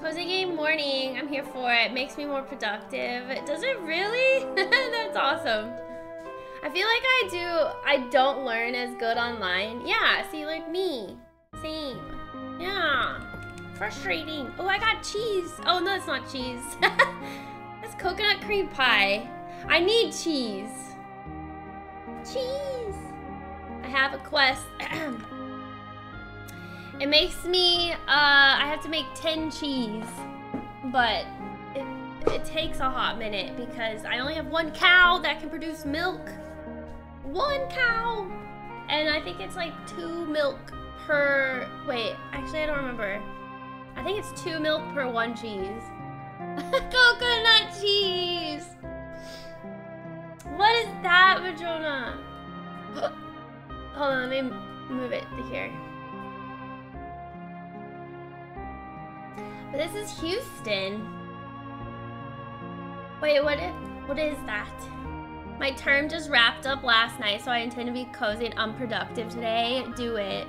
Cozy game morning. I'm here for it. Makes me more productive. Does it really? That's awesome. I feel like I do, I don't learn as good online. Yeah, see, like me. Same. Yeah. Frustrating. Oh, I got cheese. Oh, no, it's not cheese. That's coconut cream pie. I need cheese. Cheese. I have a quest. it makes me, uh, I have to make 10 cheese. But it, it takes a hot minute because I only have one cow that can produce milk. One cow! And I think it's like two milk per, wait, actually I don't remember. I think it's two milk per one cheese. Coconut cheese! What is that, Madrona? Hold on, let me move it to here. This is Houston. Wait, what is, what is that? My term just wrapped up last night, so I intend to be cozy and unproductive today. Do it.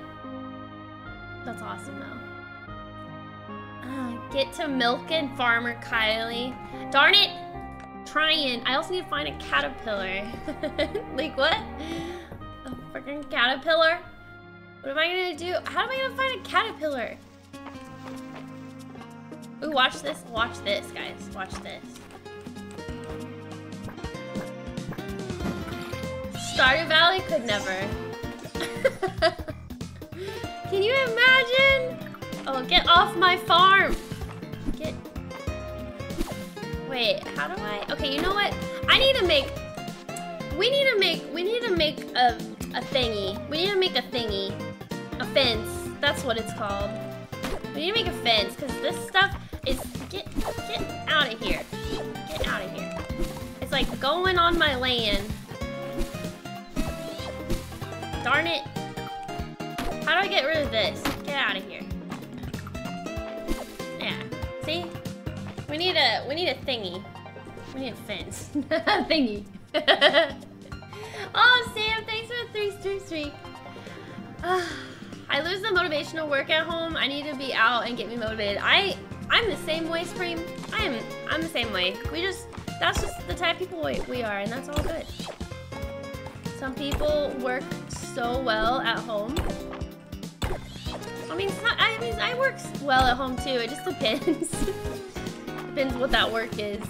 That's awesome, though. Uh, get to Milk and Farmer Kylie. Darn it! Trying. I also need to find a caterpillar. like, what? A freaking caterpillar? What am I gonna do? How am I gonna find a caterpillar? Ooh, watch this. Watch this, guys. Watch this. Stardew Valley could never. Can you imagine? Oh, get off my farm. Get... Wait, how do I... Okay, you know what? I need to make... We need to make... We need to make a, a thingy. We need to make a thingy. A fence. That's what it's called. We need to make a fence, because this stuff is... Get, get out of here. Get out of here. It's like going on my land. Darn it. How do I get rid of this? Get out of here. Yeah. See? We need a we need a thingy. We need a fence. A thingy. oh Sam, thanks for the three three streak. Ah. I lose the motivational work at home. I need to be out and get me motivated. I I'm the same way, Supreme. I am I'm the same way. We just that's just the type of people we, we are, and that's all good. Some people work so well at home. I mean, not, I mean, I work well at home too. It just depends. depends what that work is.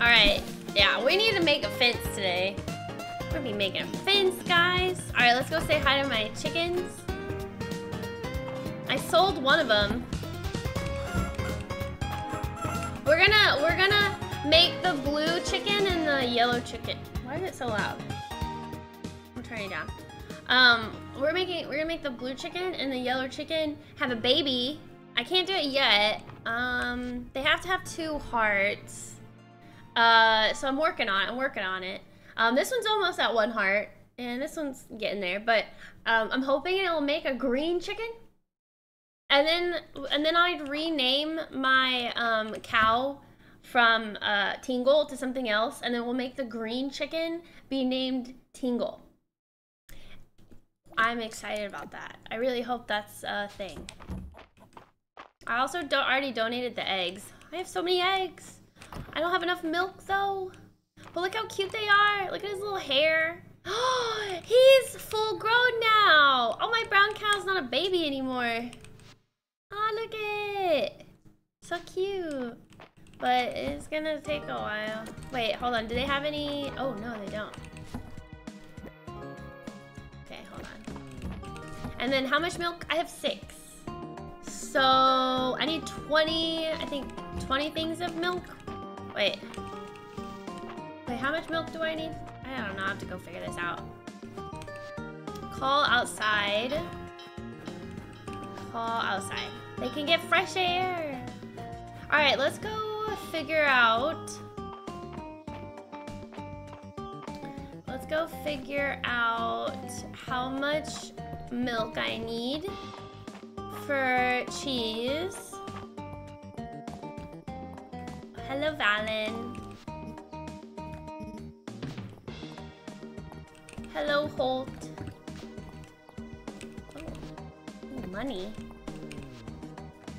All right, yeah, we need to make a fence today. Gonna be making fence, guys. All right, let's go say hi to my chickens. I sold one of them. We're gonna, we're gonna make the blue chicken and the yellow chicken. Why is it so loud? I'm turning it down. Um, we're making, we're gonna make the blue chicken and the yellow chicken have a baby. I can't do it yet. Um, they have to have two hearts. Uh, so I'm working on it. I'm working on it. Um, this one's almost at one heart, and this one's getting there. But um, I'm hoping it'll make a green chicken, and then and then I'd rename my um, cow from uh, Tingle to something else, and then we'll make the green chicken be named Tingle. I'm excited about that. I really hope that's a thing. I also do already donated the eggs. I have so many eggs. I don't have enough milk though. But look how cute they are. Look at his little hair. Oh, he's full grown now. Oh, my brown cow's not a baby anymore. Oh, look at it. So cute. But it's gonna take a while. Wait, hold on. Do they have any? Oh, no, they don't. Okay, hold on. And then how much milk? I have six. So I need 20, I think 20 things of milk. Wait. How much milk do I need? I don't know, I have to go figure this out. Call outside. Call outside. They can get fresh air. All right, let's go figure out. Let's go figure out how much milk I need for cheese. Hello, Valen. Hello, Holt. Oh, money.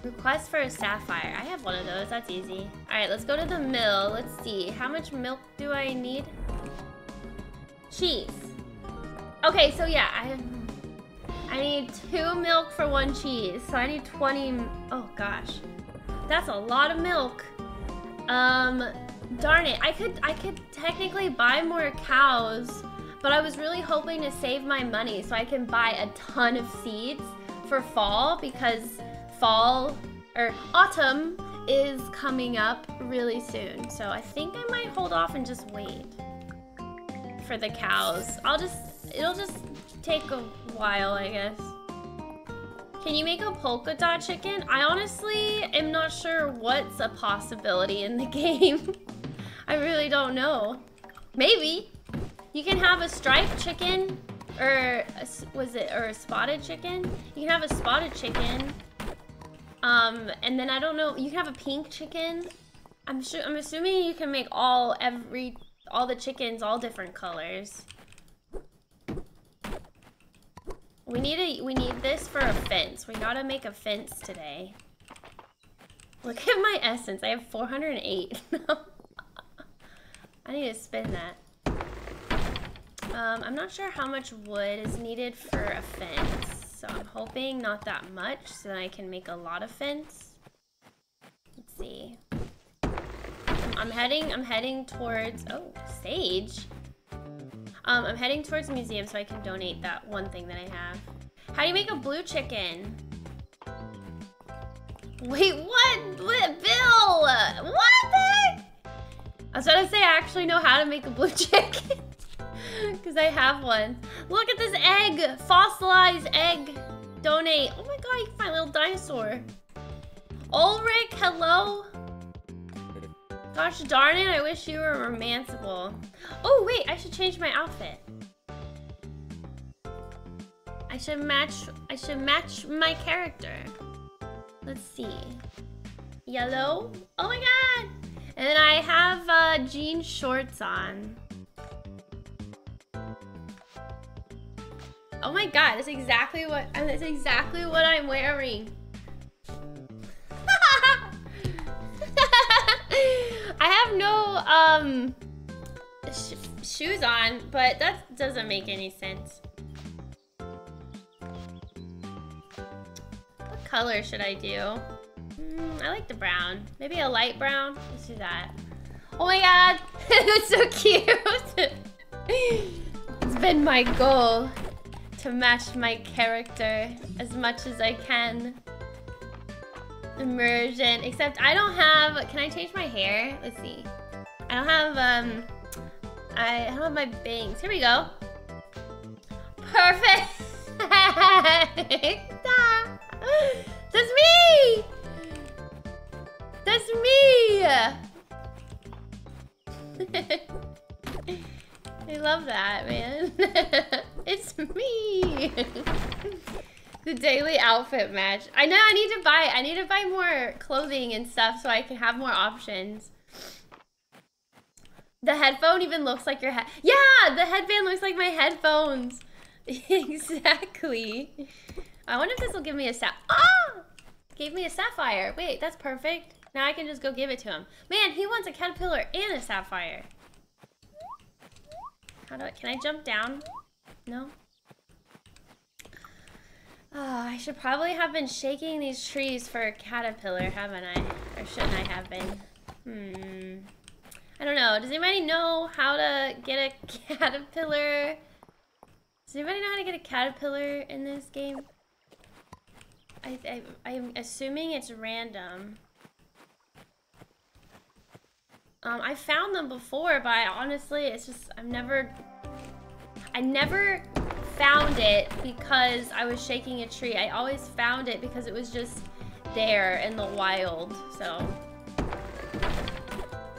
Request for a sapphire. I have one of those. That's easy. All right, let's go to the mill. Let's see. How much milk do I need? Cheese. Okay, so yeah, I. I need two milk for one cheese. So I need 20... Oh, gosh. That's a lot of milk. Um, darn it. I could, I could technically buy more cows, but I was really hoping to save my money so I can buy a ton of seeds for fall because fall, or autumn, is coming up really soon. So I think I might hold off and just wait for the cows. I'll just, it'll just take a while, I guess. Can you make a polka dot chicken? I honestly am not sure what's a possibility in the game. I really don't know. Maybe. You can have a striped chicken, or a, was it, or a spotted chicken? You can have a spotted chicken. Um, and then I don't know, you can have a pink chicken. I'm sure, I'm assuming you can make all, every, all the chickens all different colors. We need a we need this for a fence. We gotta make a fence today. Look at my essence. I have 408. I need to spin that. Um, I'm not sure how much wood is needed for a fence. So I'm hoping not that much so that I can make a lot of fence. Let's see. I'm heading I'm heading towards oh, sage. Um, I'm heading towards the museum so I can donate that one thing that I have. How do you make a blue chicken? Wait, what? what? Bill! What the heck? I was to say I actually know how to make a blue chicken. Because I have one. Look at this egg! Fossilized egg! Donate. Oh my god, you can find a little dinosaur. Olric, hello? Gosh darn it, I wish you were romanceable. Oh, wait, I should change my outfit. I should match, I should match my character. Let's see. Yellow. Oh my god! And then I have uh, jean shorts on. Oh my god, that's exactly what, that's exactly what I'm wearing. I have no um sh shoes on, but that doesn't make any sense. What color should I do? Mm, I like the brown. Maybe a light brown. Let's do that. Oh my god, that's so cute. it's been my goal to match my character as much as I can immersion. Except I don't have, can I change my hair? Let's see. I don't have, um, I don't have my bangs. Here we go. Perfect. That's me. That's me. I love that, man. it's me. The daily outfit match. I know I need to buy, I need to buy more clothing and stuff so I can have more options. The headphone even looks like your head. Yeah, the headband looks like my headphones. exactly. I wonder if this will give me a sap. Ah! Gave me a sapphire. Wait, that's perfect. Now I can just go give it to him. Man, he wants a caterpillar and a sapphire. How do I, can I jump down? No? Oh, I should probably have been shaking these trees for a caterpillar, haven't I? Or shouldn't I have been? Hmm. I don't know. Does anybody know how to get a caterpillar? Does anybody know how to get a caterpillar in this game? I, I, I'm assuming it's random. Um, I found them before, but I, honestly, it's just, I've never, I never found it because I was shaking a tree. I always found it because it was just there in the wild, so.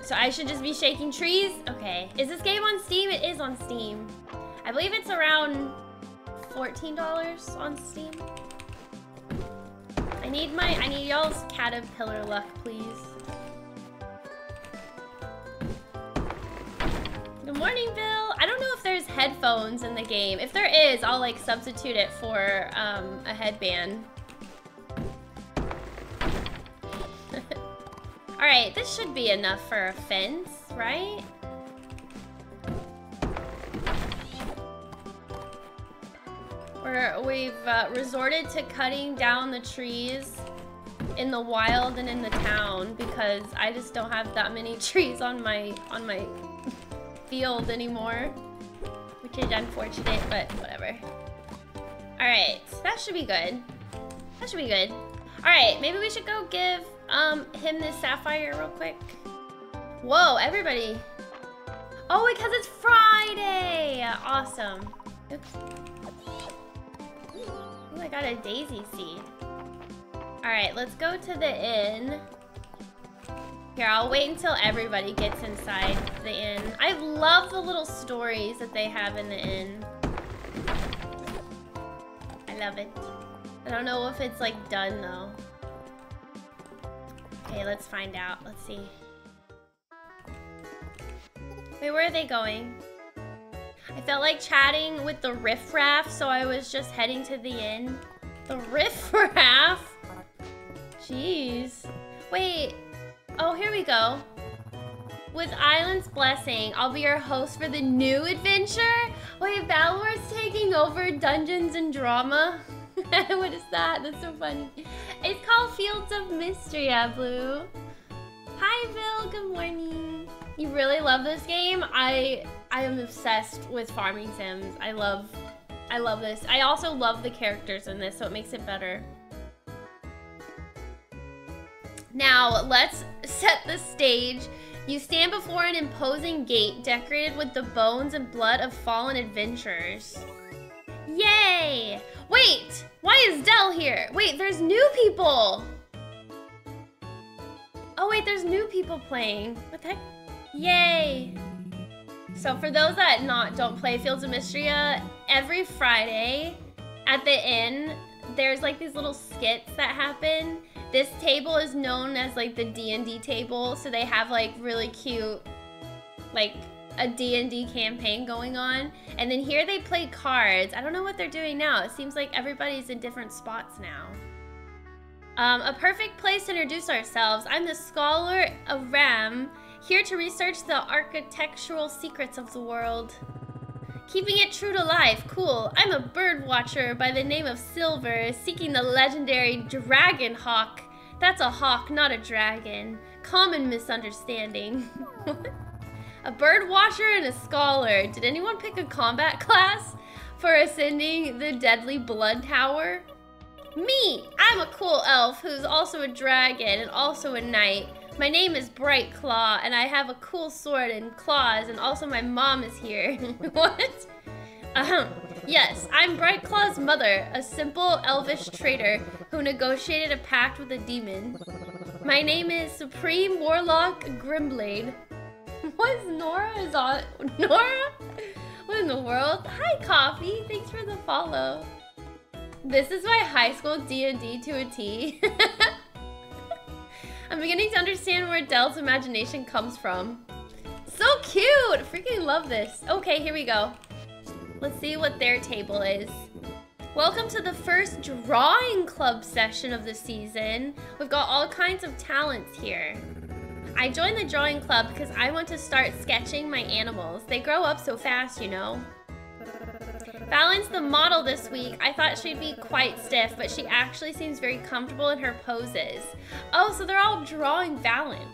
So I should just be shaking trees? Okay. Is this game on Steam? It is on Steam. I believe it's around $14 on Steam. I need my, I need y'all's caterpillar luck, please. Good morning, Bill. I don't know if there's headphones in the game. If there is, I'll like substitute it for um, a headband. Alright, this should be enough for a fence, right? We're, we've uh, resorted to cutting down the trees in the wild and in the town because I just don't have that many trees on my on my field anymore. Which is unfortunate, but whatever. Alright, that should be good. That should be good. Alright, maybe we should go give um him this sapphire real quick. Whoa, everybody. Oh, because it's Friday! Awesome. Oops. Ooh, I got a daisy seed. Alright, let's go to the inn. Here, I'll wait until everybody gets inside the inn. I love the little stories that they have in the inn. I love it. I don't know if it's like done though. Okay, let's find out. Let's see. Wait, where are they going? I felt like chatting with the riffraff, so I was just heading to the inn. The riffraff? Jeez. Wait. Oh, here we go. With Eiland's blessing, I'll be your host for the new adventure. Wait, Balor's taking over Dungeons and Drama. what is that? That's so funny. It's called Fields of Mistria, Blue. Hi, Bill. Good morning. You really love this game? I I am obsessed with farming sims. I love I love this. I also love the characters in this, so it makes it better. Now, let's set the stage. You stand before an imposing gate decorated with the bones and blood of fallen adventurers. Yay! Wait! Why is Dell here? Wait, there's new people! Oh wait, there's new people playing. What the heck? Yay! So for those that not don't play Fields of Mistria, every Friday at the inn, there's like these little skits that happen this table is known as like the D&D table, so they have like really cute like a D&D campaign going on. And then here they play cards. I don't know what they're doing now. It seems like everybody's in different spots now. Um, a perfect place to introduce ourselves. I'm the Scholar of Ram, here to research the architectural secrets of the world. Keeping it true to life, cool. I'm a bird watcher by the name of Silver, seeking the legendary Dragon Hawk. That's a hawk, not a dragon. Common misunderstanding. a bird watcher and a scholar. Did anyone pick a combat class for ascending the deadly blood tower? Me! I'm a cool elf who's also a dragon and also a knight. My name is Bright Claw, and I have a cool sword and claws, and also my mom is here. what? Ahem. Yes, I'm Bright Claw's mother, a simple elvish trader who negotiated a pact with a demon. My name is Supreme Warlock Grimblade. What is Nora is on? Nora? What in the world? Hi, Coffee. Thanks for the follow. This is my high school D&D to a T. I'm beginning to understand where Dell's imagination comes from. So cute! Freaking love this. Okay, here we go. Let's see what their table is. Welcome to the first drawing club session of the season. We've got all kinds of talents here. I joined the drawing club because I want to start sketching my animals. They grow up so fast, you know. Fallon's the model this week. I thought she'd be quite stiff, but she actually seems very comfortable in her poses. Oh, so they're all drawing Fallon.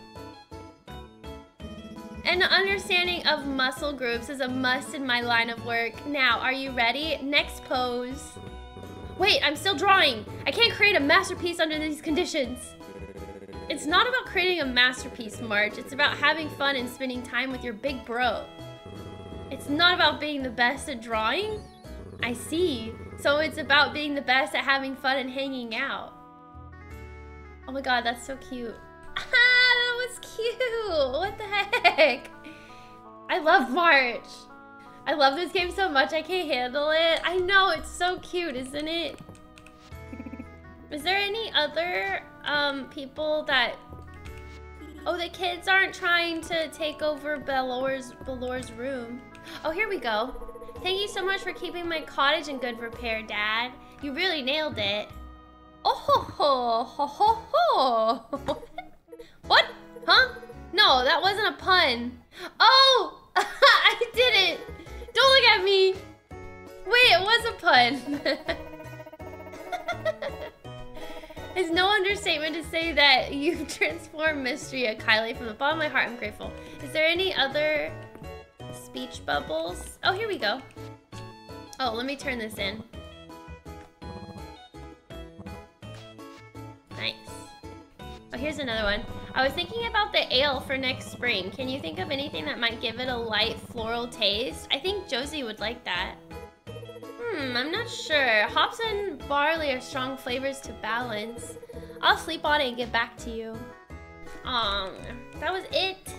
An understanding of muscle groups is a must in my line of work. Now, are you ready? Next pose. Wait, I'm still drawing. I can't create a masterpiece under these conditions. It's not about creating a masterpiece, March. It's about having fun and spending time with your big bro. It's not about being the best at drawing. I see. So it's about being the best at having fun and hanging out. Oh my god, that's so cute. Ah, that was cute. What the heck? I love March. I love this game so much I can't handle it. I know, it's so cute, isn't it? Is there any other um, people that... Oh, the kids aren't trying to take over Balor's, Balor's room. Oh, here we go. Thank you so much for keeping my cottage in good repair, Dad. You really nailed it. Oh ho ho ho ho ho! what? Huh? No, that wasn't a pun. Oh, I did it. Don't look at me. Wait, it was a pun. it's no understatement to say that you've transformed Mistria Kylie from the bottom of my heart. I'm grateful. Is there any other speech bubbles? Oh, here we go. Oh, let me turn this in. Nice. Oh, here's another one. I was thinking about the ale for next spring. Can you think of anything that might give it a light floral taste? I think Josie would like that. Hmm, I'm not sure. Hops and barley are strong flavors to balance. I'll sleep on it and get back to you. Um, that was it.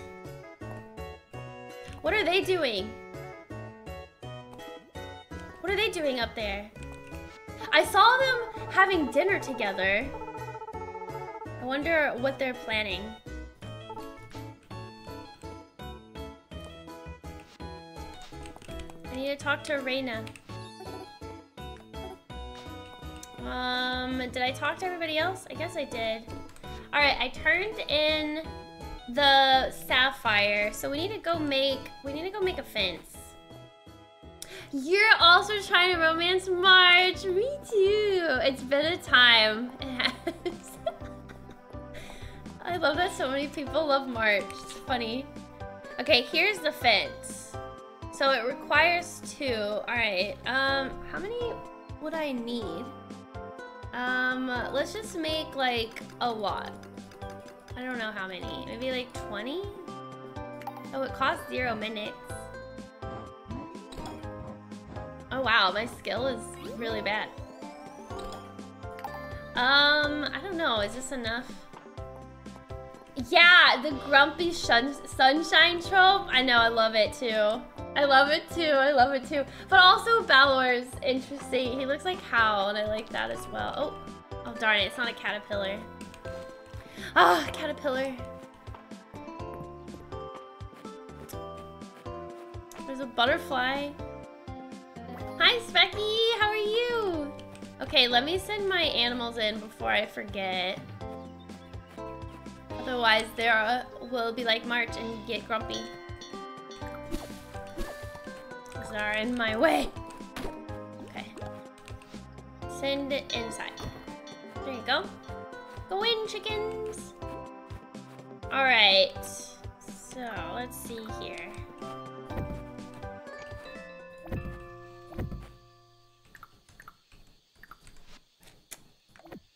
What are they doing? What are they doing up there? I saw them having dinner together. I wonder what they're planning. I need to talk to Reina. Um, did I talk to everybody else? I guess I did. All right, I turned in the sapphire, so we need to go make, we need to go make a fence. You're also trying to romance March. Me too. It's been a time. I love that so many people love March. It's funny. Okay, here's the fence. So it requires two. All right. Um, how many would I need? Um, let's just make like a lot. I don't know how many. Maybe like 20? Oh, it costs zero minutes. Oh wow, my skill is really bad. Um, I don't know. Is this enough? Yeah, the grumpy sunshine trope. I know, I love it too. I love it too. I love it too. But also Balor's interesting. He looks like Hal, and I like that as well. Oh, oh darn it! It's not a caterpillar. Ah, oh, caterpillar. There's a butterfly. Hi, Specky. How are you? Okay, let me send my animals in before I forget. Otherwise, they will be like March and get grumpy They are in my way. Okay. Send it inside. There you go. Go in, chickens. All right. So let's see here.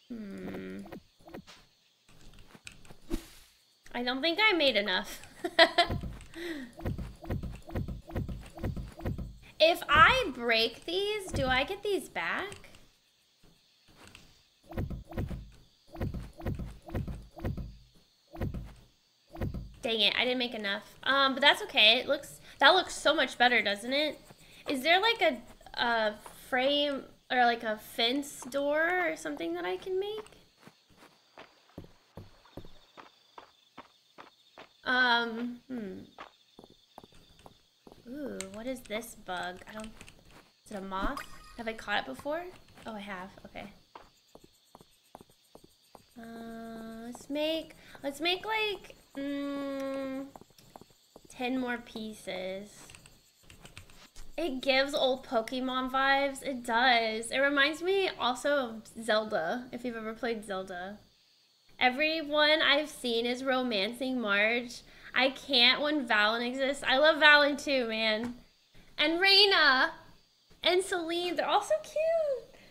Hmm. I don't think I made enough. If I break these, do I get these back? Dang it, I didn't make enough. Um, but that's okay. It looks that looks so much better, doesn't it? Is there like a a frame or like a fence door or something that I can make? Um, hmm. Ooh, what is this bug? I don't... Is it a moth? Have I caught it before? Oh, I have. Okay. Uh, let's make... Let's make, like... Mm, 10 more pieces. It gives old Pokemon vibes. It does. It reminds me also of Zelda, if you've ever played Zelda. Everyone I've seen is romancing Marge. I can't when Valen exists. I love Valen too, man. And Reina and Celine, they're all so cute.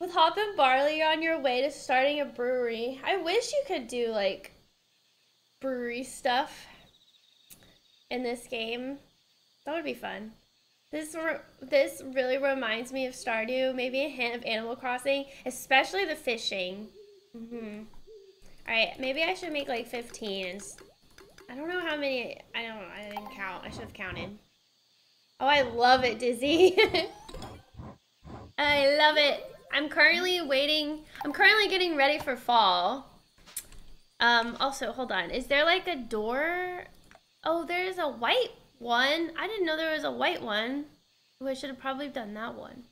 With Hop and Barley, on your way to starting a brewery. I wish you could do like brewery stuff in this game. That would be fun. This this really reminds me of Stardew, maybe a hint of Animal Crossing, especially the fishing. Mm -hmm. All right, maybe I should make like 15 I don't know how many. I don't know. I didn't count. I should have counted. Oh, I love it, Dizzy. I love it. I'm currently waiting. I'm currently getting ready for fall. Um, also, hold on. Is there like a door? Oh, there's a white one. I didn't know there was a white one. Ooh, I should have probably done that one.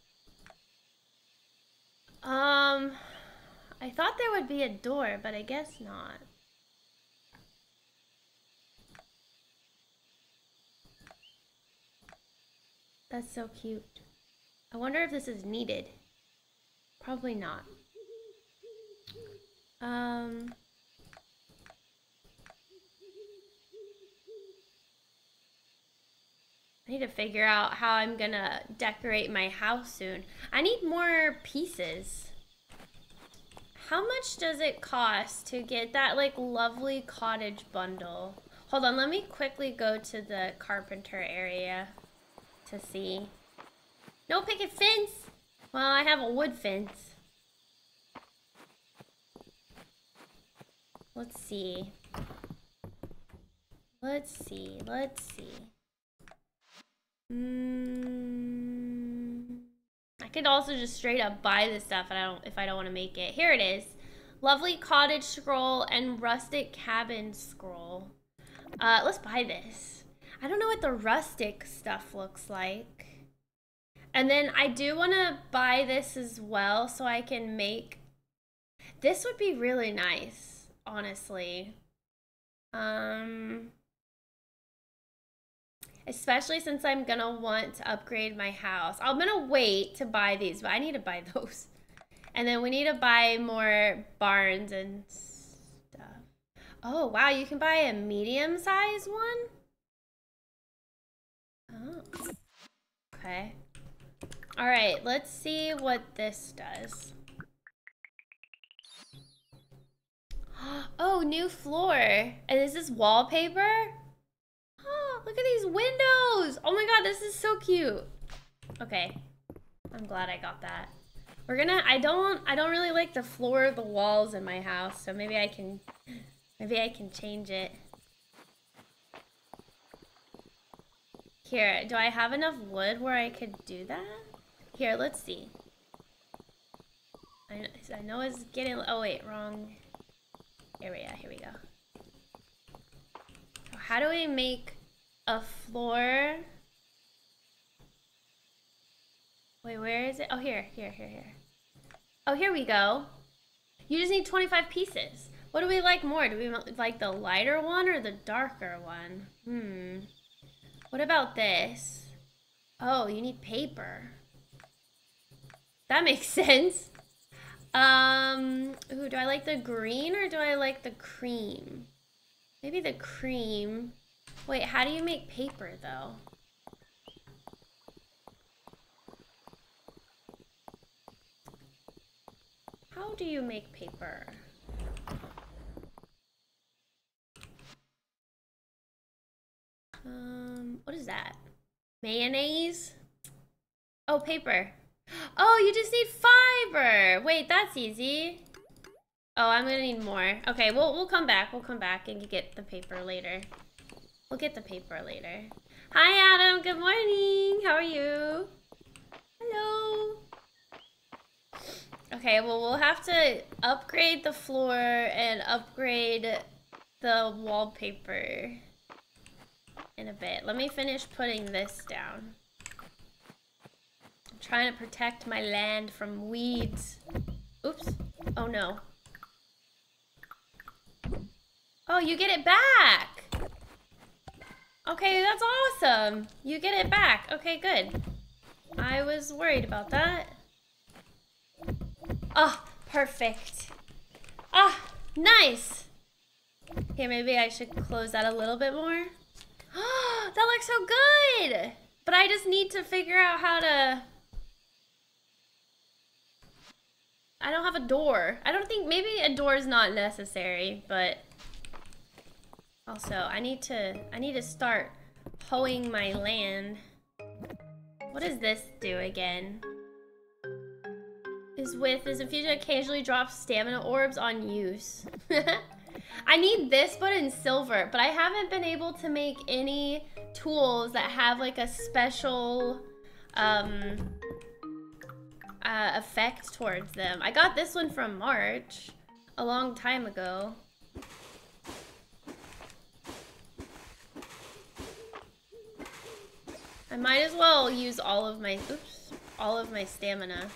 Um, I thought there would be a door, but I guess not. That's so cute. I wonder if this is needed. Probably not. Um... I need to figure out how I'm gonna decorate my house soon. I need more pieces. How much does it cost to get that like lovely cottage bundle? Hold on, let me quickly go to the carpenter area to see. No picket fence! Well, I have a wood fence. Let's see. Let's see, let's see. Mm, I could also just straight up buy this stuff and I don't if I don't want to make it. Here it is. Lovely cottage scroll and rustic cabin scroll. Uh, let's buy this. I don't know what the rustic stuff looks like. And then I do want to buy this as well so I can make... This would be really nice, honestly. Um, especially since I'm gonna want to upgrade my house. I'm gonna wait to buy these, but I need to buy those. And then we need to buy more barns and stuff. Oh, wow, you can buy a medium size one? Oh. Okay. All right, let's see what this does. Oh, new floor. And this is this wallpaper? Oh, look at these windows. Oh my god, this is so cute. Okay. I'm glad I got that. We're gonna, I don't, I don't really like the floor of the walls in my house, so maybe I can, maybe I can change it. Here, do I have enough wood where I could do that? Here, let's see. I, I know it's getting, oh wait, wrong area. Here we go. How do we make a floor? Wait, where is it? Oh, here, here, here, here. Oh, here we go. You just need 25 pieces. What do we like more? Do we like the lighter one or the darker one? Hmm. What about this? Oh, you need paper. That makes sense. Um, ooh, do I like the green or do I like the cream? Maybe the cream. Wait, how do you make paper though? How do you make paper? Um, what is that? Mayonnaise? Oh, paper. Oh, you just need fiber. Wait, that's easy. Oh, I'm gonna need more. Okay, we'll we'll come back. We'll come back and get the paper later. We'll get the paper later. Hi, Adam. Good morning. How are you? Hello. Okay, well, we'll have to upgrade the floor and upgrade the wallpaper in a bit. Let me finish putting this down. I'm trying to protect my land from weeds. Oops. Oh, no. Oh, you get it back! Okay, that's awesome! You get it back. Okay, good. I was worried about that. Oh, perfect. Ah, oh, nice! Okay, maybe I should close that a little bit more. Oh, that looks so good! But I just need to figure out how to... I don't have a door. I don't think, maybe a door is not necessary, but... Also, I need to, I need to start hoeing my land. What does this do again? Is with is infusion occasionally drops stamina orbs on use. I need this but in silver, but I haven't been able to make any tools that have like a special um, uh, effect towards them. I got this one from March a long time ago. I might as well use all of my, oops, all of my stamina.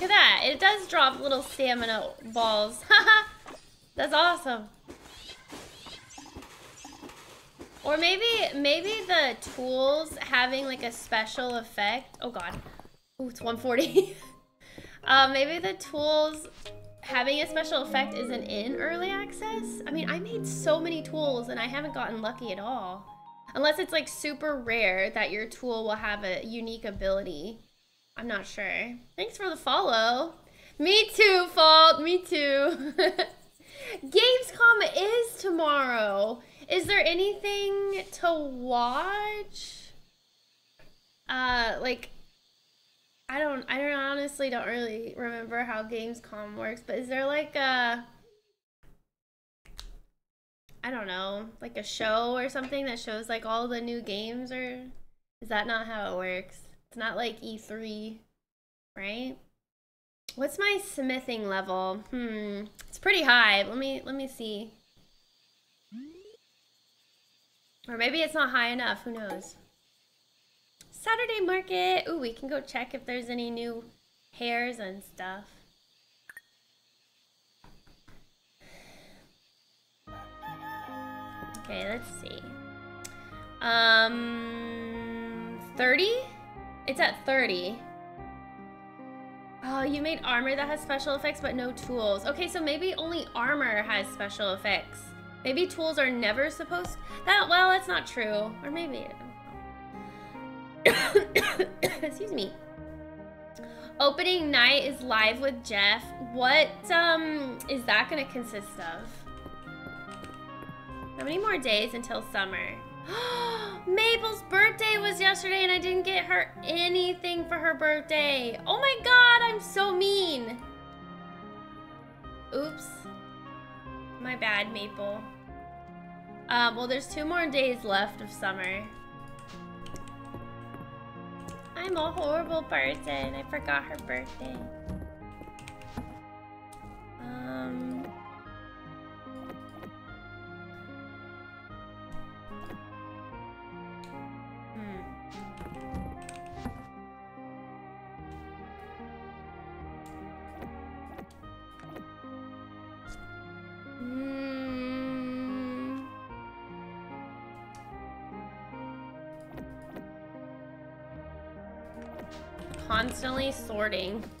Look at that. It does drop little stamina balls. Haha. That's awesome. Or maybe, maybe the tools having like a special effect. Oh god. Oh, it's 140. uh, maybe the tools having a special effect isn't in early access. I mean, I made so many tools and I haven't gotten lucky at all. Unless it's like super rare that your tool will have a unique ability. I'm not sure. Thanks for the follow. Me too, Fault. Me too. Gamescom is tomorrow. Is there anything to watch? Uh, like, I don't, I don't honestly don't really remember how Gamescom works, but is there like a, I don't know, like a show or something that shows like all the new games or is that not how it works? It's not like E3, right? What's my smithing level? Hmm, it's pretty high. Let me let me see. Or maybe it's not high enough. Who knows? Saturday market. Ooh, we can go check if there's any new hairs and stuff. Okay, let's see. Um, 30? It's at 30. Oh, you made armor that has special effects but no tools. Okay, so maybe only armor has special effects. Maybe tools are never supposed... That, well, that's not true. Or maybe... Excuse me. Opening night is live with Jeff. What um is that gonna consist of? How many more days until summer? Maple's birthday was yesterday and I didn't get her anything for her birthday. Oh my god, I'm so mean. Oops. My bad, Maple. Um, well, there's two more days left of summer. I'm a horrible person. I forgot her birthday. Um... constantly sorting.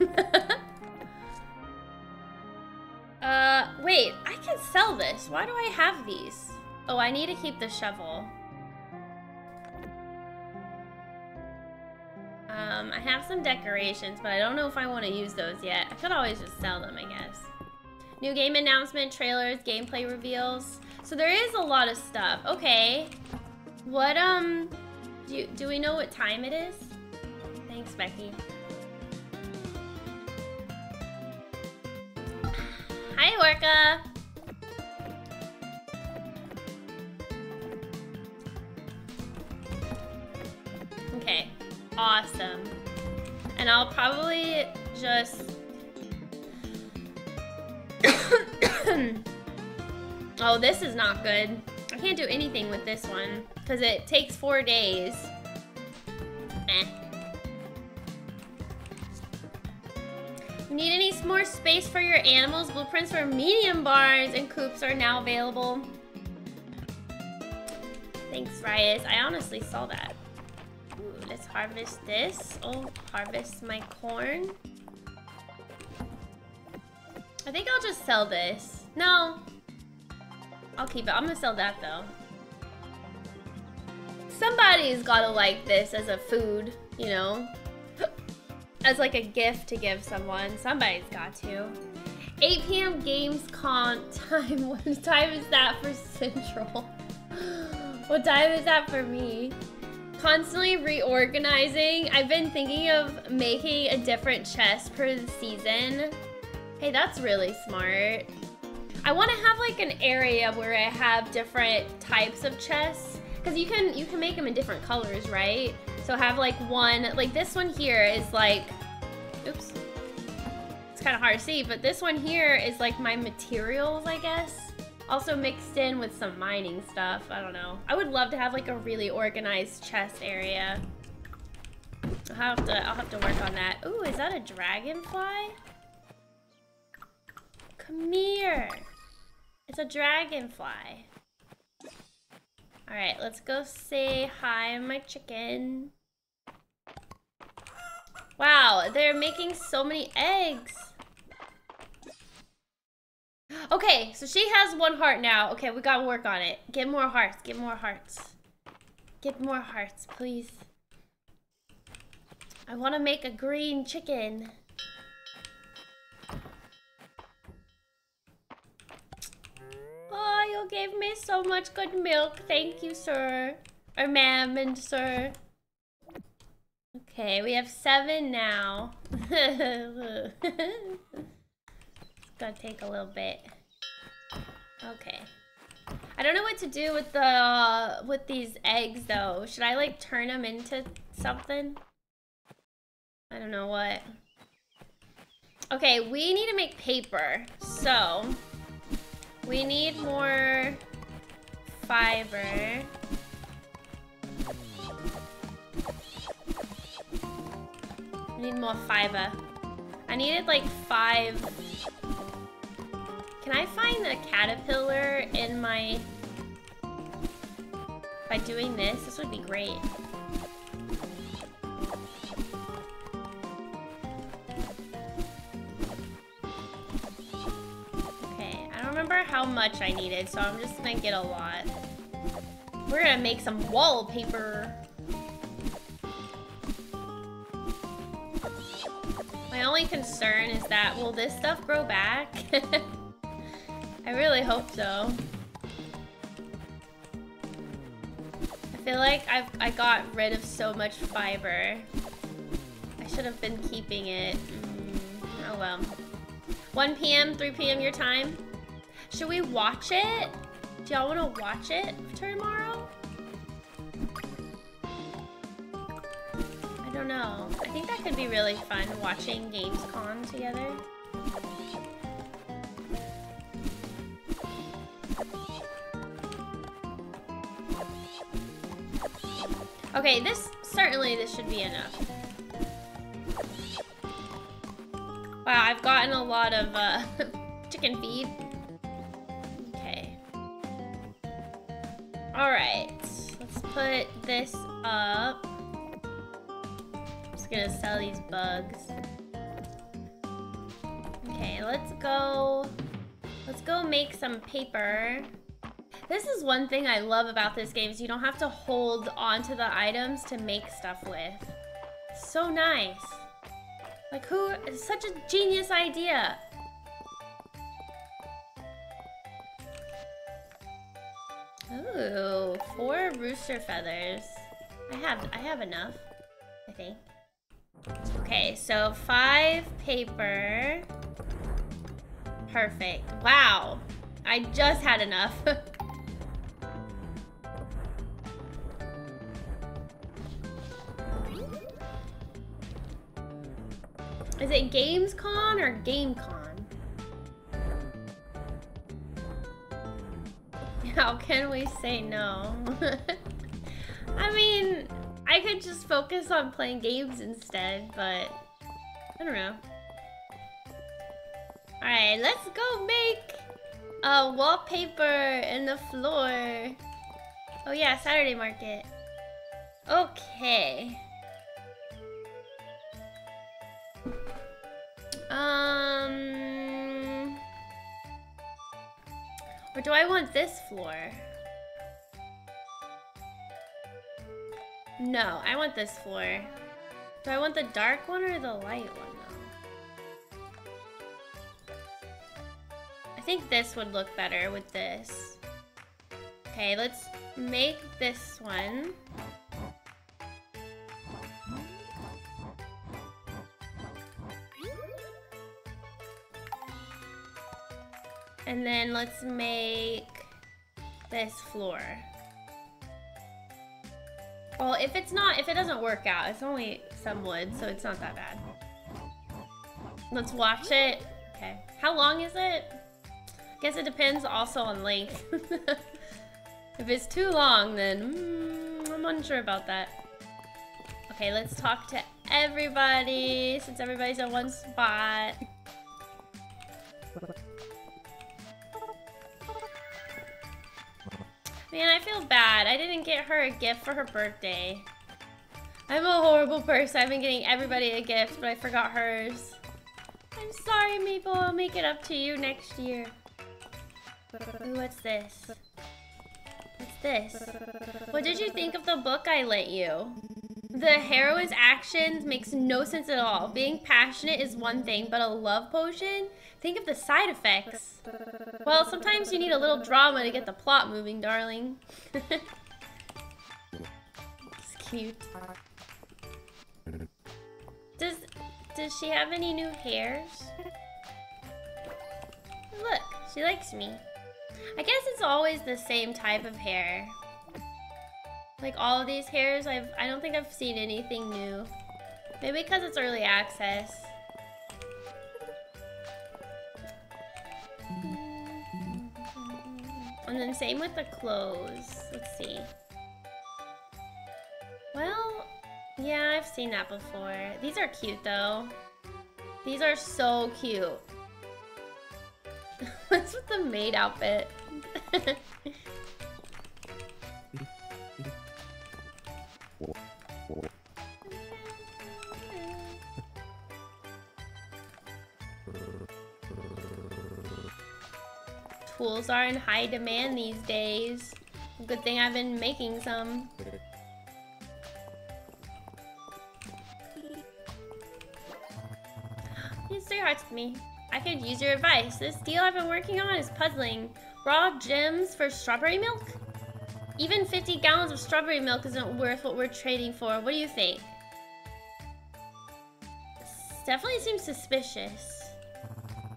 uh, wait, I can sell this. Why do I have these? Oh, I need to keep the shovel. Um, I have some decorations, but I don't know if I want to use those yet. I could always just sell them, I guess. New game announcement, trailers, gameplay reveals. So there is a lot of stuff. Okay. What, um, do, do we know what time it is? Thanks, Becky. Hi, Orca. Okay, awesome. And I'll probably just... oh, this is not good. I can't do anything with this one because it takes four days. Eh. Need any more space for your animals? Blueprints for medium barns and coops are now available. Thanks, Ryis. I honestly saw that. Ooh, let's harvest this. Oh, harvest my corn. I think I'll just sell this. No. I'll keep it. I'm gonna sell that though. Somebody's gotta like this as a food, you know? As like a gift to give someone. Somebody's got to. 8 p.m. Gamescom time. What time is that for Central? what time is that for me? Constantly reorganizing. I've been thinking of making a different chest per season. Hey, that's really smart. I want to have like an area where I have different types of chests because you can you can make them in different colors, right? So have like one, like this one here is like, oops. It's kind of hard to see, but this one here is like my materials, I guess. Also mixed in with some mining stuff, I don't know. I would love to have like a really organized chest area. I'll have to I'll have to work on that. Ooh, is that a dragonfly? Come here. It's a dragonfly. Alright, let's go say hi my chicken. Wow, they're making so many eggs. Okay, so she has one heart now. Okay, we gotta work on it. Get more hearts, get more hearts. Get more hearts, please. I want to make a green chicken. Oh, you gave me so much good milk. Thank you, sir. Or ma'am and sir. Okay, we have seven now. it's gonna take a little bit. Okay. I don't know what to do with the uh, with these eggs though. Should I like turn them into something? I don't know what. Okay, we need to make paper. So, we need more fiber. I need more fiber. I needed like five. Can I find a caterpillar in my... By doing this? This would be great. Okay, I don't remember how much I needed, so I'm just gonna get a lot. We're gonna make some wallpaper. My only concern is that, will this stuff grow back? I really hope so. I feel like I've I got rid of so much fiber. I should have been keeping it. Mm, oh well. 1 p.m., 3 p.m. your time? Should we watch it? Do y'all want to watch it tomorrow? Don't know. I think that could be really fun, watching Gamescom together. Okay, this, certainly this should be enough. Wow, I've gotten a lot of uh, chicken feed. Okay. Alright, let's put this up gonna sell these bugs. Okay, let's go... Let's go make some paper. This is one thing I love about this game is you don't have to hold onto the items to make stuff with. So nice. Like who, it's such a genius idea. Ooh, four rooster feathers. I have, I have enough, I think. Okay, so five paper. Perfect. Wow. I just had enough. Is it Gamescon or GameCon? How can we say no? I mean, I could just focus on playing games instead, but I don't know. Alright, let's go make a wallpaper in the floor. Oh yeah, Saturday market. Okay. Um... Or do I want this floor? No, I want this floor. Do I want the dark one or the light one though? I think this would look better with this. Okay, let's make this one. And then let's make this floor. Well, if it's not, if it doesn't work out, it's only some wood, so it's not that bad. Let's watch it. Okay. How long is it? I guess it depends also on length. if it's too long, then mm, I'm unsure about that. Okay, let's talk to everybody since everybody's in one spot. Man, I feel bad. I didn't get her a gift for her birthday. I'm a horrible person. I've been getting everybody a gift, but I forgot hers. I'm sorry, Maple. I'll make it up to you next year. Ooh, what's this? What's this? What did you think of the book I lent you? The heroine's actions makes no sense at all. Being passionate is one thing, but a love potion? Think of the side effects. Well, sometimes you need a little drama to get the plot moving, darling. it's cute. Does does she have any new hairs? Look, she likes me. I guess it's always the same type of hair. Like all of these hairs, I've I don't think I've seen anything new. Maybe because it's early access. And then same with the clothes. Let's see. Well, yeah, I've seen that before. These are cute though. These are so cute. What's with the maid outfit? Tools are in high demand these days. Good thing I've been making some. You say hearts with me. I could use your advice. This deal I've been working on is puzzling. Raw gems for strawberry milk? Even 50 gallons of strawberry milk isn't worth what we're trading for. What do you think? This definitely seems suspicious.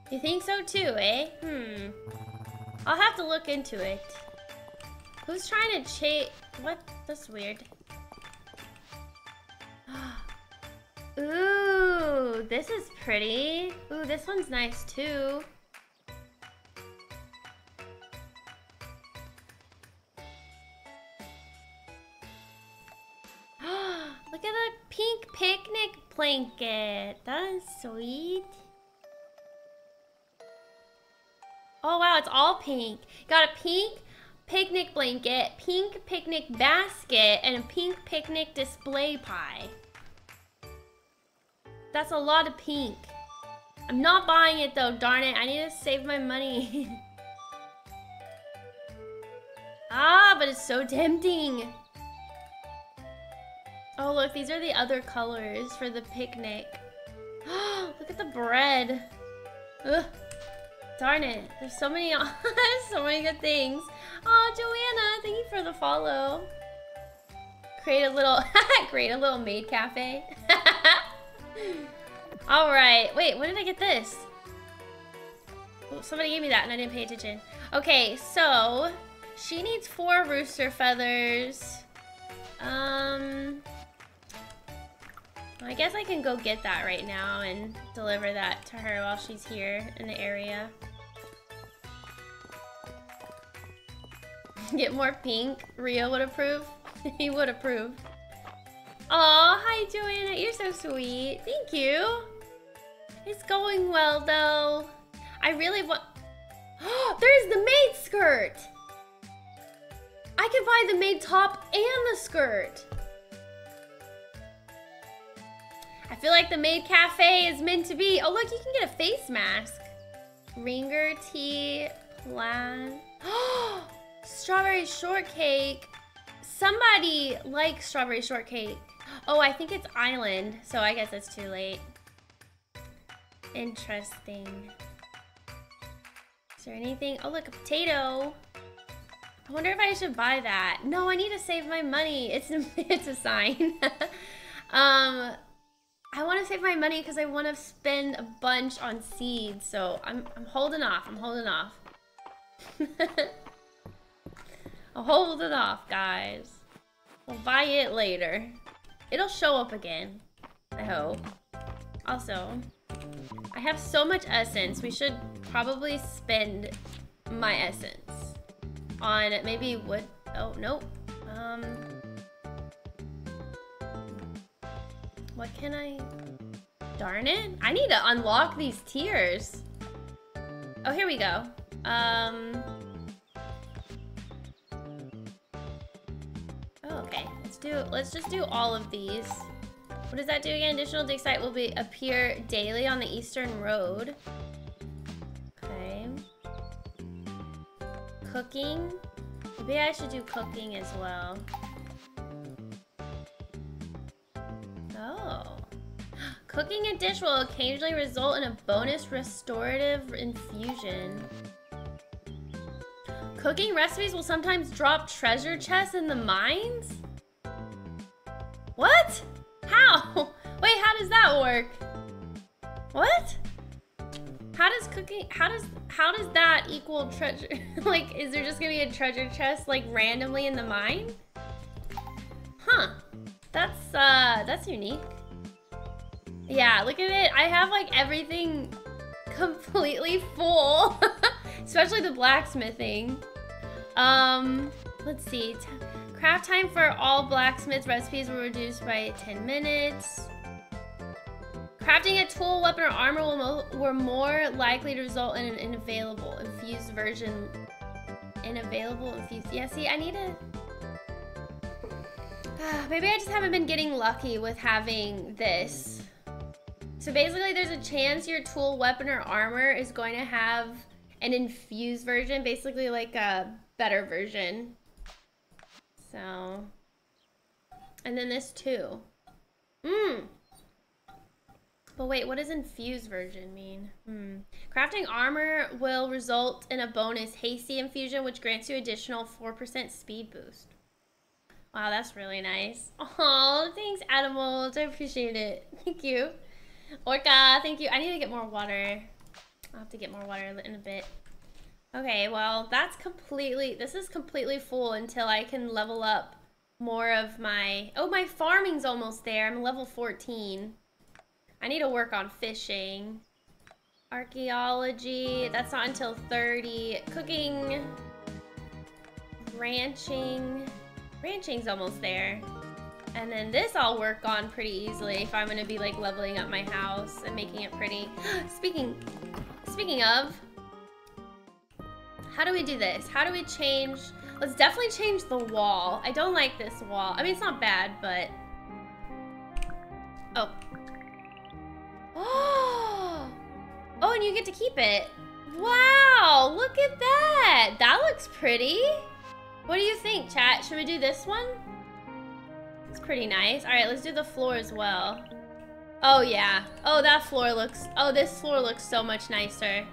You think so too, eh? Hmm. I'll have to look into it. Who's trying to chase? What? That's weird. Ooh, this is pretty. Ooh, this one's nice too. Look at the pink picnic blanket. That is sweet. Oh wow, it's all pink. Got a pink picnic blanket, pink picnic basket, and a pink picnic display pie. That's a lot of pink. I'm not buying it though, darn it. I need to save my money. ah, but it's so tempting. Oh look, these are the other colors for the picnic. look at the bread. Ugh. Darn it. There's so many so many good things. Oh, Joanna, thank you for the follow. Create a little create a little maid cafe. Alright. Wait, when did I get this? Oh, somebody gave me that and I didn't pay attention. Okay, so she needs four rooster feathers. Um I guess I can go get that right now and deliver that to her while she's here in the area. Get more pink. Rio would approve. he would approve. Oh, hi Joanna. You're so sweet. Thank you. It's going well though. I really want... Oh, There's the maid skirt! I could buy the maid top and the skirt. I feel like the maid cafe is meant to be. Oh, look, you can get a face mask. Ringer tea, plaid. strawberry shortcake. Somebody likes strawberry shortcake. Oh, I think it's Eiland, so I guess it's too late. Interesting. Is there anything? Oh, look, a potato. I wonder if I should buy that. No, I need to save my money. It's it's a sign. um, I want to save my money because I want to spend a bunch on seeds. So I'm, I'm holding off. I'm holding off. I'll hold it off, guys. We'll buy it later. It'll show up again. I hope. Also, I have so much essence. We should probably spend my essence on maybe wood. Oh, nope. Um, what can I... Darn it. I need to unlock these tiers. Oh, here we go. Um... Oh, okay. Let's do, let's just do all of these. What does that do again? Additional dig site will be appear daily on the Eastern Road. Okay. Cooking. Maybe I should do cooking as well. Cooking a dish will occasionally result in a bonus restorative infusion. Cooking recipes will sometimes drop treasure chests in the mines? What? How? Wait, how does that work? What? How does cooking, how does, how does that equal treasure? like, is there just gonna be a treasure chest, like, randomly in the mine? Huh. That's, uh, that's unique. Yeah, look at it. I have, like, everything completely full. Especially the blacksmithing. Um, let's see. Craft time for all blacksmith recipes will reduce by 10 minutes. Crafting a tool, weapon, or armor will were more likely to result in an unavailable infused version. Unavailable infused. Yeah, see, I need to... Maybe I just haven't been getting lucky with having this. So basically, there's a chance your tool, weapon, or armor is going to have an infused version, basically like a better version. So, and then this too. Mmm. But wait, what does infused version mean? Hmm. Crafting armor will result in a bonus hasty infusion, which grants you additional 4% speed boost. Wow, that's really nice. Oh, thanks, animals. I appreciate it. Thank you. Orca, thank you. I need to get more water. I'll have to get more water in a bit. Okay, well, that's completely, this is completely full until I can level up more of my, oh, my farming's almost there. I'm level 14. I need to work on fishing. Archaeology, that's not until 30. Cooking, ranching. Ranching's almost there. And then this I'll work on pretty easily if I'm gonna be like leveling up my house and making it pretty. speaking, speaking of, how do we do this? How do we change? Let's definitely change the wall. I don't like this wall. I mean, it's not bad, but... Oh. Oh! Oh, and you get to keep it. Wow, look at that. That looks pretty. What do you think, chat? Should we do this one? Pretty nice. All right, let's do the floor as well. Oh, yeah. Oh, that floor looks... Oh, this floor looks so much nicer.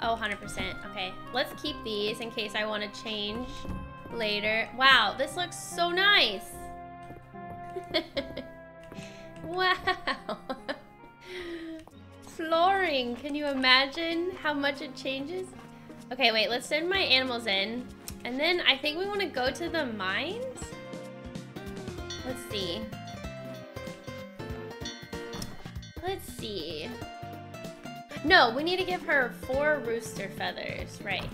Oh, 100%. Okay, let's keep these in case I want to change later. Wow, this looks so nice. wow. Flooring. Can you imagine how much it changes? Okay, wait, let's send my animals in. And then I think we want to go to the mines. Let's see. Let's see. No, we need to give her four rooster feathers. Right.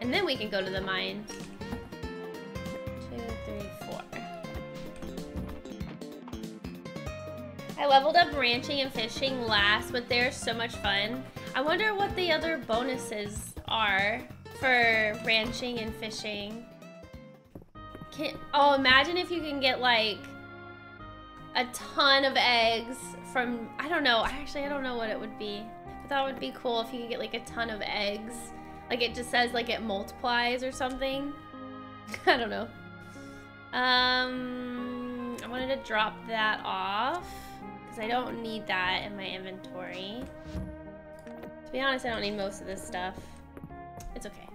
And then we can go to the mines. Two, three, four. I leveled up ranching and fishing last, but they're so much fun. I wonder what the other bonuses are for ranching and fishing. Can, oh, imagine if you can get like a ton of eggs from, I don't know, actually I don't know what it would be. But that would be cool if you could get like a ton of eggs. Like it just says like it multiplies or something. I don't know. Um, I wanted to drop that off because I don't need that in my inventory. To be honest, I don't need most of this stuff. It's okay.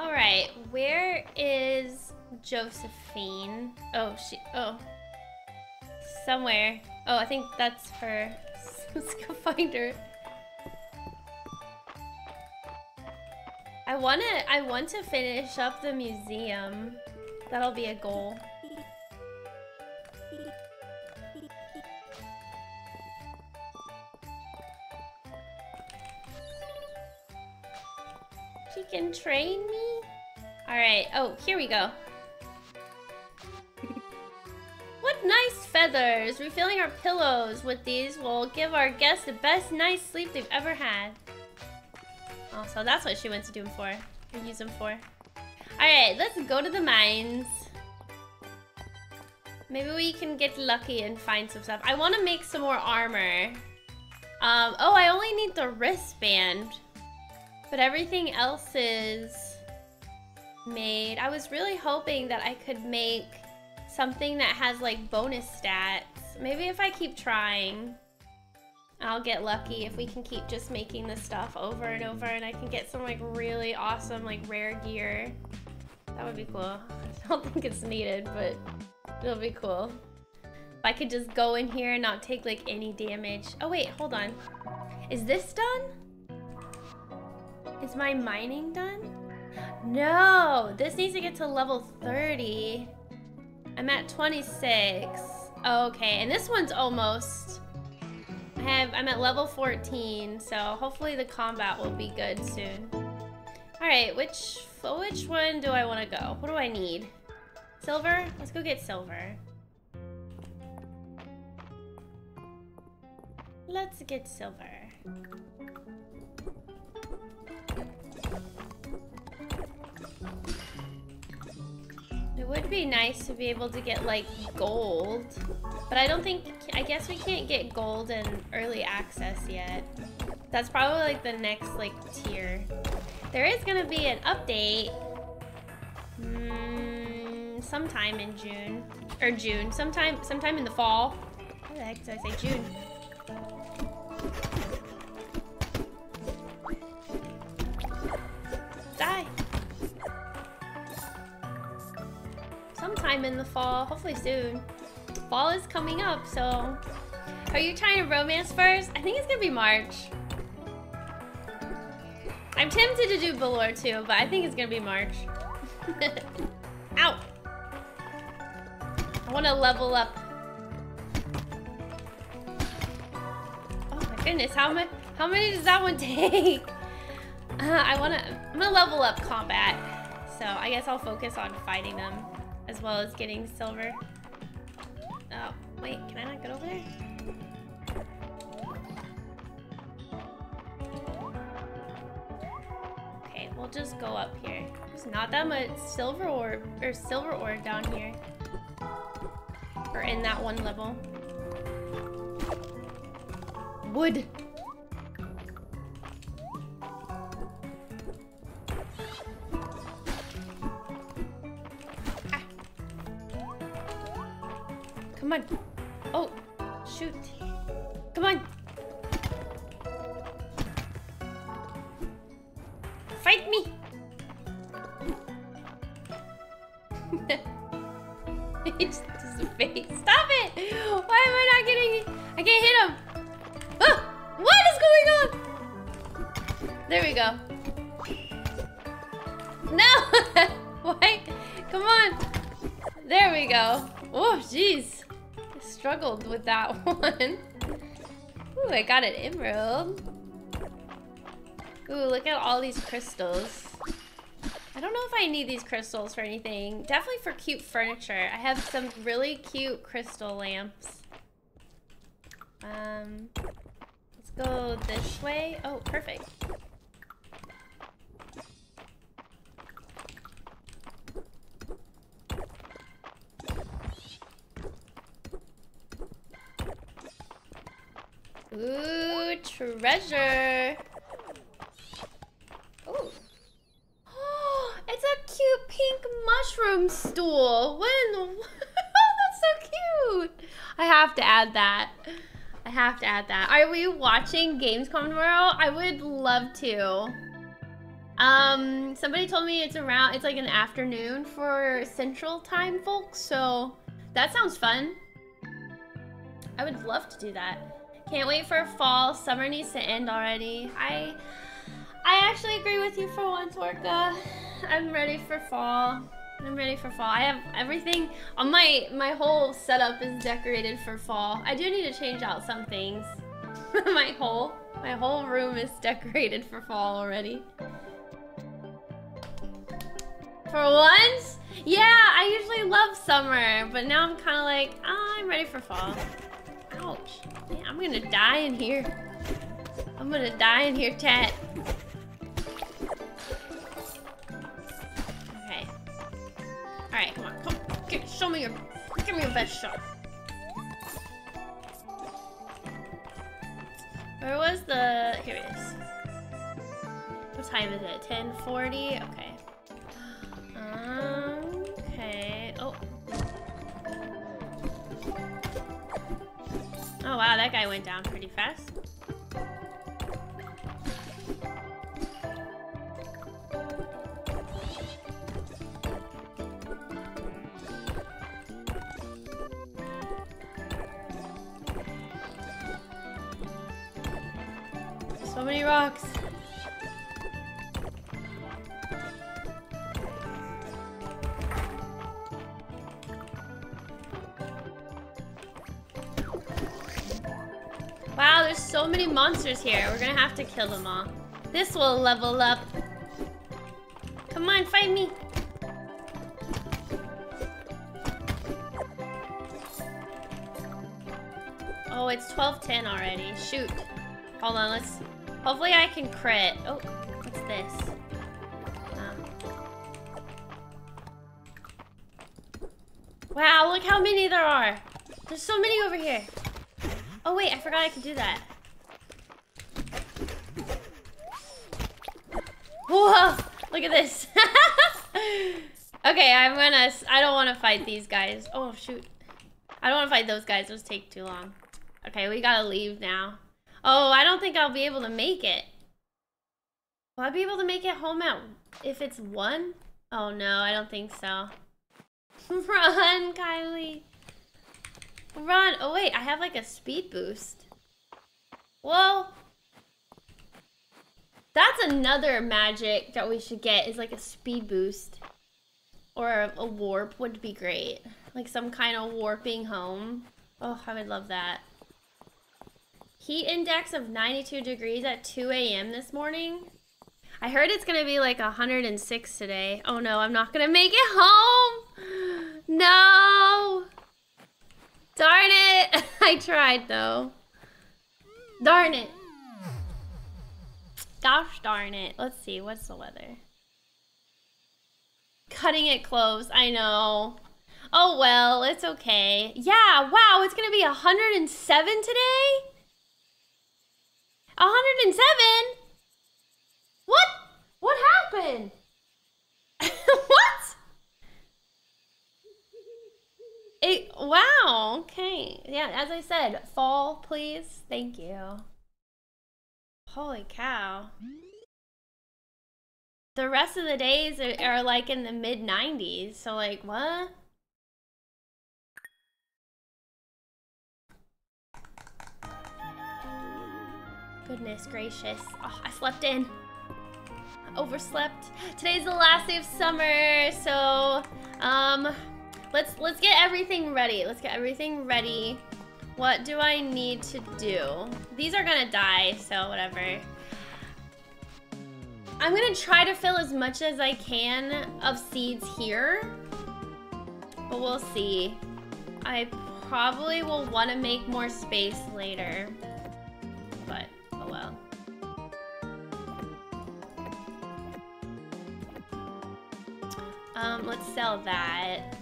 All right, where is Josephine? Oh, she, oh, somewhere. Oh, I think that's her. Let's go find her. I wanna, I want to finish up the museum. That'll be a goal. She can train me? Alright, oh, here we go. have nice feathers. Refilling our pillows with these will give our guests the best night's sleep they've ever had. Oh, so that's what she went to do them for. Or use them for. Alright, let's go to the mines. Maybe we can get lucky and find some stuff. I want to make some more armor. Um, oh, I only need the wristband. But everything else is made. I was really hoping that I could make something that has like bonus stats. Maybe if I keep trying, I'll get lucky if we can keep just making this stuff over and over and I can get some like really awesome like rare gear. That would be cool. I don't think it's needed, but it'll be cool. If I could just go in here and not take like any damage. Oh wait, hold on. Is this done? Is my mining done? No, this needs to get to level 30. I'm at 26. Okay, and this one's almost. I have, I'm at level 14, so hopefully the combat will be good soon. All right, which, which one do I want to go? What do I need? Silver? Let's go get silver. Let's get silver. Would be nice to be able to get like gold, but I don't think, I guess we can't get gold in early access yet. That's probably like the next like tier. There is gonna be an update mm, sometime in June, or June, sometime, sometime in the fall. What the heck did I say June? Die. Sometime in the fall, hopefully soon. Fall is coming up, so... Are you trying to romance first? I think it's gonna be March. I'm tempted to do Balor too, but I think it's gonna be March. Ow! I wanna level up. Oh my goodness, how many, how many does that one take? Uh, I wanna, I'm gonna level up combat. So I guess I'll focus on fighting them as well as getting silver. Oh, wait, can I not get over there? Okay, we'll just go up here. There's not that much silver ore, or silver ore down here. Or in that one level. Wood. Come on. Oh, shoot. Come on. Fight me. it's face. Stop it. Why am I not getting it? I can't hit him. What is going on? There we go. No. Why? Come on. There we go. Oh, jeez struggled with that one. Ooh, I got an emerald. Ooh, look at all these crystals. I don't know if I need these crystals for anything. Definitely for cute furniture. I have some really cute crystal lamps. Um, let's go this way. Oh, perfect. Ooh, treasure. Ooh. Oh, it's a cute pink mushroom stool. When? That's so cute. I have to add that. I have to add that. Are we watching Gamescom tomorrow? I would love to. Um, somebody told me it's around, it's like an afternoon for Central Time, folks, so that sounds fun. I would love to do that. Can't wait for fall. Summer needs to end already. I I actually agree with you for once, Orca. I'm ready for fall. I'm ready for fall. I have everything on my my whole setup is decorated for fall. I do need to change out some things. my whole my whole room is decorated for fall already. For once? Yeah, I usually love summer, but now I'm kind of like, oh, I'm ready for fall. Ouch. Man, I'm gonna die in here. I'm gonna die in here, chat. Okay. Alright, come on. Come, get, show me your, give me your best shot. Where was the, here it is. What time is it? 1040? Okay. Wow, that guy went down pretty fast. So many rocks. Monsters here. We're gonna have to kill them all. This will level up. Come on, fight me. Oh, it's 12:10 already. Shoot. Hold on, let's... Hopefully I can crit. Oh, what's this? Um. Wow, look how many there are. There's so many over here. Oh wait, I forgot I could do that. Whoa, look at this. okay, I'm gonna, I don't want to fight these guys. Oh shoot. I don't want to fight those guys, those take too long. Okay, we gotta leave now. Oh, I don't think I'll be able to make it. Will I be able to make it home at, if it's one? Oh no, I don't think so. Run, Kylie. Run. Oh wait, I have like a speed boost. Whoa. That's another magic that we should get is like a speed boost. Or a, warp would be great. Like some kind of warping home. Oh, I would love that. Heat index of 92 degrees at 2 a.m. this morning. I heard it's gonna be like 106 today. Oh no, I'm not gonna make it home. No. Darn it. I tried though. Darn it. Gosh darn it. Let's see, what's the weather? Cutting it close, I know. Oh well, it's okay. Yeah, wow, it's gonna be 107 today? 107? What? What happened? what? It, wow, okay. Yeah, as I said, fall, please. Thank you. Holy cow. The rest of the days are, are like in the mid 90s, so like, what? Goodness gracious. Oh, I slept in. Overslept. Today's the last day of summer, so um let's let's get everything ready. Let's get everything ready. What do I need to do? These are gonna die, so whatever. I'm gonna try to fill as much as I can of seeds here, but we'll see. I probably will want to make more space later, but oh well. Um, let's sell that.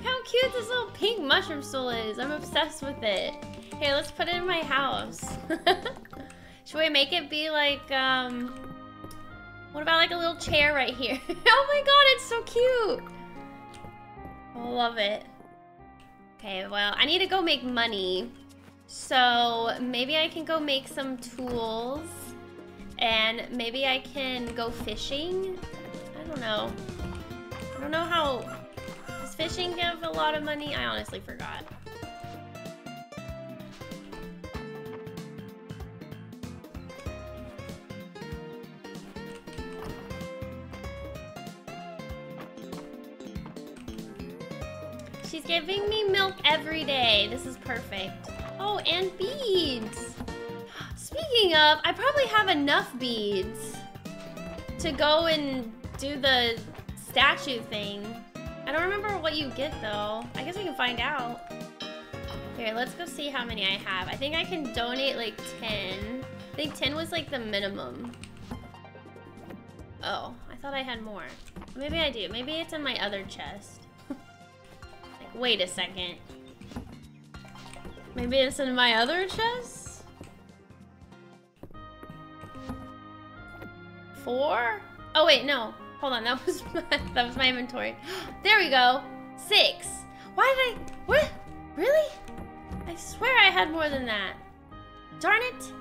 Look how cute this little pink mushroom stool is. I'm obsessed with it. Here, let's put it in my house. Should we make it be like, um... What about like a little chair right here? oh my god, it's so cute! I love it. Okay, well, I need to go make money. So, maybe I can go make some tools. And maybe I can go fishing? I don't know. I don't know how... Fishing give a lot of money? I honestly forgot. She's giving me milk every day. This is perfect. Oh, and beads. Speaking of, I probably have enough beads to go and do the statue thing. I don't remember what you get though. I guess we can find out. Here, let's go see how many I have. I think I can donate like 10. I think 10 was like the minimum. Oh, I thought I had more. Maybe I do. Maybe it's in my other chest. like, wait a second. Maybe it's in my other chest? Four? Oh wait, no. Hold on, that was my, that was my inventory. There we go. Six. Why did I... What? Really? I swear I had more than that. Darn it.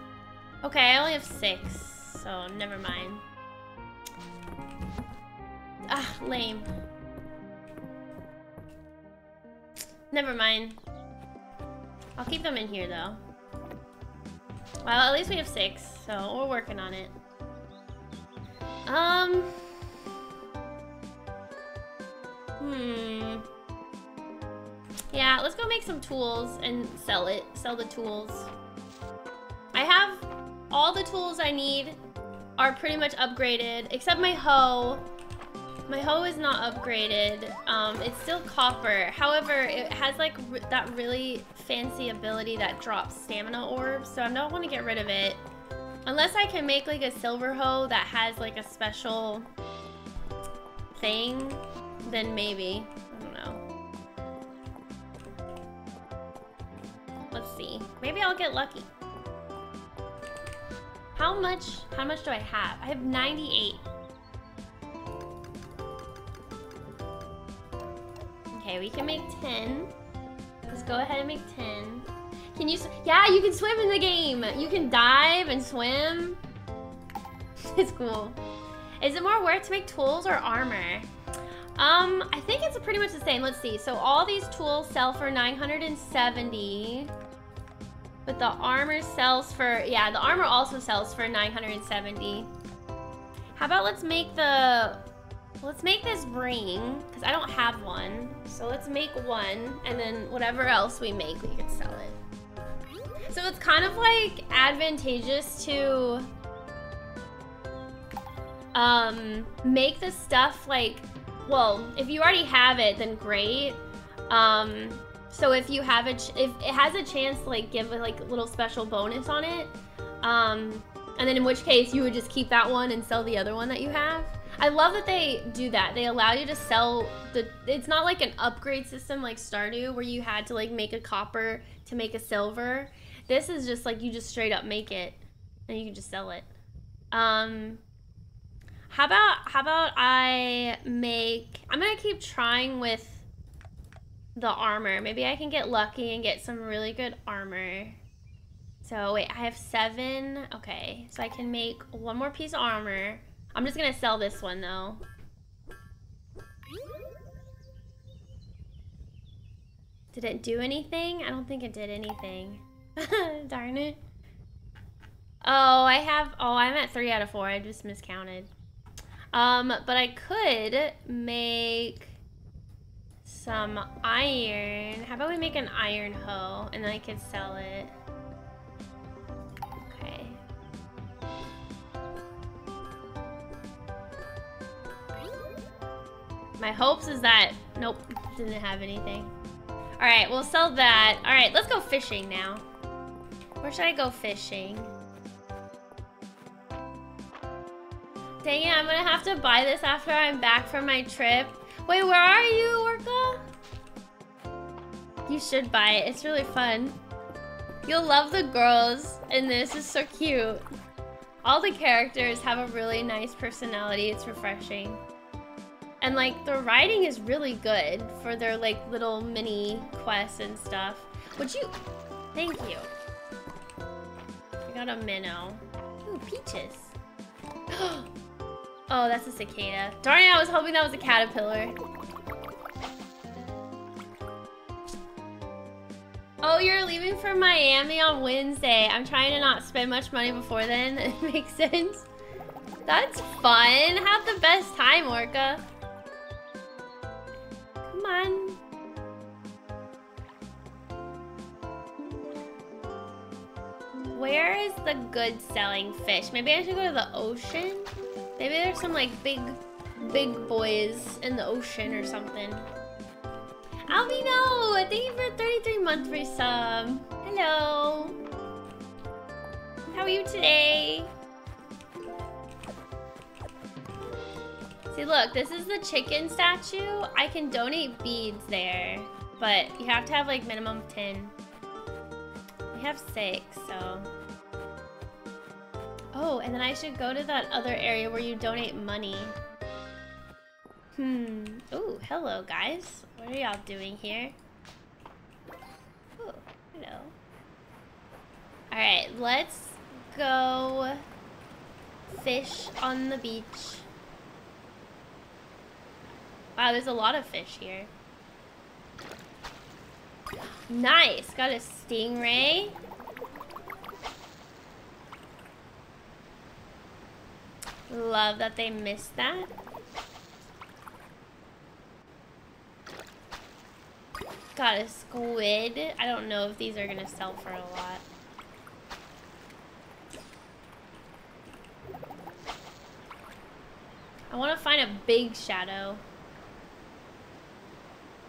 Okay, I only have six, so never mind. Ah, lame. Never mind. I'll keep them in here, though. Well, at least we have six, so we're working on it. Um... Hmm... Yeah, let's go make some tools and sell it. Sell the tools. I have all the tools I need are pretty much upgraded, except my hoe. My hoe is not upgraded. Um, it's still copper. However, it has like that really fancy ability that drops stamina orbs, so I don't want to get rid of it. Unless I can make like a silver hoe that has like a special thing, then maybe. I don't know. Let's see. Maybe I'll get lucky. How much, how much do I have? I have 98. Okay, we can make 10. Let's go ahead and make 10. Can you, yeah, you can swim in the game. You can dive and swim. it's cool. Is it more worth to make tools or armor? Um, I think it's pretty much the same. Let's see. So all these tools sell for 970. But the armor sells for, yeah, the armor also sells for 970. How about let's make the, let's make this ring, because I don't have one. So let's make one, and then whatever else we make, we can sell it. So it's kind of like advantageous to um, make the stuff like, well, if you already have it, then great. Um, so if you have it, if it has a chance to like give a like little special bonus on it, um, and then in which case you would just keep that one and sell the other one that you have. I love that they do that. They allow you to sell the, it's not like an upgrade system like Stardew where you had to like make a copper to make a silver. This is just like you just straight up make it and you can just sell it. Um, how about, how about I make, I'm gonna keep trying with the armor. Maybe I can get lucky and get some really good armor. So wait, I have seven. Okay, so I can make one more piece of armor. I'm just gonna sell this one though. Did it do anything? I don't think it did anything. Darn it. Oh, I have, oh, I'm at three out of four. I just miscounted. Um, but I could make some iron. How about we make an iron hoe and then I could sell it. Okay. My hopes is that, nope, didn't have anything. All right, we'll sell that. All right, let's go fishing now. Where should I go fishing? Dang it, I'm gonna have to buy this after I'm back from my trip. Wait, where are you, Orca? You should buy it. It's really fun. You'll love the girls in this. It's so cute. All the characters have a really nice personality. It's refreshing. And like the writing is really good for their like little mini quests and stuff. Would you? Thank you. I got a minnow. Ooh, peaches. Oh, Oh, that's a cicada. Darn it, I was hoping that was a caterpillar. Oh, you're leaving for Miami on Wednesday. I'm trying to not spend much money before then. It makes sense. That's fun. Have the best time, Orca. Come on. Where is the good selling fish? Maybe I should go to the ocean? Maybe there's some like big big boys in the ocean or something. Albino, thank you for 33 months for sub. Hello. How are you today? See, look, this is the chicken statue. I can donate beads there, but you have to have like minimum 10. We have six, so. Oh, and then I should go to that other area where you donate money. Hmm. Oh, hello, guys. What are y'all doing here? Oh, hello. Alright, let's go fish on the beach. Wow, there's a lot of fish here. Nice, got a stingray. Love that they missed that. Got a squid. I don't know if these are gonna sell for a lot. I want to find a big shadow.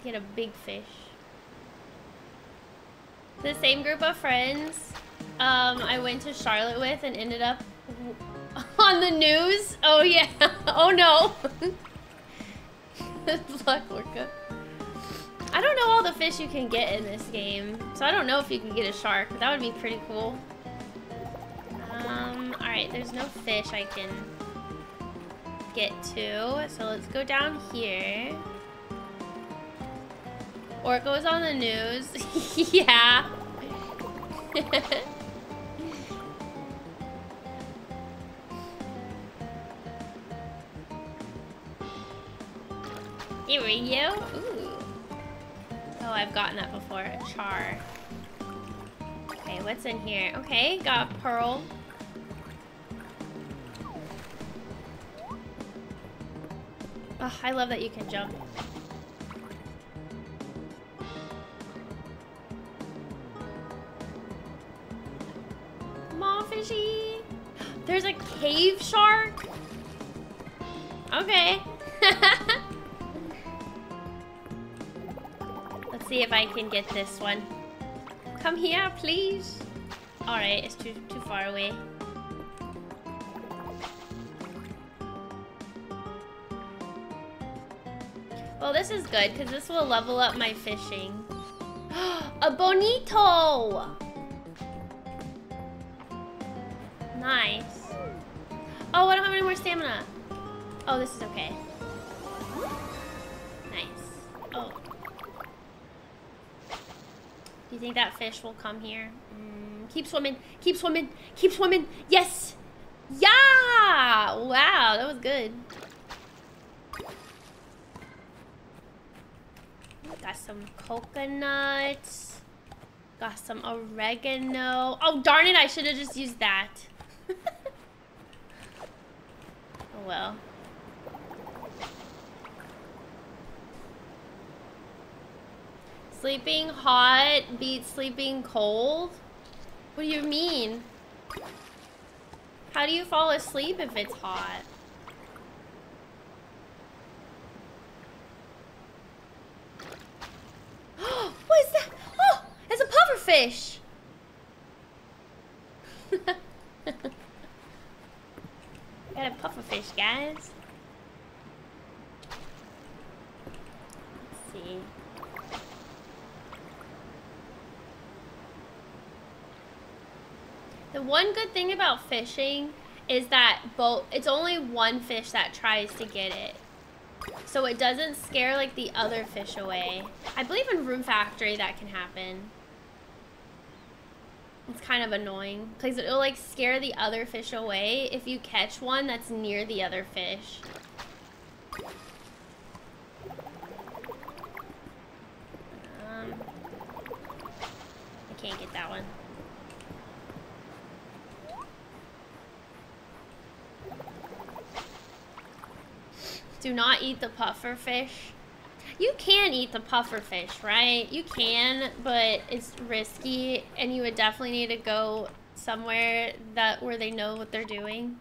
Get a big fish. The same group of friends um, I went to Charlotte with and ended up on the news. Oh yeah. Oh no. luck, Orca. I don't know all the fish you can get in this game. So I don't know if you can get a shark, but that would be pretty cool. Um, alright, there's no fish I can get to. So let's go down here. Or it goes on the news. yeah. Here we go. Ooh. Oh, I've gotten that before. Char. Okay, what's in here? Okay, got pearl. Oh, I love that you can jump. fishy. There's a cave shark? Okay. see if I can get this one. Come here, please. Alright, it's too, too far away. Well, this is good, because this will level up my fishing. a bonito! Nice. Oh, I don't have any more stamina. Oh, this is okay. Nice. Oh. Do you think that fish will come here? Mm, keep swimming. Keep swimming. Keep swimming. Yes. Yeah. Wow, that was good. Got some coconuts. Got some oregano. Oh, darn it. I should have just used that. oh well. Sleeping hot beats sleeping cold? What do you mean? How do you fall asleep if it's hot? what is that? Oh, it's a pufferfish. Got a pufferfish, guys. Let's see. The one good thing about fishing is that both it's only one fish that tries to get it. So it doesn't scare like the other fish away. I believe in Rune Factory that can happen. It's kind of annoying because it'll like scare the other fish away if you catch one that's near the other fish. Um, I can't get that one. Do not eat the puffer fish. You can eat the puffer fish, right? You can, but it's risky, and you would definitely need to go somewhere that where they know what they're doing.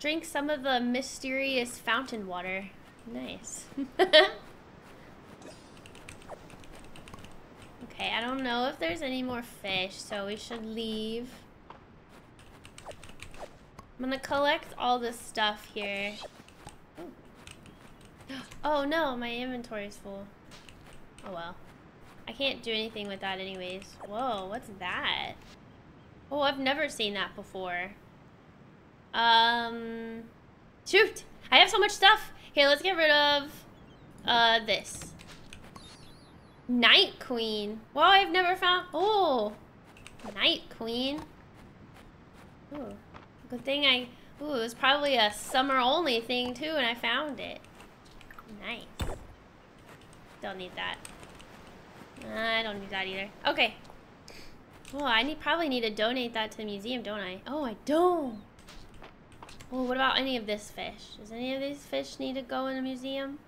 drink some of the mysterious fountain water. Nice. Okay, I don't know if there's any more fish, so we should leave. I'm gonna collect all this stuff here. Oh no, my inventory's full. Oh well. I can't do anything with that anyways. Whoa, what's that? Oh, I've never seen that before. Um, shoot! I have so much stuff! Okay, let's get rid of, uh, this. Night Queen. Well, I've never found... Oh! Night Queen. Ooh. Good thing I... Ooh, it was probably a summer-only thing, too, and I found it. Nice. Don't need that. I don't need that either. Okay. Well, I need probably need to donate that to the museum, don't I? Oh, I don't. Well, what about any of this fish? Does any of these fish need to go in the museum?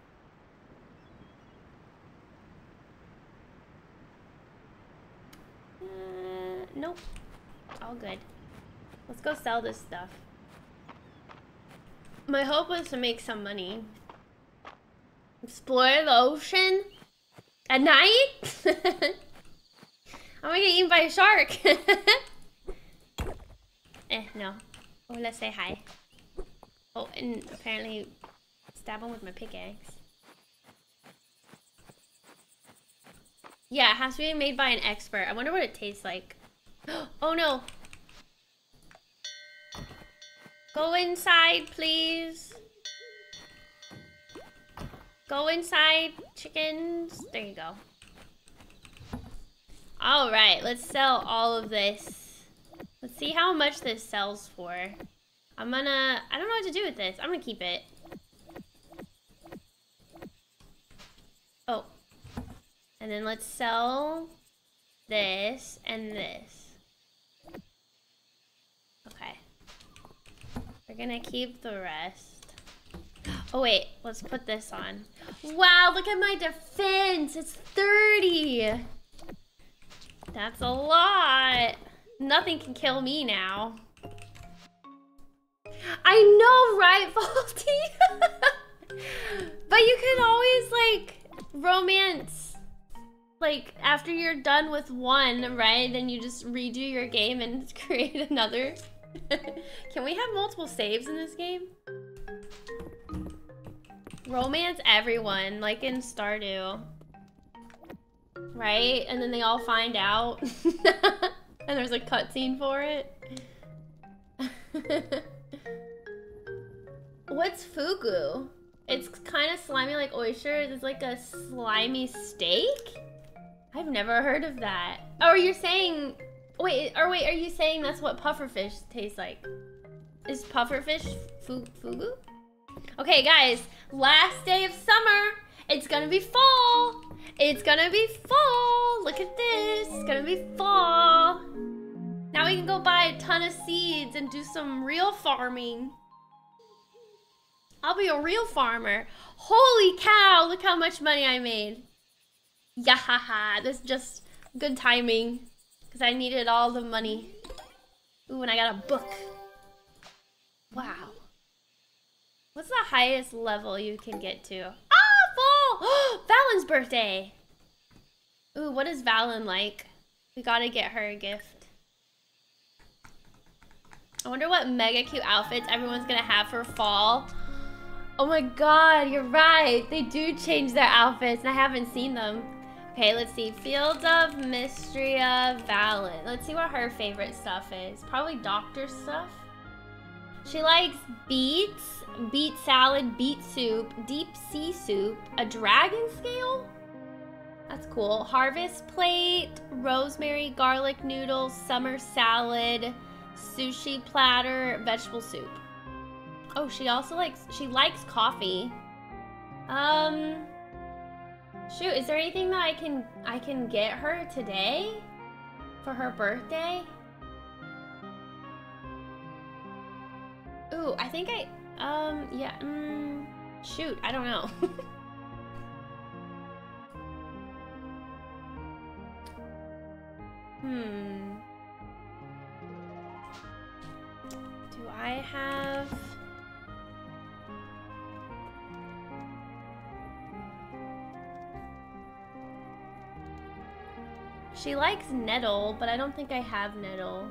Uh, nope. All good. Let's go sell this stuff. My hope was to make some money. Explore the ocean? At night? I'm gonna get eaten by a shark. eh, no. Oh, let's say hi. Oh, and apparently stab him with my pickaxe. Yeah, it has to be made by an expert. I wonder what it tastes like. oh no. Go inside, please. Go inside, chickens. There you go. All right, let's sell all of this. Let's see how much this sells for. I'm gonna, I don't know what to do with this. I'm gonna keep it. Oh, and then let's sell this and this. Okay. We're gonna keep the rest. Oh wait, let's put this on. Wow, look at my defense. It's 30. That's a lot. Nothing can kill me now. I know, right, Faulty? but you can always, like, romance like after you're done with one, right? Then you just redo your game and create another. Can we have multiple saves in this game? Romance everyone, like in Stardew. Right? And then they all find out. and there's a cutscene for it. What's fugu? It's kind of slimy like oysters. It's like a slimy steak? I've never heard of that. Oh, you're saying... Wait, or wait, are you saying that's what pufferfish tastes like? Is pufferfish fugu? Okay, guys, last day of summer. It's gonna be fall. It's gonna be fall. Look at this. It's gonna be fall. Now we can go buy a ton of seeds and do some real farming. I'll be a real farmer. Holy cow, look how much money I made. Yeah, haha, that's just good timing. Because I needed all the money. Ooh, and I got a book. Wow. What's the highest level you can get to? Ah, fall! Valen's birthday! Ooh, what is Valen like? We gotta get her a gift. I wonder what mega cute outfits everyone's gonna have for fall. Oh my god, you're right. They do change their outfits and I haven't seen them. Okay, let's see. Fields of Mistria Valen. Let's see what her favorite stuff is. Probably doctor stuff. She likes beets, beet salad, beet soup, deep sea soup, a dragon scale? That's cool. Harvest plate, rosemary garlic noodles, summer salad, sushi platter, vegetable soup. Oh, she also likes, she likes coffee. Um, Shoot, is there anything that I can I can get her today for her birthday? Ooh, I think I um, yeah, mm, shoot, I don't know. hmm. Do I have... She likes nettle, but I don't think I have nettle.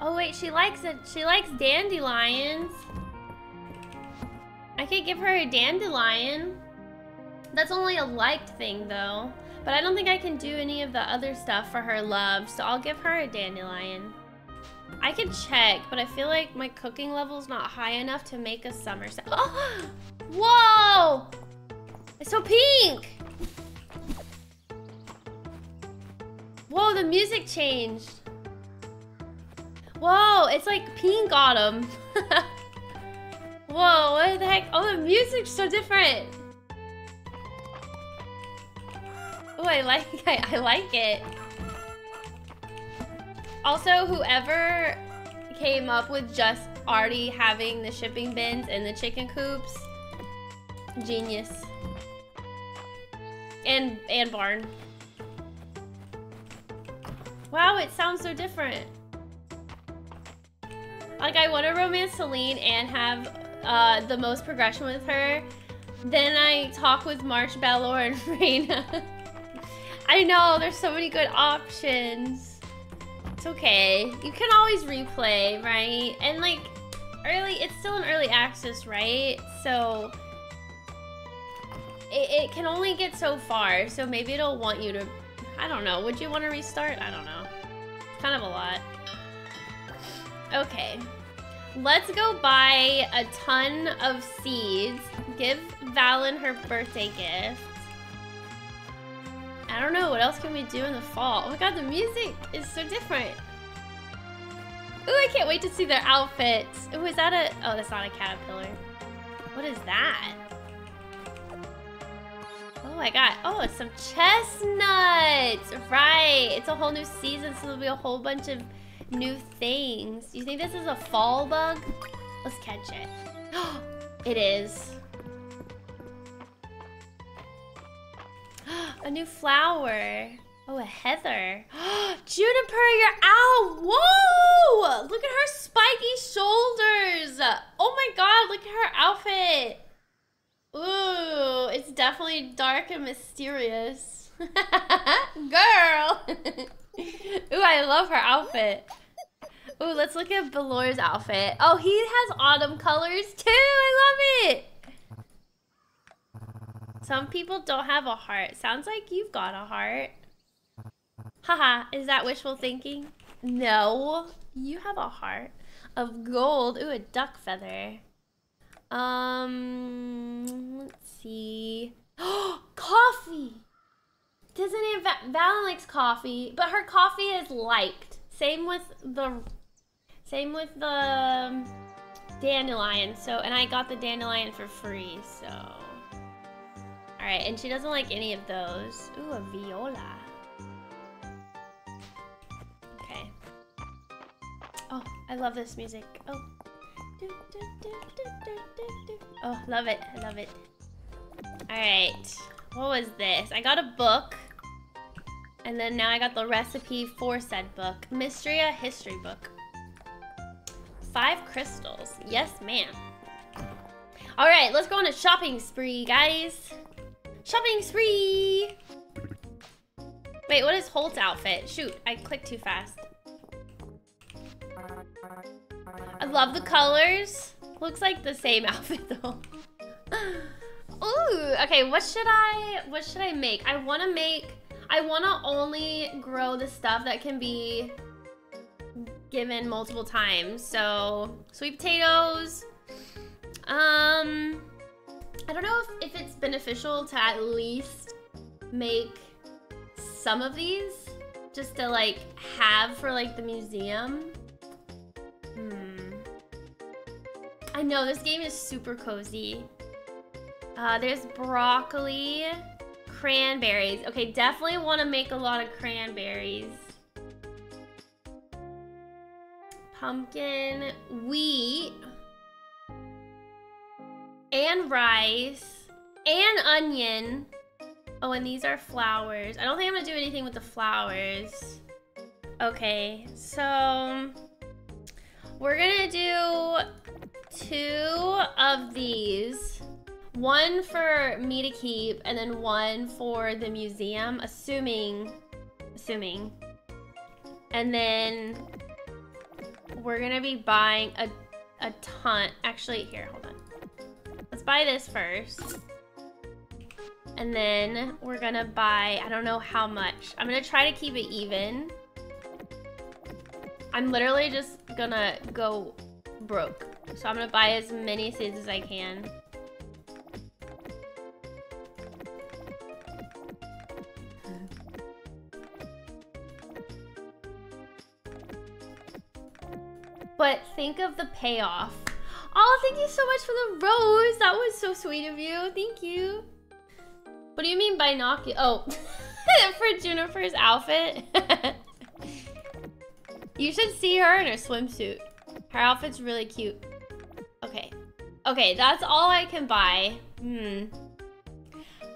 Oh wait, she likes it. She likes dandelions. I could give her a dandelion. That's only a liked thing though. But I don't think I can do any of the other stuff for her love, so I'll give her a dandelion. I could check, but I feel like my cooking level's not high enough to make a somerset. Oh! Whoa! It's so pink! Whoa, the music changed. Whoa, it's like pink autumn. Whoa, what the heck? Oh, the music's so different. Oh, I like I, I like it. Also, whoever came up with just already having the shipping bins and the chicken coops, genius. And and barn. Wow, it sounds so different. Like, I want to romance Celine and have uh, the most progression with her. Then I talk with March, Balor, and Reina. I know, there's so many good options. It's okay. You can always replay, right? And like, early, it's still an early access, right? So, it, it can only get so far. So maybe it'll want you to, I don't know. Would you want to restart? I don't know. Kind of a lot. Okay. Let's go buy a ton of seeds. Give Valen her birthday gift. I don't know, what else can we do in the fall? Oh my god, the music is so different. Ooh, I can't wait to see their outfits. Ooh, is that a... Oh, that's not a caterpillar. What is that? Oh my god. Oh, it's some chestnuts. Right. It's a whole new season, so there'll be a whole bunch of new things. You think this is a fall bug? Let's catch it. it is. a new flower. Oh, a heather. Juniper, you're out. Whoa! Look at her spiky shoulders. Oh my god, look at her outfit. Ooh, it's definitely dark and mysterious. Girl! Ooh, I love her outfit. Ooh, let's look at Balor's outfit. Oh, he has autumn colors too. I love it. Some people don't have a heart. Sounds like you've got a heart. Haha, is that wishful thinking? No, you have a heart of gold. Ooh, a duck feather. Um, let's see. Oh, coffee. Doesn't it? Valen likes coffee, but her coffee is liked. Same with the same with the um, dandelion. So, and I got the dandelion for free, so. Alright, and she doesn't like any of those. Ooh, a viola. Okay. Oh, I love this music. Oh. Oh, love it. I love it. Alright. What was this? I got a book. And then now I got the recipe for said book. Mistria history book. Five crystals. Yes, ma'am. All right, let's go on a shopping spree, guys. Shopping spree! Wait, what is Holt's outfit? Shoot, I clicked too fast. I love the colors. Looks like the same outfit though. Ooh, okay, what should I, what should I make? I wanna make, I wanna only grow the stuff that can be given multiple times. So sweet potatoes. Um, I don't know if, if it's beneficial to at least make some of these just to like have for like the museum. Hmm. I know this game is super cozy. Uh, there's broccoli, cranberries. Okay, definitely want to make a lot of cranberries. Pumpkin, wheat, and rice, and onion. Oh, and these are flowers. I don't think I'm gonna do anything with the flowers. Okay, so we're gonna do two of these. One for me to keep and then one for the museum, assuming assuming. And then we're gonna be buying a, a ton. Actually, here, hold on. Let's buy this first. And then we're gonna buy, I don't know how much. I'm gonna try to keep it even. I'm literally just gonna go broke. So I'm gonna buy as many seeds as I can. But think of the payoff. Oh, thank you so much for the rose. That was so sweet of you. Thank you. What do you mean by binocular? Oh, for Juniper's outfit. you should see her in her swimsuit. Her outfit's really cute. Okay. Okay, that's all I can buy. Hmm.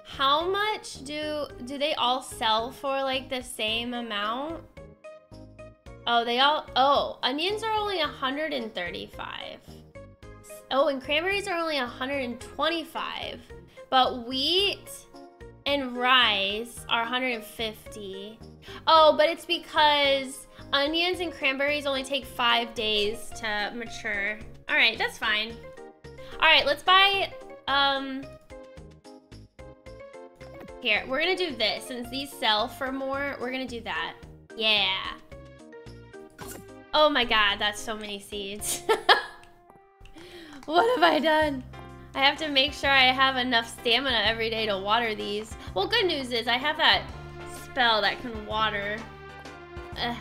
How much do do they all sell for like the same amount? Oh, they all Oh, onions are only 135. Oh, and cranberries are only 125. But wheat and rice are 150. Oh, but it's because onions and cranberries only take five days to mature. All right, that's fine. All right, let's buy, um, here, we're gonna do this. Since these sell for more, we're gonna do that. Yeah. Oh my god, that's so many seeds. what have I done? I have to make sure I have enough stamina every day to water these. Well, good news is I have that spell that can water. Ugh.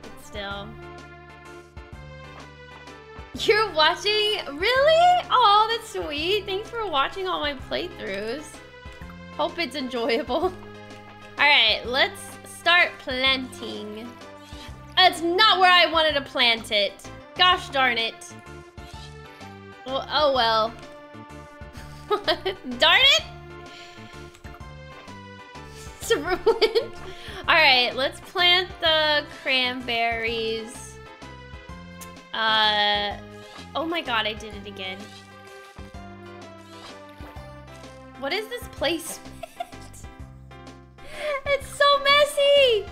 But still. You're watching? Really? Oh, that's sweet. Thanks for watching all my playthroughs. Hope it's enjoyable. Alright, let's start planting. That's not where I wanted to plant it. Gosh darn it. Oh, oh well. darn it! It's ruined. Alright, let's plant the cranberries. Uh, oh my god, I did it again. What is this placement? it's so messy!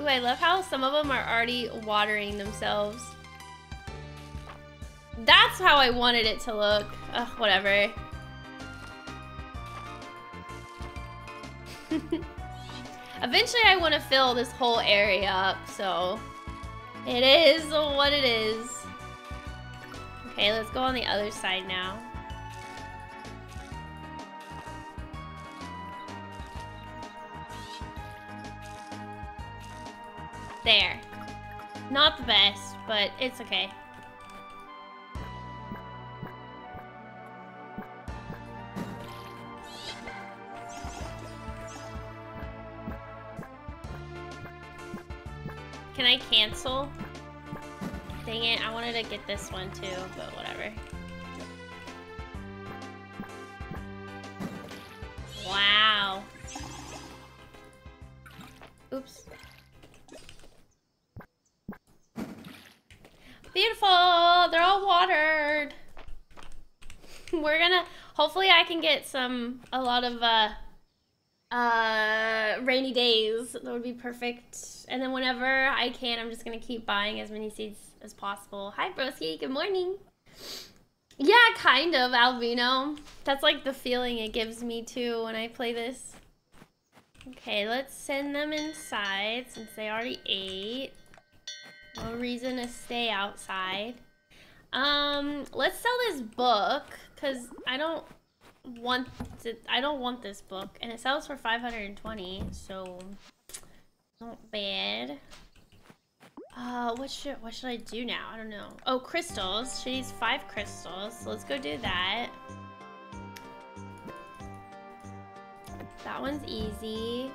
Ooh, I love how some of them are already watering themselves. That's how I wanted it to look. Ugh, whatever. Eventually I want to fill this whole area up, so it is what it is. Okay, let's go on the other side now. There. Not the best, but it's okay. Can I cancel? Dang it, I wanted to get this one too, but whatever. Wow. Oops. Beautiful! They're all watered. We're gonna, hopefully I can get some, a lot of, uh, uh, rainy days. That would be perfect. And then whenever I can, I'm just gonna keep buying as many seeds as possible. Hi, broski. Good morning. Yeah, kind of, Albino. That's like the feeling it gives me too when I play this. Okay, let's send them inside since they already ate. No reason to stay outside. Um, let's sell this book because I don't want to, I don't want this book and it sells for 520 so not bad. Uh what should what should I do now? I don't know. Oh crystals. She needs five crystals so let's go do that. That one's easy.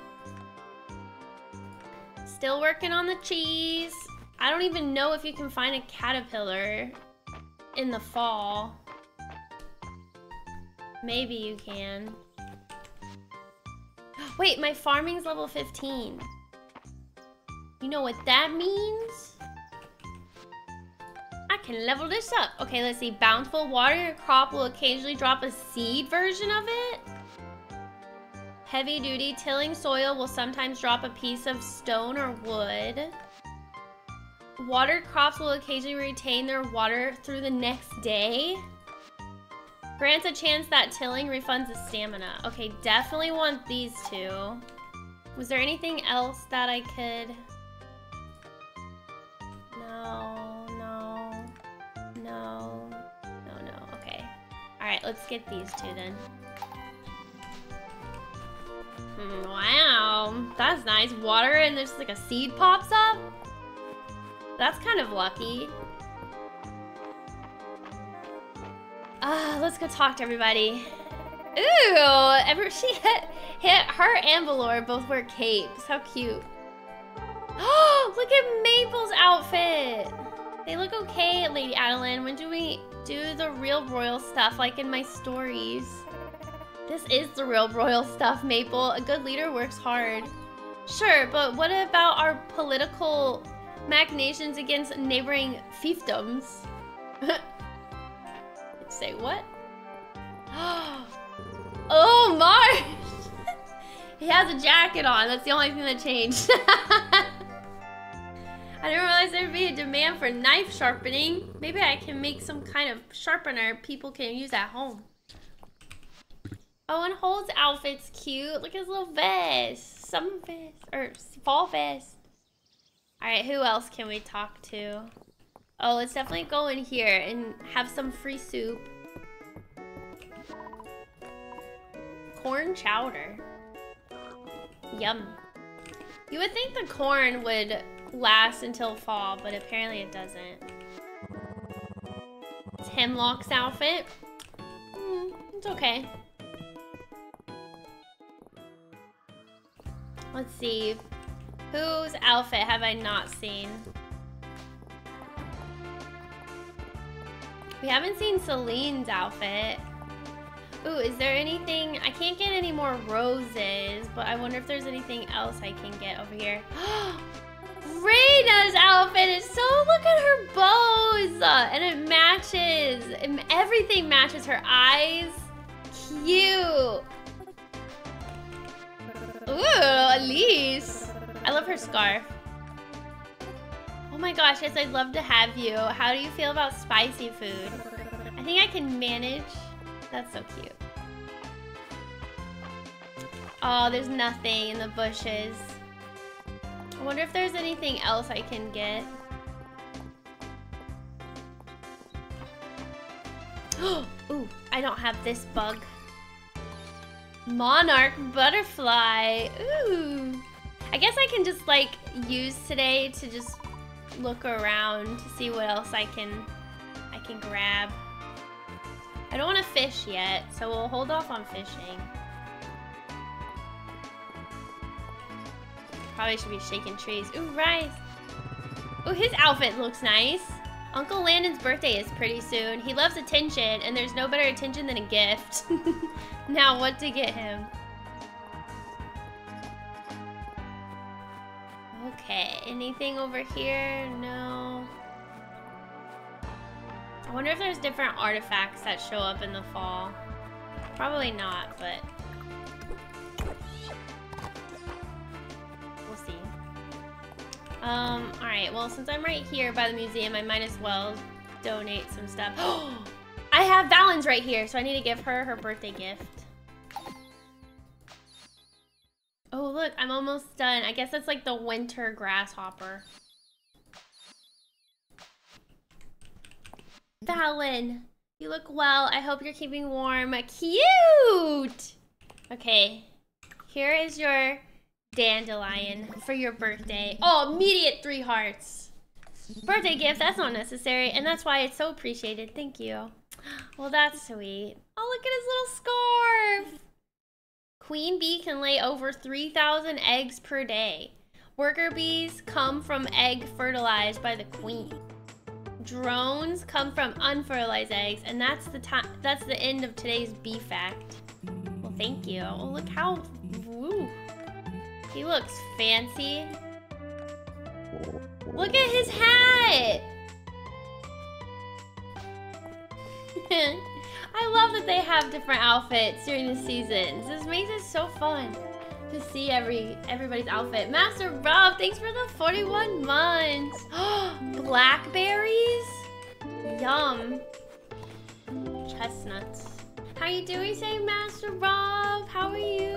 Still working on the cheese I don't even know if you can find a caterpillar in the fall Maybe you can. Wait, my farming's level 15. You know what that means? I can level this up. Okay, let's see. Bountiful water crop will occasionally drop a seed version of it. Heavy duty tilling soil will sometimes drop a piece of stone or wood. Watered crops will occasionally retain their water through the next day. Grants a chance that tilling refunds the stamina. Okay, definitely want these two. Was there anything else that I could... No, no, no, no, no. Okay. Alright, let's get these two then. Hmm, wow, that's nice. Water and there's like a seed pops up. That's kind of lucky. Ah, uh, let's go talk to everybody. Ooh, ever she hit, hit her and Valor both wear capes. How cute. Oh, look at Maple's outfit. They look okay, Lady Adeline. When do we do the real royal stuff like in my stories? This is the real royal stuff, Maple. A good leader works hard. Sure, but what about our political machinations against neighboring fiefdoms? Say what? oh, March! he has a jacket on. That's the only thing that changed. I didn't realize there'd be a demand for knife sharpening. Maybe I can make some kind of sharpener people can use at home. Oh, and Holt's outfit's cute. Look at his little vest. Summer vest. Or fall vest. Alright, who else can we talk to? Oh, let's definitely go in here and have some free soup. Corn chowder. Yum. You would think the corn would last until fall, but apparently it doesn't. It's Hemlock's outfit. Mm, it's okay. Let's see. Whose outfit have I not seen? We haven't seen Celine's outfit. Ooh, is there anything? I can't get any more roses, but I wonder if there's anything else I can get over here. Reina's outfit is so, look at her bows, uh, and it matches, and everything matches her eyes. Cute. Ooh, Elise. I love her scarf. Oh my gosh, yes, I'd love to have you. How do you feel about spicy food? I think I can manage. That's so cute. Oh, there's nothing in the bushes. I wonder if there's anything else I can get. Ooh, I don't have this bug. Monarch butterfly. Ooh. I guess I can just like use today to just look around to see what else I can I can grab. I don't want to fish yet, so we'll hold off on fishing. Probably should be shaking trees. Ooh, rice. Ooh, his outfit looks nice. Uncle Landen's birthday is pretty soon. He loves attention, and there's no better attention than a gift. now, what to get him? Okay, anything over here? No. I wonder if there's different artifacts that show up in the fall. Probably not, but We'll see. Um, alright, well, since I'm right here by the museum, I might as well donate some stuff. I have Valen's right here, so I need to give her her birthday gift. Oh, look, I'm almost done. I guess that's like the winter grasshopper. Valen, you look well. I hope you're keeping warm. Cute! Okay, here is your dandelion for your birthday. Oh, immediate three hearts. Birthday gift, that's not necessary, and that's why it's so appreciated. Thank you. Well, that's sweet. Oh, look at his little scarf. Queen bee can lay over 3,000 eggs per day. Worker bees come from egg fertilized by the queen. Drones come from unfertilized eggs, and that's the time. That's the end of today's bee fact. Well, thank you. Oh, look how. Woo. He looks fancy. Look at his hat! I love that they have different outfits during the seasons. This makes it so fun to see every everybody's outfit. Master Rob, thanks for the 41 months. Blackberries? Yum. Chestnuts. How you doing, say Master Rob? How are you?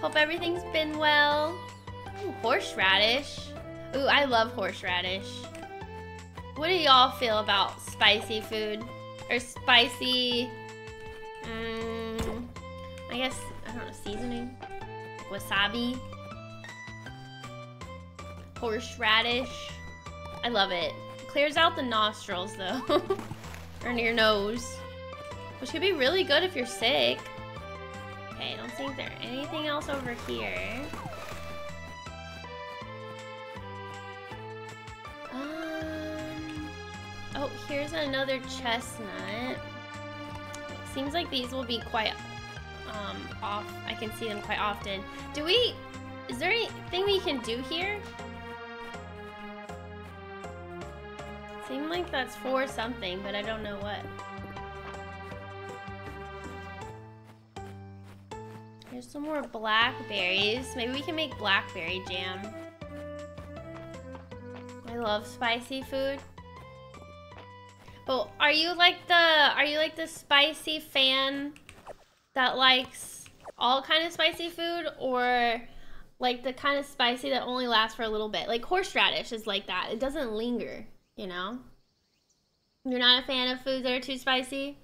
Hope everything's been well. Ooh, horseradish. Ooh, I love horseradish. What do y'all feel about spicy food? Or spicy... Um, I guess, I don't know, seasoning? Wasabi? Horseradish? I love it. Clears out the nostrils, though. or near nose. Which could be really good if you're sick. Okay, I don't think there's anything else over here. Oh, here's another chestnut. Seems like these will be quite um, off. I can see them quite often. Do we... Is there anything we can do here? Seem like that's for something, but I don't know what. Here's some more blackberries. Maybe we can make blackberry jam. I love spicy food. But are you like the are you like the spicy fan that likes all kind of spicy food or like the kind of spicy that only lasts for a little bit? Like horseradish is like that. It doesn't linger, you know? You're not a fan of foods that are too spicy?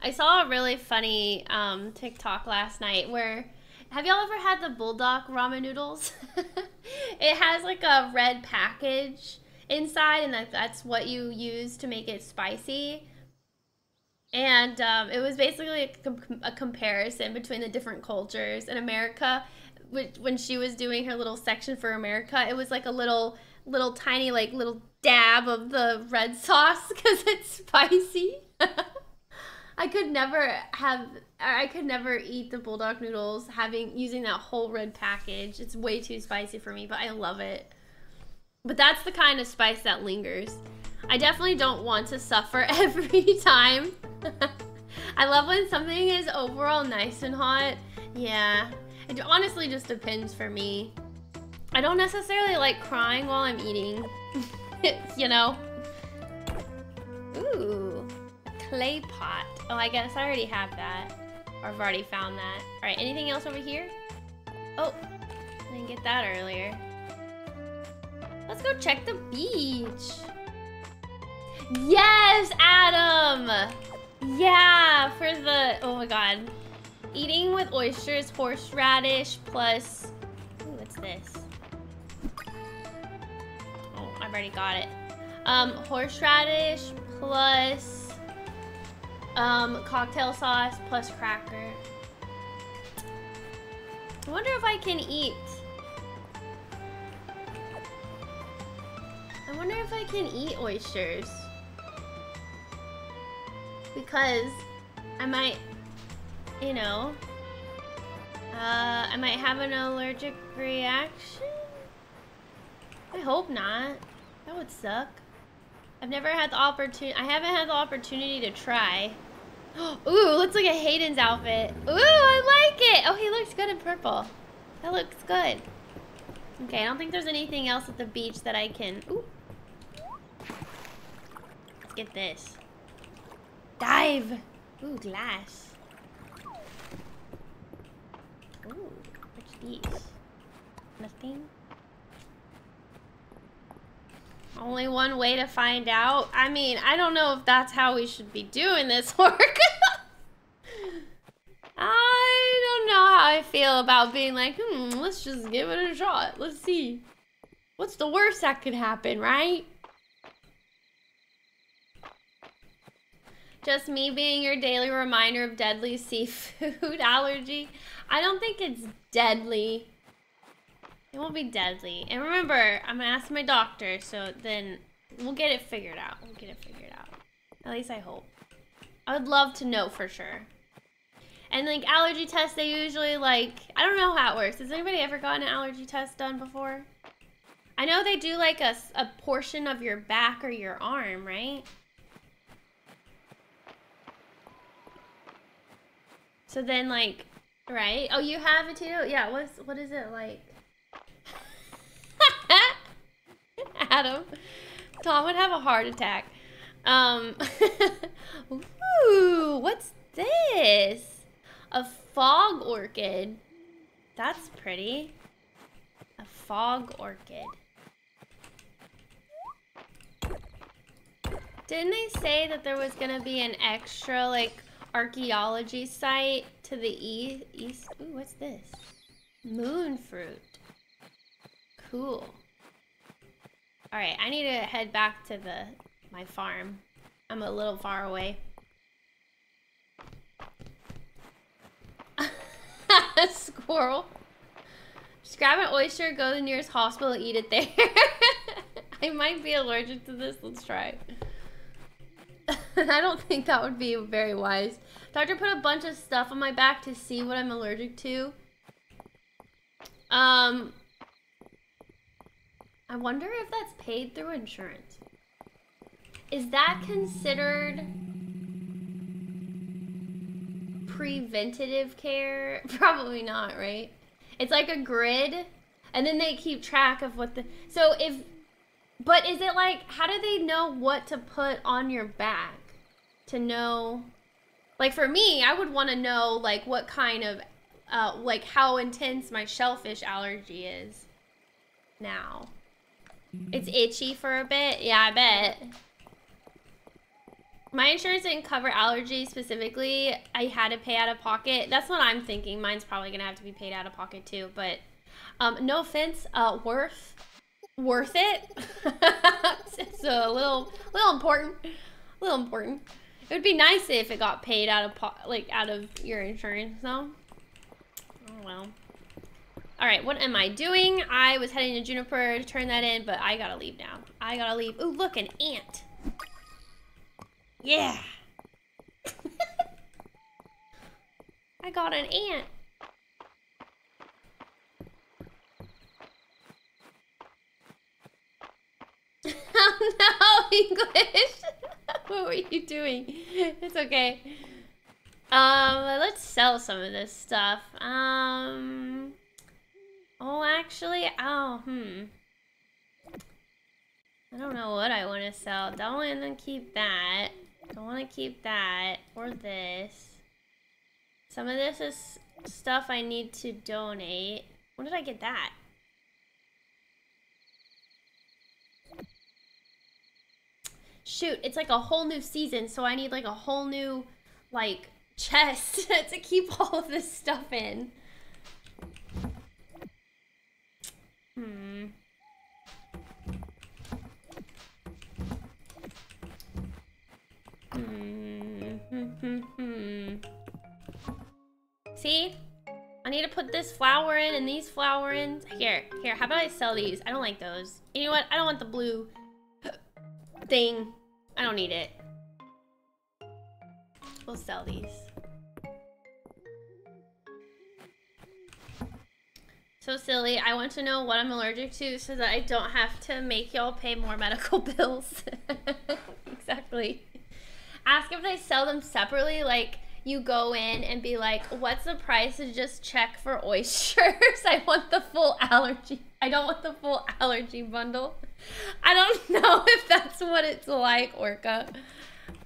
I saw a really funny um, TikTok last night where have y'all ever had the bulldog ramen noodles? it has like a red package inside, and that, that's what you use to make it spicy. And um, it was basically a, com- a, comparison between the different cultures in America. When she was doing her little section for America, it was like a little, little tiny, like little dab of the red sauce because it's spicy. I could never have I could never eat the bulldog noodles having using that whole red package. It's way too spicy for me, but I love it. But that's the kind of spice that lingers. I definitely don't want to suffer every time. I love when something is overall nice and hot. Yeah, it honestly just depends for me. I don't necessarily like crying while I'm eating, you know? Ooh, clay pot. Oh, I guess I already have that. Or I've already found that. Alright, anything else over here? Oh, I didn't get that earlier. Let's go check the beach. Yes, Adam! Yeah, for the, oh my god. Eating with oysters, horseradish, plus, ooh, what's this? Oh, I've already got it. Um, horseradish plus um, cocktail sauce plus cracker. I wonder if I can eat. I wonder if I can eat oysters. Because I might, you know, uh, I might have an allergic reaction. I hope not. That would suck. I've never had the opportunity. I haven't had the opportunity to try. Ooh, looks like a Hayden's outfit. Ooh, I like it. Oh, he looks good in purple. That looks good. Okay, I don't think there's anything else at the beach that I can... Ooh. Get this. Dive. Ooh, glass. Ooh, what's these? Nothing? Only one way to find out? I mean, I don't know if that's how we should be doing this work. I don't know how I feel about being like, hmm, let's just give it a shot. Let's see. What's the worst that could happen, right? Just me being your daily reminder of deadly seafood allergy. I don't think it's deadly. It won't be deadly. And remember, I'm gonna ask my doctor, so then we'll get it figured out. We'll get it figured out. At least I hope. I would love to know for sure. And like allergy tests, they usually like, I don't know how it works. Has anybody ever gotten an allergy test done before? I know they do like a, a portion of your back or your arm, right? So then, like, right? Oh, you have it too? Yeah, what's, what is it like? Adam. Tom would have a heart attack. Um, ooh, what's this? A fog orchid. That's pretty. A fog orchid. Didn't they say that there was gonna be an extra, like, archaeology site to the east? east? Ooh, what's this? Moon fruit. Cool. Alright, I need to head back to the my farm. I'm a little far away. Squirrel. Just grab an oyster, go to the nearest hospital, eat it there. I might be allergic to this. Let's try. I don't think that would be very wise. Doctor put a bunch of stuff on my back to see what I'm allergic to. Um, I wonder if that's paid through insurance. Is that considered preventative care? Probably not, right? It's like a grid, and then they keep track of what the. So if. But is it like, how do they know what to put on your back? To know. Like for me, I would want to know, like, what kind of. Uh, like, how intense my shellfish allergy is now. It's itchy for a bit. Yeah, I bet. My insurance didn't cover allergies specifically. I had to pay out of pocket. That's what I'm thinking. Mine's probably gonna have to be paid out of pocket too. But um, no offense, uh, worth worth it. it's a little little important, a little important. It would be nice if it got paid out of like out of your insurance though. Oh well. All right, what am I doing? I was heading to Juniper to turn that in, but I gotta leave now. I gotta leave. Ooh, look, an ant. Yeah. I got an ant. Oh no, English. what were you doing? It's okay. Um, let's sell some of this stuff. Um... Oh, actually, oh, hmm. I don't know what I want to sell. Don't want to keep that. Don't want to keep that or this. Some of this is stuff I need to donate. When did I get that? Shoot, it's like a whole new season, so I need like a whole new, like, chest to keep all of this stuff in. Hmm. Hmm. See? I need to put this flower in and these flower in. Here, here, how about I sell these? I don't like those. You know what? I don't want the blue thing. I don't need it. We'll sell these. So silly. I want to know what I'm allergic to so that I don't have to make y'all pay more medical bills. exactly. Ask if they sell them separately. Like, you go in and be like, what's the price to just check for oysters? I want the full allergy. I don't want the full allergy bundle. I don't know if that's what it's like, Orca.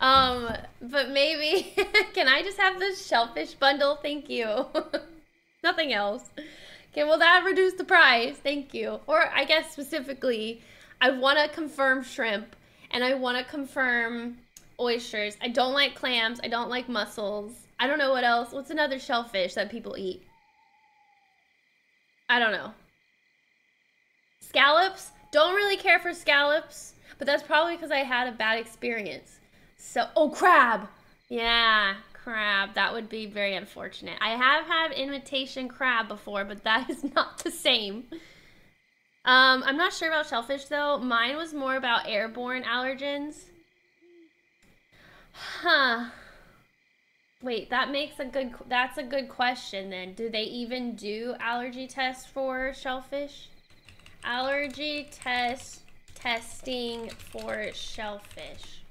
Um, but maybe, can I just have the shellfish bundle? Thank you. Nothing else. Okay, well that reduced the price. Thank you. Or I guess specifically, I want to confirm shrimp and I want to confirm oysters. I don't like clams. I don't like mussels. I don't know what else. What's another shellfish that people eat? I don't know. Scallops? Don't really care for scallops, but that's probably because I had a bad experience. So, oh, crab. Yeah, crab. That would be very unfortunate. I have had imitation crab before, but that is not the same. Um, I'm not sure about shellfish though. Mine was more about airborne allergens. Huh. Wait, that makes a good that's a good question then. Do they even do allergy tests for shellfish? Allergy test testing for shellfish.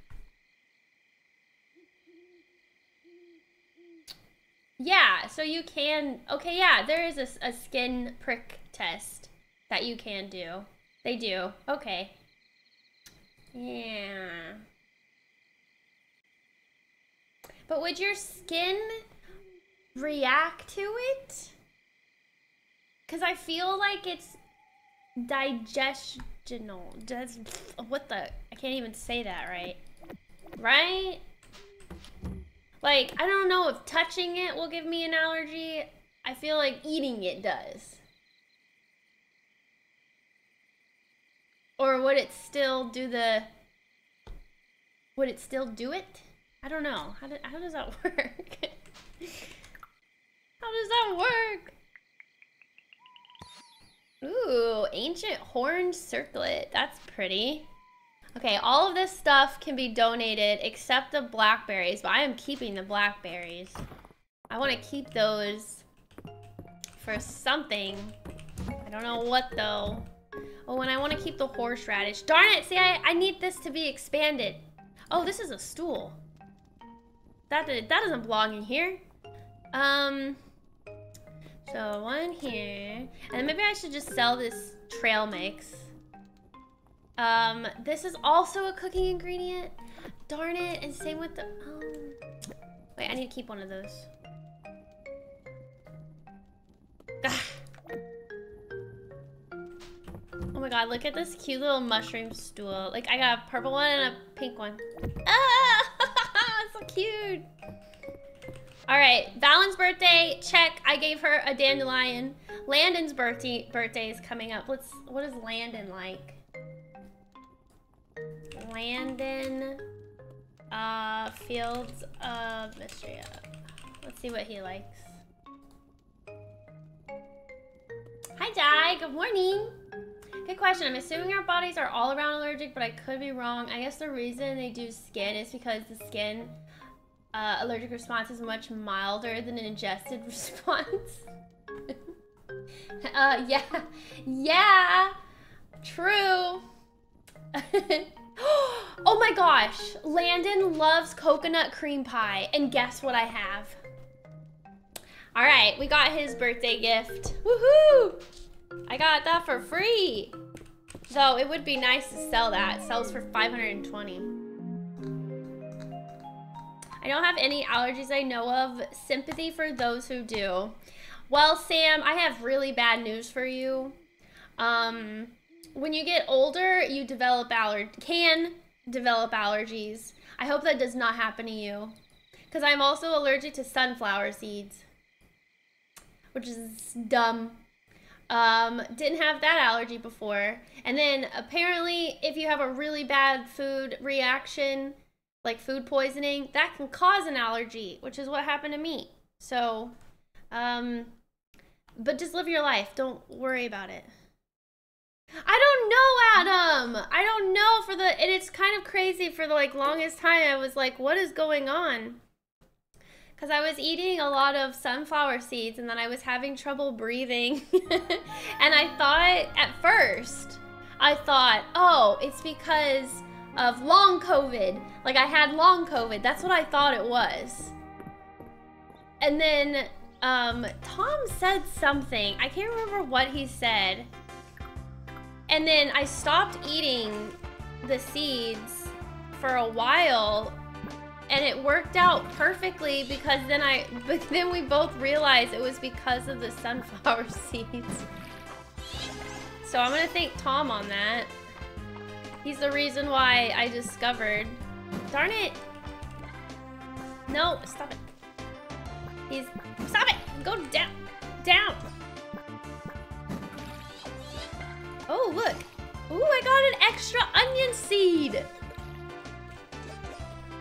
Yeah, so you can, okay, yeah, there is a, a skin prick test that you can do. They do, okay. Yeah. But would your skin react to it? Because I feel like it's digestional. Does, what the, I can't even say that right. Right? Like, I don't know if touching it will give me an allergy. I feel like eating it does. Or would it still do the... Would it still do it? I don't know. How, how does that work? how does that work? Ooh, ancient horned circlet. That's pretty. Okay, all of this stuff can be donated except the blackberries, but I am keeping the blackberries. I want to keep those for something. I don't know what though. Oh, and I want to keep the horseradish. Darn it, see, I, I need this to be expanded. Oh, this is a stool. That, that doesn't belong in here. Um, so one here. And maybe I should just sell this trail mix. Um, this is also a cooking ingredient. Darn it, and same with the, um, wait, I need to keep one of those. oh my god, look at this cute little mushroom stool. Like, I got a purple one and a pink one. Ah, so cute. All right, Valen's birthday, check. I gave her a dandelion. Landen's birthday birthday is coming up. Let's, what is Landen like? Landen uh, Fields of Mistria. Let's see what he likes. Hi, Di. Good morning. Good question. I'm assuming our bodies are all around allergic, but I could be wrong. I guess the reason they do skin is because the skin uh, allergic response is much milder than an ingested response. uh, yeah. Yeah. True. oh my gosh, Landen loves coconut cream pie, and guess what I have? All right, we got his birthday gift. Woohoo! I got that for free. Though it would be nice to sell that. It sells for 520. I don't have any allergies I know of. Sympathy for those who do. Well, Sam, I have really bad news for you. Um, when you get older, you develop aller can develop allergies. I hope that does not happen to you. Because I'm also allergic to sunflower seeds. Which is dumb. Um, didn't have that allergy before. And then apparently if you have a really bad food reaction, like food poisoning, that can cause an allergy, which is what happened to me. So, um, but just live your life. Don't worry about it. I don't know, Adam. I don't know for the and it's kind of crazy for the like longest time I was like what is going on? Cuz I was eating a lot of sunflower seeds and then I was having trouble breathing. and I thought at first I thought, "Oh, it's because of long COVID. Like I had long COVID. That's what I thought it was." And then um Tom said something. I can't remember what he said and then I stopped eating the seeds for a while and it worked out perfectly because then I but then we both realized it was because of the sunflower seeds. So I'm gonna thank Tom on that. He's the reason why I discovered. Darn it! No, stop it. He's stop it! Go down! Down! Oh, look. Ooh, I got an extra onion seed.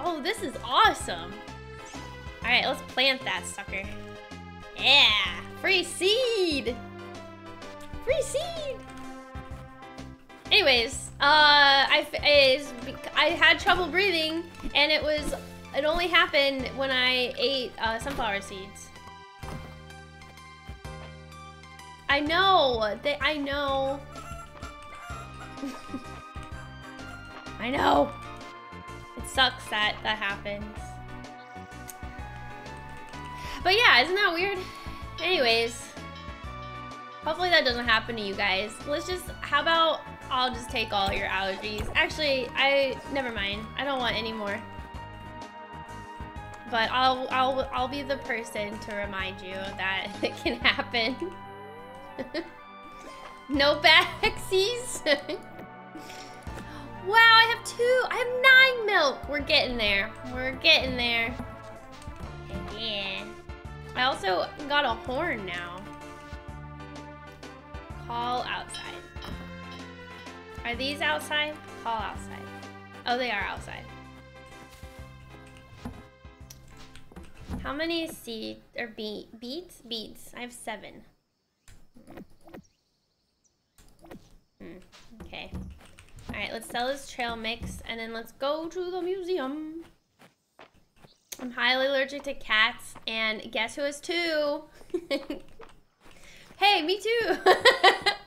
Oh, this is awesome. All right, let's plant that sucker. Yeah, free seed. Free seed. Anyways, uh, I, I had trouble breathing, and it was, it only happened when I ate uh, sunflower seeds. I know, that I know. I know. It sucks that that happens. but yeah, isn't that weird? Anyways, hopefully that doesn't happen to you guys. Let's just, how about I'll just take all your allergies. Actually, I, never mind. I don't want any more. But I'll, I'll, I'll be the person to remind you that it can happen. no backsies. wow, I have two. I have nine milk. We're getting there. We're getting there. Yeah. I also got a horn now. Call outside. Are these outside? Call outside. Oh, they are outside. How many seeds or beet beets? Beets. I have seven. Hmm. Okay. All right, let's sell this trail mix and then let's go to the museum. I'm highly allergic to cats and guess who is two? hey, me too.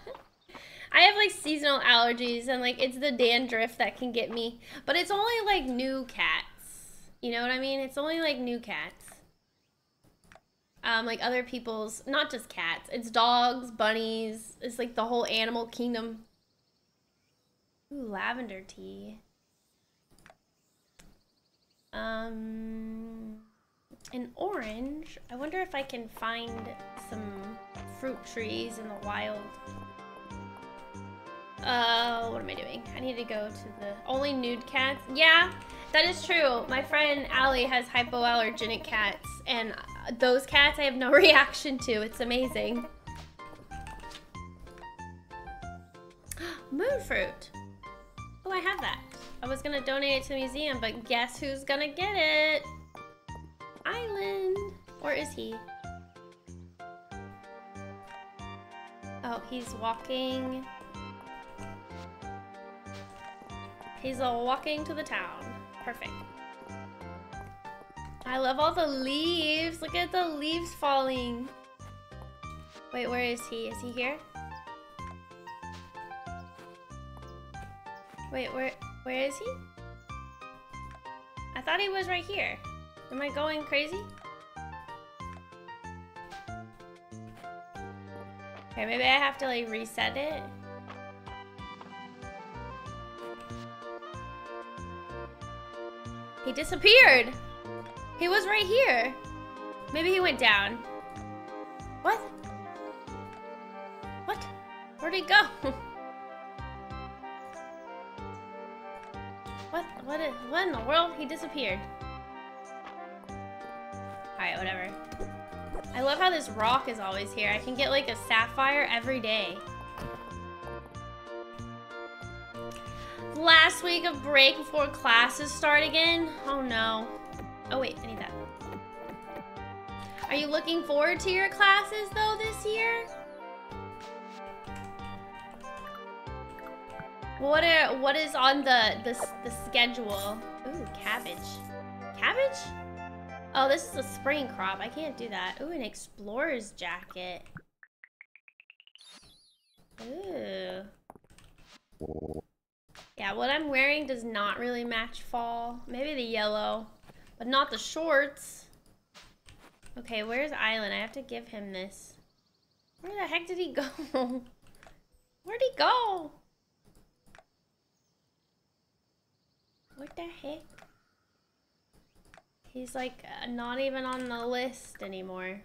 I have like seasonal allergies and like it's the dandruff that can get me. But it's only like new cats. You know what I mean? It's only like new cats. Um, like other people's, not just cats. It's dogs, bunnies. It's like the whole animal kingdom. Ooh, lavender tea. Um, an orange. I wonder if I can find some fruit trees in the wild. Uh, what am I doing? I need to go to the only nude cats. Yeah, that is true. My friend Allie has hypoallergenic cats, and those cats I have no reaction to. It's amazing. Moon fruit. Oh, I have that. I was gonna donate it to the museum, but guess who's gonna get it? Eiland. Or is he? Oh, he's walking. He's walking to the town. Perfect. I love all the leaves. Look at the leaves falling. Wait, where is he? Is he here? Wait, where where is he? I thought he was right here. Am I going crazy? Okay, maybe I have to like reset it. He disappeared! He was right here. Maybe he went down. What? What? Where'd he go? what? What? Is, what in the world? He disappeared. Alright, whatever. I love how this rock is always here. I can get like a sapphire every day. Last week of break before classes start again? Oh no. Oh wait, I need that. Are you looking forward to your classes though this year? What are what is on the the, the schedule? Ooh, cabbage. Cabbage? Oh, this is a spring crop. I can't do that. Ooh, an explorer's jacket. Ooh. Yeah, what I'm wearing does not really match fall. Maybe the yellow. But not the shorts. Okay, where's Eiland? I have to give him this. Where the heck did he go? Where'd he go? What the heck? He's like uh, not even on the list anymore.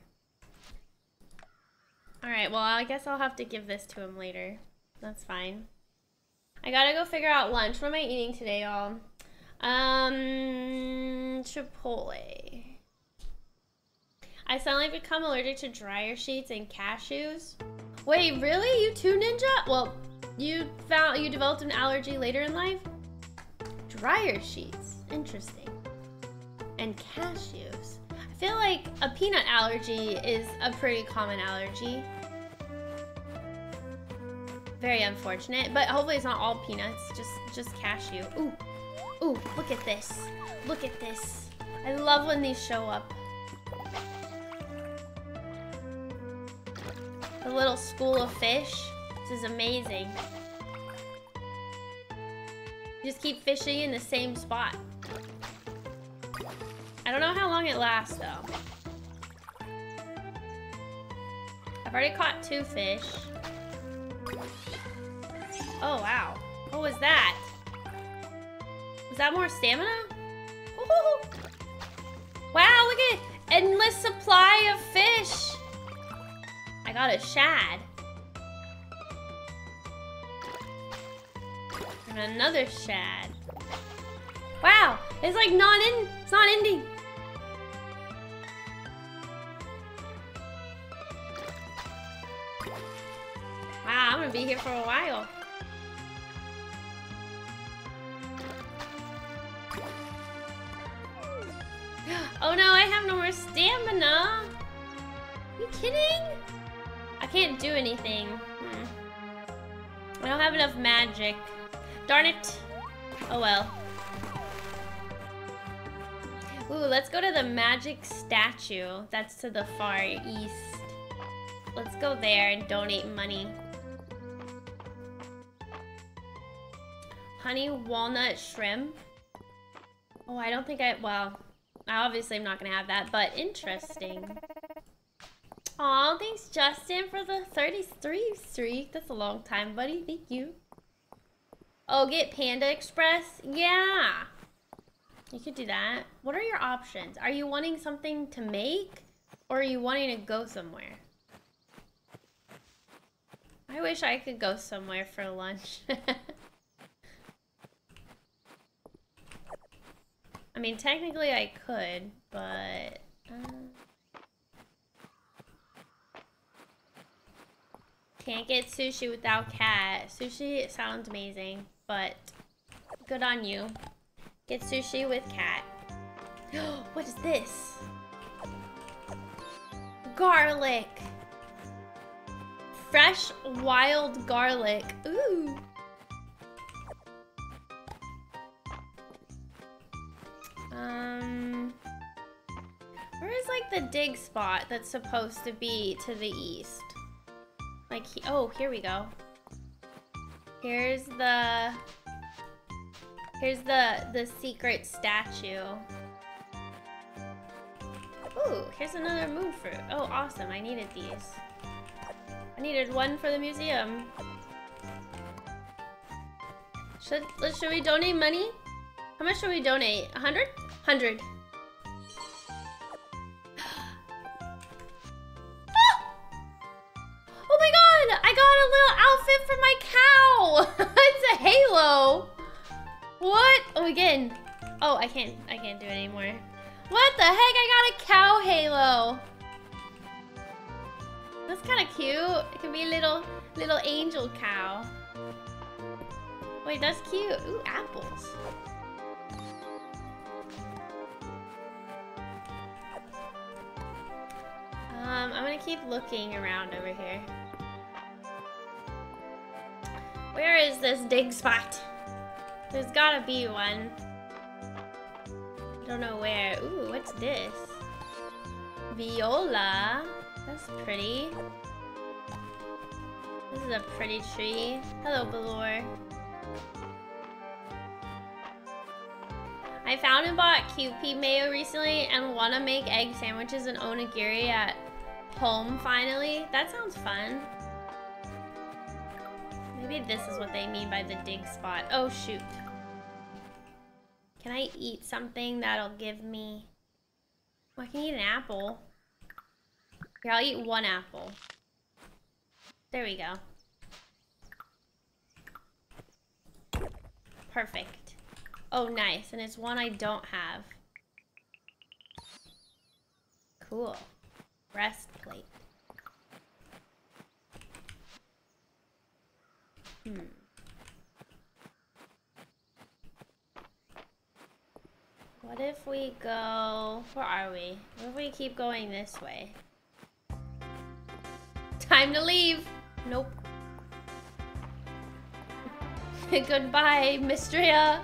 Alright, well I guess I'll have to give this to him later. That's fine. I gotta go figure out lunch. What am I eating today, y'all? Um, Chipotle. I suddenly become allergic to dryer sheets and cashews. Wait, really? You too, Ninja? Well, you found you developed an allergy later in life? Dryer sheets. Interesting. And cashews. I feel like a peanut allergy is a pretty common allergy. Very unfortunate, but hopefully it's not all peanuts, just just cashew. Ooh, Ooh, look at this. Look at this. I love when these show up. The little school of fish. This is amazing. just keep fishing in the same spot. I don't know how long it lasts though. I've already caught two fish. Oh, wow. What was that? Was that more stamina? Ooh. Wow, look at endless supply of fish. I got a shad. And another shad. Wow, it's like not in, it's not ending. Wow, I'm gonna be here for a while. Can't do anything. Hmm. I don't have enough magic. Darn it. Oh well. Ooh, let's go to the magic statue. That's to the far east. Let's go there and donate money. Honey walnut shrimp. Oh, I don't think I, well, I obviously I'm not gonna have that, but interesting. Aw, thanks Justin for the 33 streak. That's a long time, buddy. Thank you. Oh, get Panda Express? Yeah. You could do that. What are your options? Are you wanting something to make? Or are you wanting to go somewhere? I wish I could go somewhere for lunch. I mean, technically I could, but... Uh... Can't get sushi without cat. Sushi sounds amazing, but good on you. Get sushi with cat. what is this? Garlic. Fresh wild garlic. Ooh. Um, where is like the dig spot that's supposed to be to the east? Like, he oh, here we go. Here's the... Here's the, the secret statue. Ooh, here's another moon fruit. Oh, awesome, I needed these. I needed one for the museum. Should, should we donate money? How much should we donate? 100? 100. I got a little outfit for my cow! it's a halo! What? Oh, again. Oh, I can't, I can't do it anymore. What the heck? I got a cow halo! That's kind of cute. It can be a little, little angel cow. Wait, that's cute. Ooh, apples. Um, I'm gonna keep looking around over here. Where is this dig spot? There's gotta be one. I Don't know where. Ooh, what's this? Viola. That's pretty. This is a pretty tree. Hello, Balor. I found and bought Kewpie mayo recently and want to make egg sandwiches and onigiri at home finally. That sounds fun. Maybe this is what they mean by the dig spot. Oh, shoot. Can I eat something that'll give me... I can eat an apple. Here, I'll eat one apple. There we go. Perfect. Oh, nice. And it's one I don't have. Cool breastplate. Hmm. What if we go... Where are we? What if we keep going this way? Time to leave! Nope. Goodbye, Mistria!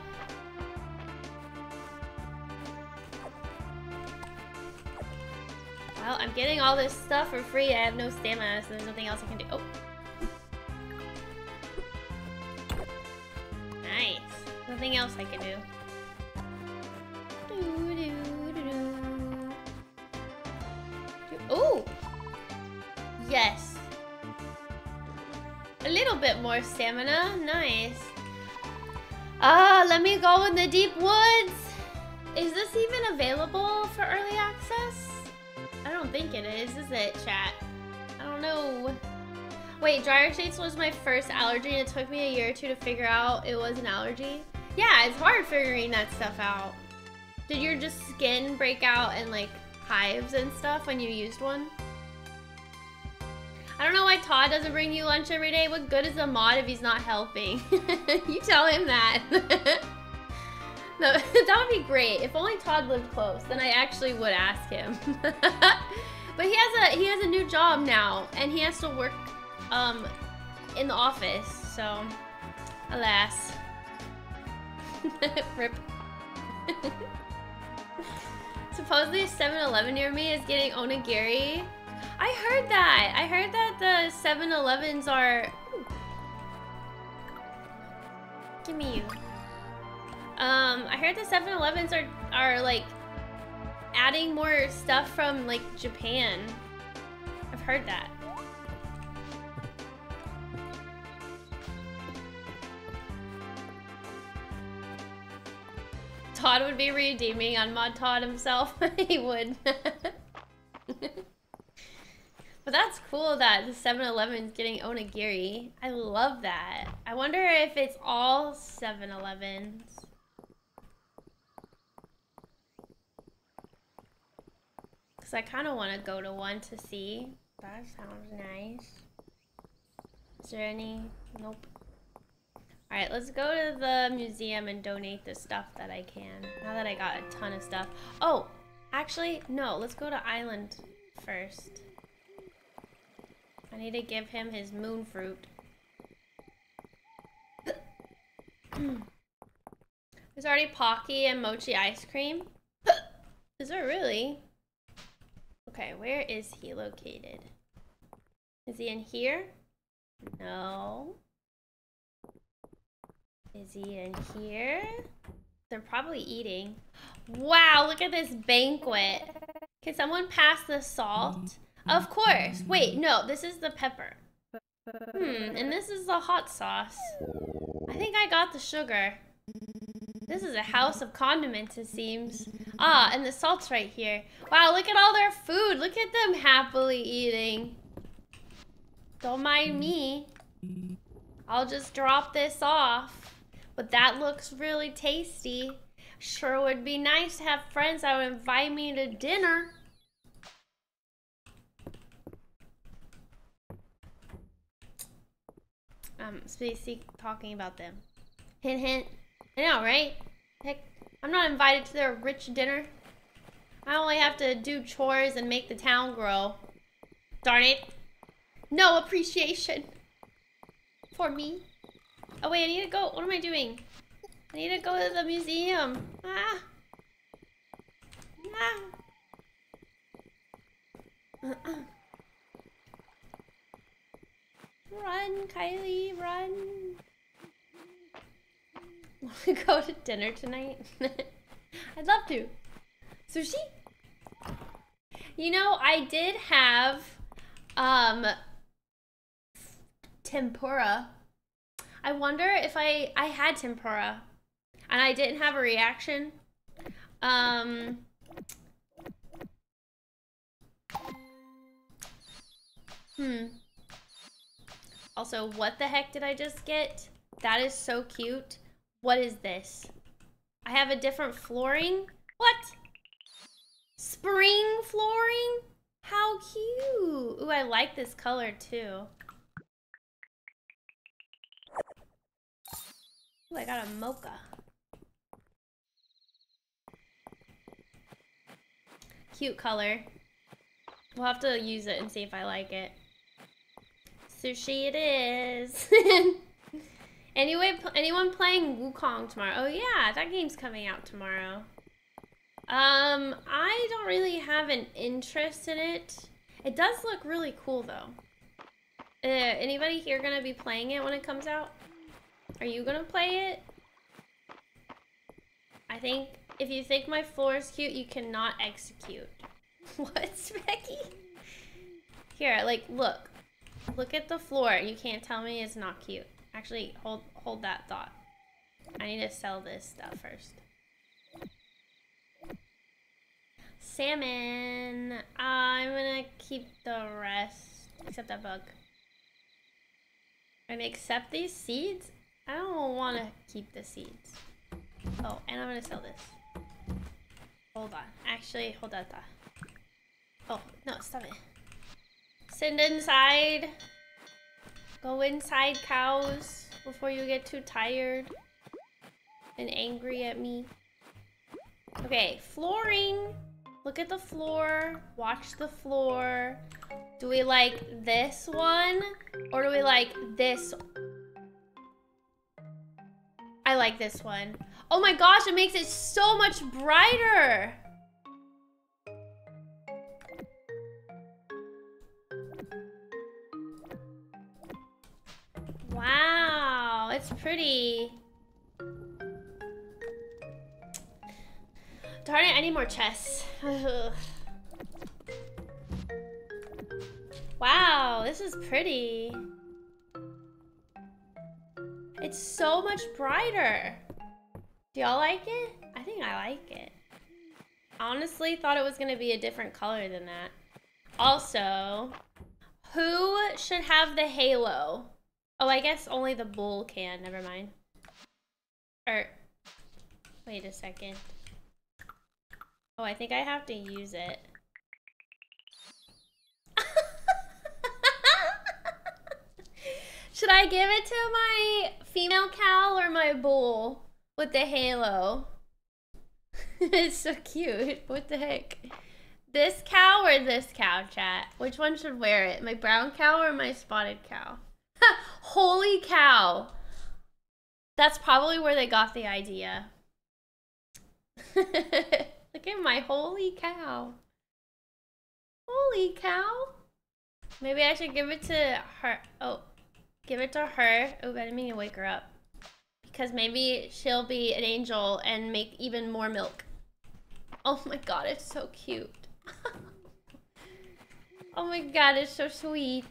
Well, I'm getting all this stuff for free. I have no stamina, so there's nothing else I can do. Oh. Nothing else I can do. Oh! Yes. A little bit more stamina. Nice. Ah, let me go in the deep woods. Is this even available for early access? I don't think it is, is it, chat? I don't know. Wait, dryer sheets was my first allergy and it took me a year or two to figure out it was an allergy? Yeah, it's hard figuring that stuff out. Did your just skin break out and like hives and stuff when you used one? I don't know why Todd doesn't bring you lunch every day. What good is a mod if he's not helping? you tell him that. no, that would be great. If only Todd lived close, then I actually would ask him. but he has a he has a new job now, and he has to work um in the office. So, alas. Rip. Supposedly 7-Eleven near me is getting onigiri. I heard that. I heard that the 7-Elevens are... Give me you. Um, I heard the 7-Elevens are, are, like, adding more stuff from, like, Japan. I've heard that. Todd would be redeeming on Mod Todd himself. he would. But that's cool that the 7-Eleven's getting onigiri. I love that. I wonder if it's all 7-Elevens. Because I kind of want to go to one to see. That sounds nice. Is there any? Nope. Alright, let's go to the museum and donate the stuff that I can. Now that I got a ton of stuff. Oh, actually, no. Let's go to Eiland first. I need to give him his moon fruit. There's already Pocky and Mochi ice cream. is there really? Okay, where is he located? Is he in here? No. Is he in here? They're probably eating. Wow, look at this banquet. Can someone pass the salt? Of course. Wait, no, this is the pepper. Hmm, and this is the hot sauce. I think I got the sugar. This is a house of condiments, it seems. Ah, and the salt's right here. Wow, look at all their food. Look at them happily eating. Don't mind me. I'll just drop this off. But that looks really tasty. Sure would be nice to have friends that would invite me to dinner. um, Spacey talking about them. Hint, hint. I know, right? Heck, I'm not invited to their rich dinner. I only have to do chores and make the town grow. Darn it. No appreciation. For me. Oh, wait, I need to go. What am I doing? I need to go to the museum. Ah. Ah. Run, Kylie, run. Want to go to dinner tonight? I'd love to. Sushi? You know, I did have um tempura. I wonder if I I had tempura and I didn't have a reaction. Um Hmm. Also, what the heck did I just get? That is so cute. What is this? I have a different flooring? What? Spring flooring? How cute. Ooh, I like this color too. Ooh, I got a mocha. Cute color. We'll have to use it and see if I like it. Sushi it is. anyway, anyone playing Wukong tomorrow? Oh yeah, that game's coming out tomorrow. Um, I don't really have an interest in it. It does look really cool though. Uh, anybody here gonna be playing it when it comes out? Are you gonna play it? I think if you think my floor is cute, you cannot execute. what, Becky? Here, like, look. Look at the floor. You can't tell me it's not cute. Actually, hold hold that thought. I need to sell this stuff first. Salmon. Uh, I'm gonna keep the rest, except that bug. I'm gonna accept these seeds? I don't want to keep the seeds. Oh, and I'm gonna sell this. Hold on. Actually, hold that. Oh, no, stop it. Send inside. Go inside, cows, before you get too tired and angry at me. Okay, flooring. Look at the floor. Watch the floor. Do we like this one? Or do we like this? I like this one. Oh my gosh, it makes it so much brighter. Wow, it's pretty. Darn it, I need more chests. wow, this is pretty. It's so much brighter. Do y'all like it? I think I like it. Honestly, thought it was gonna be a different color than that. Also, who should have the halo? Oh, I guess only the bull can. Never mind. Or, wait a second. Oh, I think I have to use it. Should I give it to my female cow or my bull with the halo? it's so cute. What the heck? This cow or this cow, chat? Which one should wear it? My brown cow or my spotted cow? Holy cow. That's probably where they got the idea. Look at my holy cow. Holy cow. Maybe I should give it to her. Oh, give it to her. Oh, I didn't mean to wake her up. Because maybe she'll be an angel and make even more milk. Oh my god, it's so cute. oh my god, it's so sweet.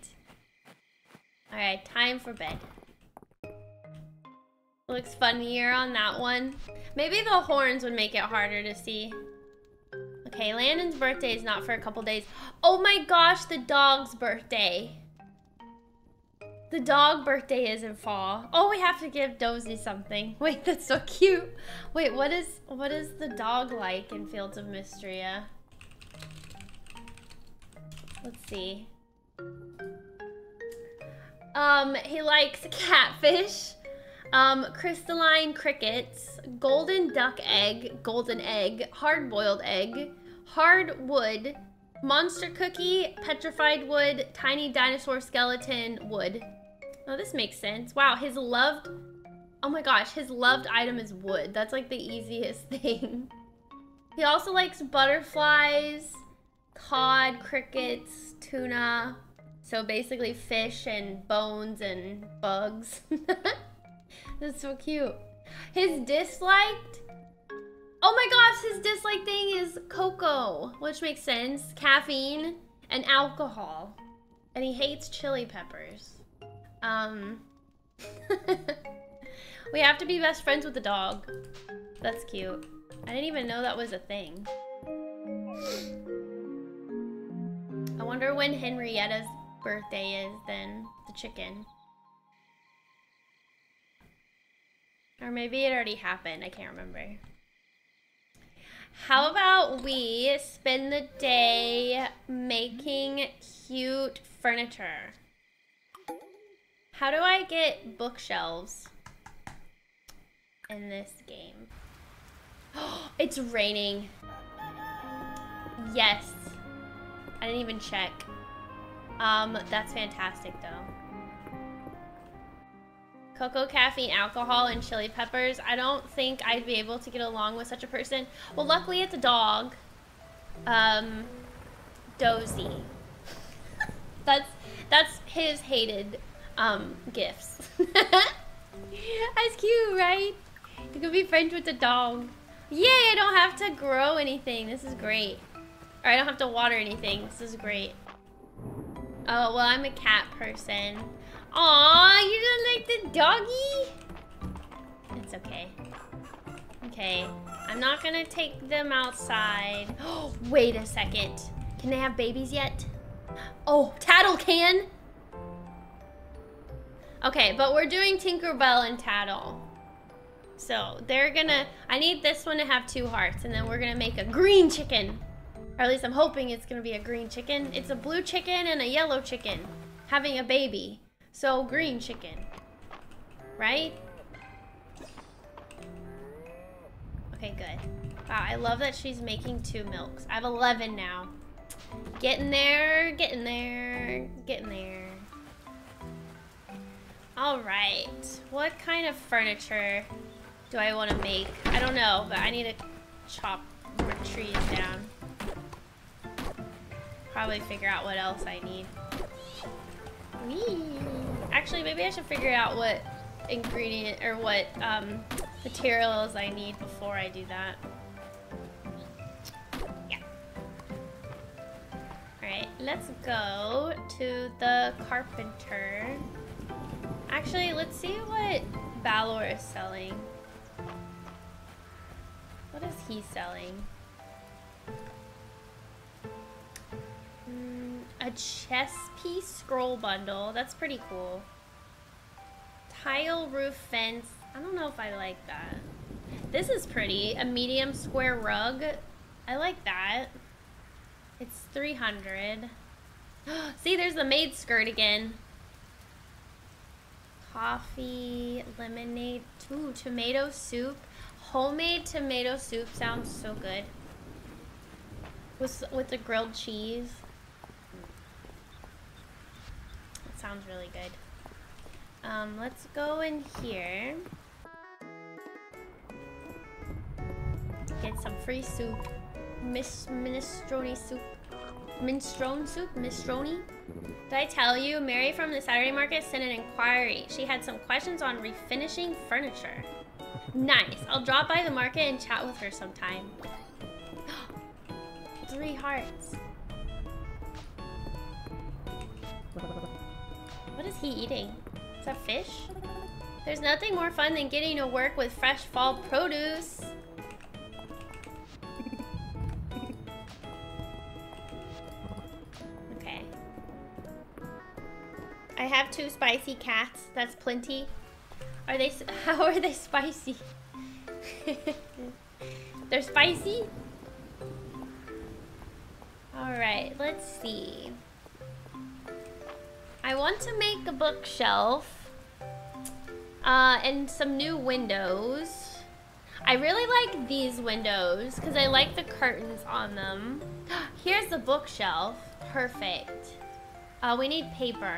Alright, time for bed. Looks funnier on that one. Maybe the horns would make it harder to see. Okay, Landen's birthday is not for a couple days. Oh my gosh, the dog's birthday. The dog birthday is in fall. Oh, we have to give Dozy something. Wait, that's so cute. Wait, what is what is the dog like in Fields of Mistria? Let's see. Um, he likes catfish, um, crystalline crickets, golden duck egg, golden egg, hard-boiled egg, hard wood, monster cookie, petrified wood, tiny dinosaur skeleton, wood. Oh, this makes sense. Wow, his loved... Oh my gosh, his loved item is wood. That's like the easiest thing. He also likes butterflies, cod, crickets, tuna, so basically fish and bones and bugs. That's so cute. His disliked... Oh my gosh, his dislike thing is cocoa, which makes sense. Caffeine and alcohol. And he hates chili peppers. Um... we have to be best friends with the dog. That's cute. I didn't even know that was a thing. I wonder when Henrietta's birthday is than the chicken. Or maybe it already happened. I can't remember. How about we spend the day making cute furniture? How do I get bookshelves in this game? it's raining. Yes. I didn't even check. Um, that's fantastic though. Cocoa, caffeine, alcohol, and chili peppers. I don't think I'd be able to get along with such a person. Well, luckily it's a dog. Um, Dozy. that's, that's his hated, um, gifts. that's cute, right? You could be friends with the dog. Yay, I don't have to grow anything. This is great. Or I don't have to water anything. This is great. Oh, well, I'm a cat person. Aw, you don't like the doggy? It's okay. Okay, I'm not gonna take them outside. Oh, wait a second. Can they have babies yet? Oh, Tattle can. Okay, but we're doing Tinkerbell and Tattle. So they're gonna, I need this one to have two hearts and then we're gonna make a green chicken. Or at least I'm hoping it's gonna be a green chicken. It's a blue chicken and a yellow chicken having a baby. So green chicken, right? Okay, good. Wow, I love that she's making two milks. I have 11 now. Getting there, getting there, getting there. All right, what kind of furniture do I want to make? I don't know, but I need to chop more trees down. Probably figure out what else I need. Whee! Actually, maybe I should figure out what ingredient or what um, materials I need before I do that. Yeah. Alright, let's go to the carpenter. Actually, let's see what Balor is selling. What is he selling? Mm, a chess piece scroll bundle. That's pretty cool. Tile roof fence. I don't know if I like that. This is pretty. A medium square rug. I like that. It's 300. See, there's the maid skirt again. Coffee, lemonade, ooh, tomato soup. Homemade tomato soup sounds so good. With, with the grilled cheese. That sounds really good. Um, let's go in here. Get some free soup. Miss minestrone soup. Minestrone soup? Minestrone? Did I tell you? Merri from the Saturday Market sent an inquiry. She had some questions on refinishing furniture. Nice. I'll drop by the market and chat with her sometime. Three hearts. What is he eating? Is that fish? There's nothing more fun than getting to work with fresh fall produce. I have two spicy cats. That's plenty. Are they, how are they spicy? They're spicy? Alright, let's see. I want to make a bookshelf. Uh, and some new windows. I really like these windows because I like the curtains on them. Here's the bookshelf. Perfect. Uh, we need paper.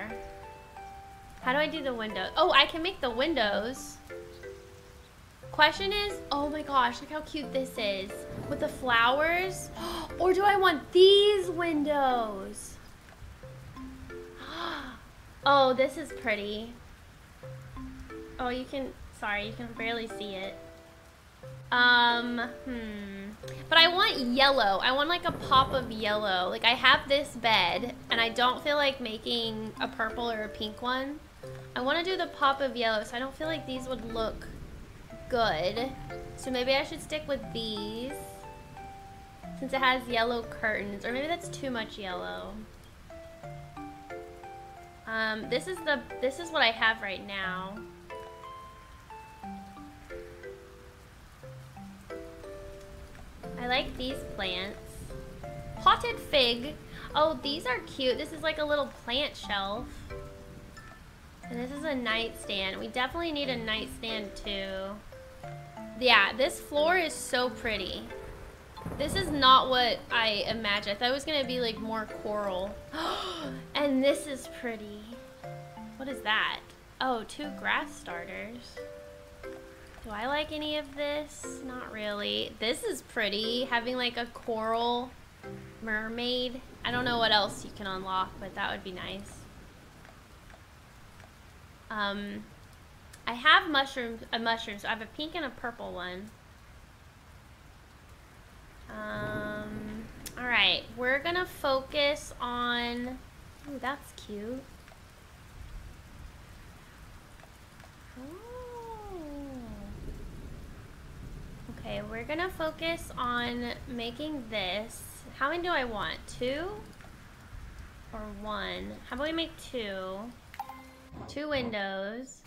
How do I do the windows? Oh, I can make the windows. Question is, oh my gosh, look how cute this is. With the flowers. Or do I want these windows? Oh, this is pretty. Oh, you can, sorry, you can barely see it. Um, hmm. But I want yellow. I want like a pop of yellow. Like I have this bed and I don't feel like making a purple or a pink one. I want to do the pop of yellow, so I don't feel like these would look good. So maybe I should stick with these since it has yellow curtains. Or maybe that's too much yellow. Um, this is the this is what I have right now. I like these plants. Potted fig. Oh, these are cute. This is like a little plant shelf. And this is a nightstand. We definitely need a nightstand too. Yeah, this floor is so pretty. This is not what I imagined. I thought it was gonna be like more coral. and this is pretty. What is that? Oh, two grass starters. Do I like any of this? Not really. This is pretty, having like a coral mermaid. I don't know what else you can unlock, but that would be nice. Um, I have mushrooms, uh, mushrooms. I have a pink and a purple one. Um, all right, we're gonna focus on Ooh, that's cute. Oh. Okay, we're gonna focus on making this. How many do I want? Two? Or one? How about we make two? Two windows.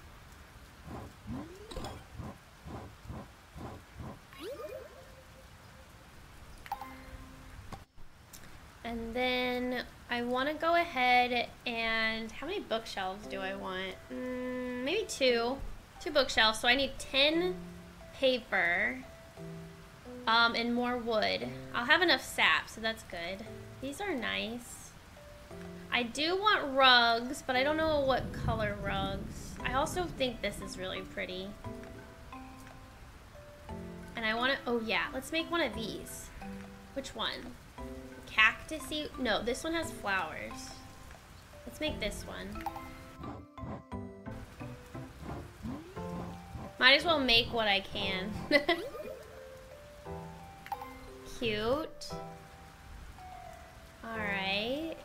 And then I want to go ahead and how many bookshelves do I want? Mm, maybe two. Two bookshelves. So I need 10 paper um, and more wood. I'll have enough sap, so that's good. These are nice. I do want rugs, but I don't know what color rugs. I also think this is really pretty. And I want to, oh yeah, let's make one of these. Which one? cactusy. No, this one has flowers. Let's make this one. Might as well make what I can. Cute. Alright.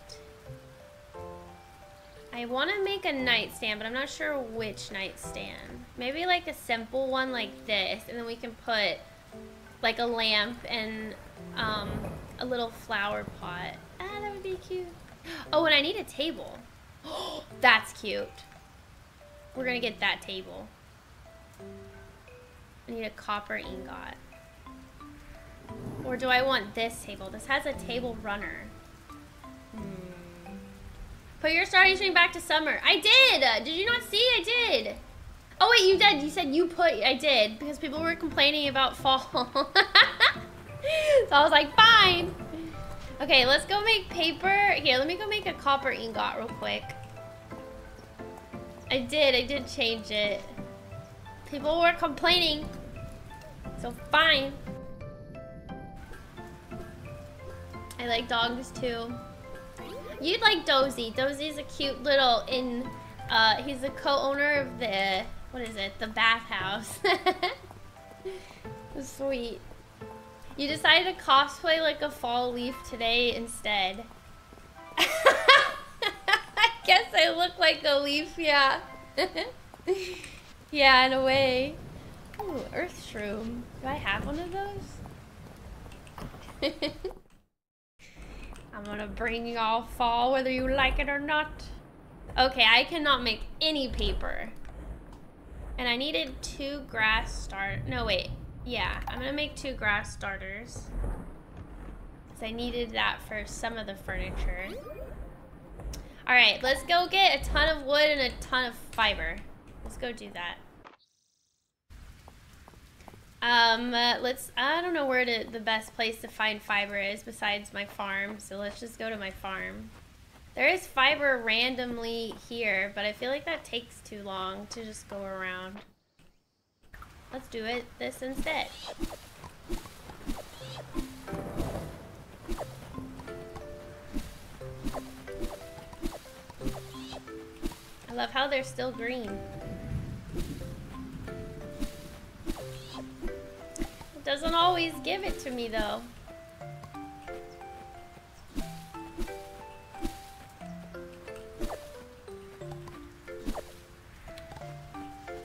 I want to make a nightstand, but I'm not sure which nightstand. Maybe like a simple one like this, and then we can put like a lamp and um, a little flower pot. Ah, that would be cute. Oh, and I need a table. That's cute. We're gonna get that table. I need a copper ingot. Or do I want this table? This has a table runner. Hmm. Put your starting string back to summer. I did! Did you not see? I did. Oh wait, you did. You said you put, I did. Because people were complaining about fall. so I was like, fine. Okay, let's go make paper. Here, let me go make a copper ingot real quick. I did, I did change it. People were complaining. So fine. I like dogs too. You'd like Dozy. Dozy's a cute little in uh he's the co-owner of the what is it? The bathhouse. Sweet. You decided to cosplay like a fall leaf today instead. I guess I look like a leaf, yeah. yeah, in a way. Ooh, earth shroom. Do I have one of those? I'm gonna bring y'all fall whether you like it or not. Okay, I cannot make any paper. And I needed two grass start. No, wait. Yeah, I'm gonna make two grass starters. Because I needed that for some of the furniture. Alright, let's go get a ton of wood and a ton of fiber. Let's go do that. Um, uh, let's, I don't know where to, the best place to find fiber is besides my farm, so let's just go to my farm. There is fiber randomly here, but I feel like that takes too long to just go around. Let's do it this instead. I love how they're still green. Doesn't always give it to me though.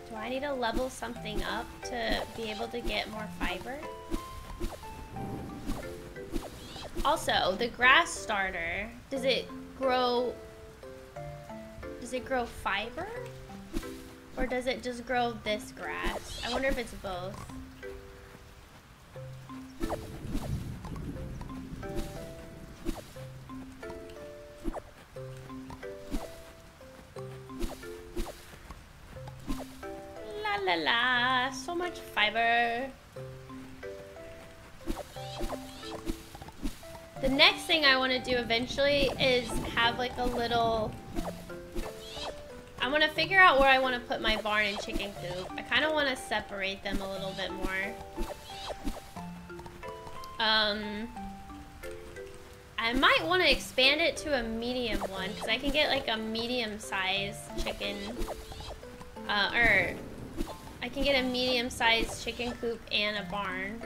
Do I need to level something up to be able to get more fiber. Also, the grass starter, does it grow, does it grow fiber? Or does it just grow this grass? I wonder if it's both. La la, la so much fiber. The next thing I want to do eventually is have like a little... I want to figure out where I want to put my barn and chicken coop. I kind of want to separate them a little bit more. Um, I might want to expand it to a medium one because I can get like a medium-sized chicken, uh, or I can get a medium-sized chicken coop and a barn.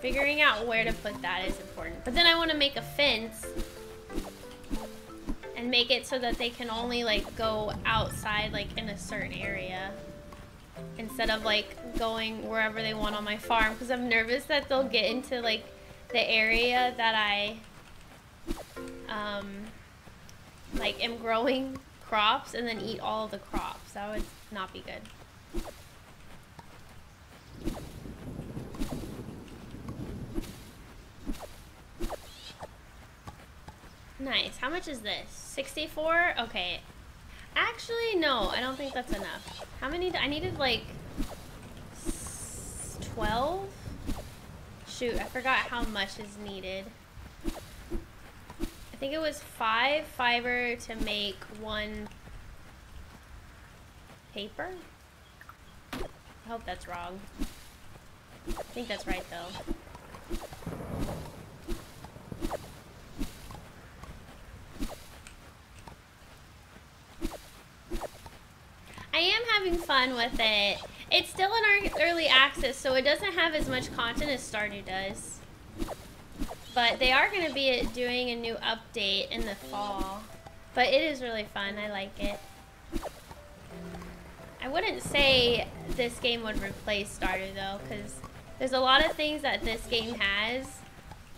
Figuring out where to put that is important. But then I want to make a fence. And make it so that they can only like go outside like in a certain area instead of like going wherever they want on my farm because I'm nervous that they'll get into like the area that I um like am growing crops and then eat all the crops. That would not be good. Nice. How much is this? 64? Okay. Actually, no. I don't think that's enough. How many? I needed like 12? Shoot, I forgot how much is needed. I think it was five fiber to make one paper. I hope that's wrong. I think that's right though. I am having fun with it. It's still in our early access, so it doesn't have as much content as Stardew does. But they are going to be doing a new update in the fall. But it is really fun. I like it. I wouldn't say this game would replace Stardew, though, because there's a lot of things that this game has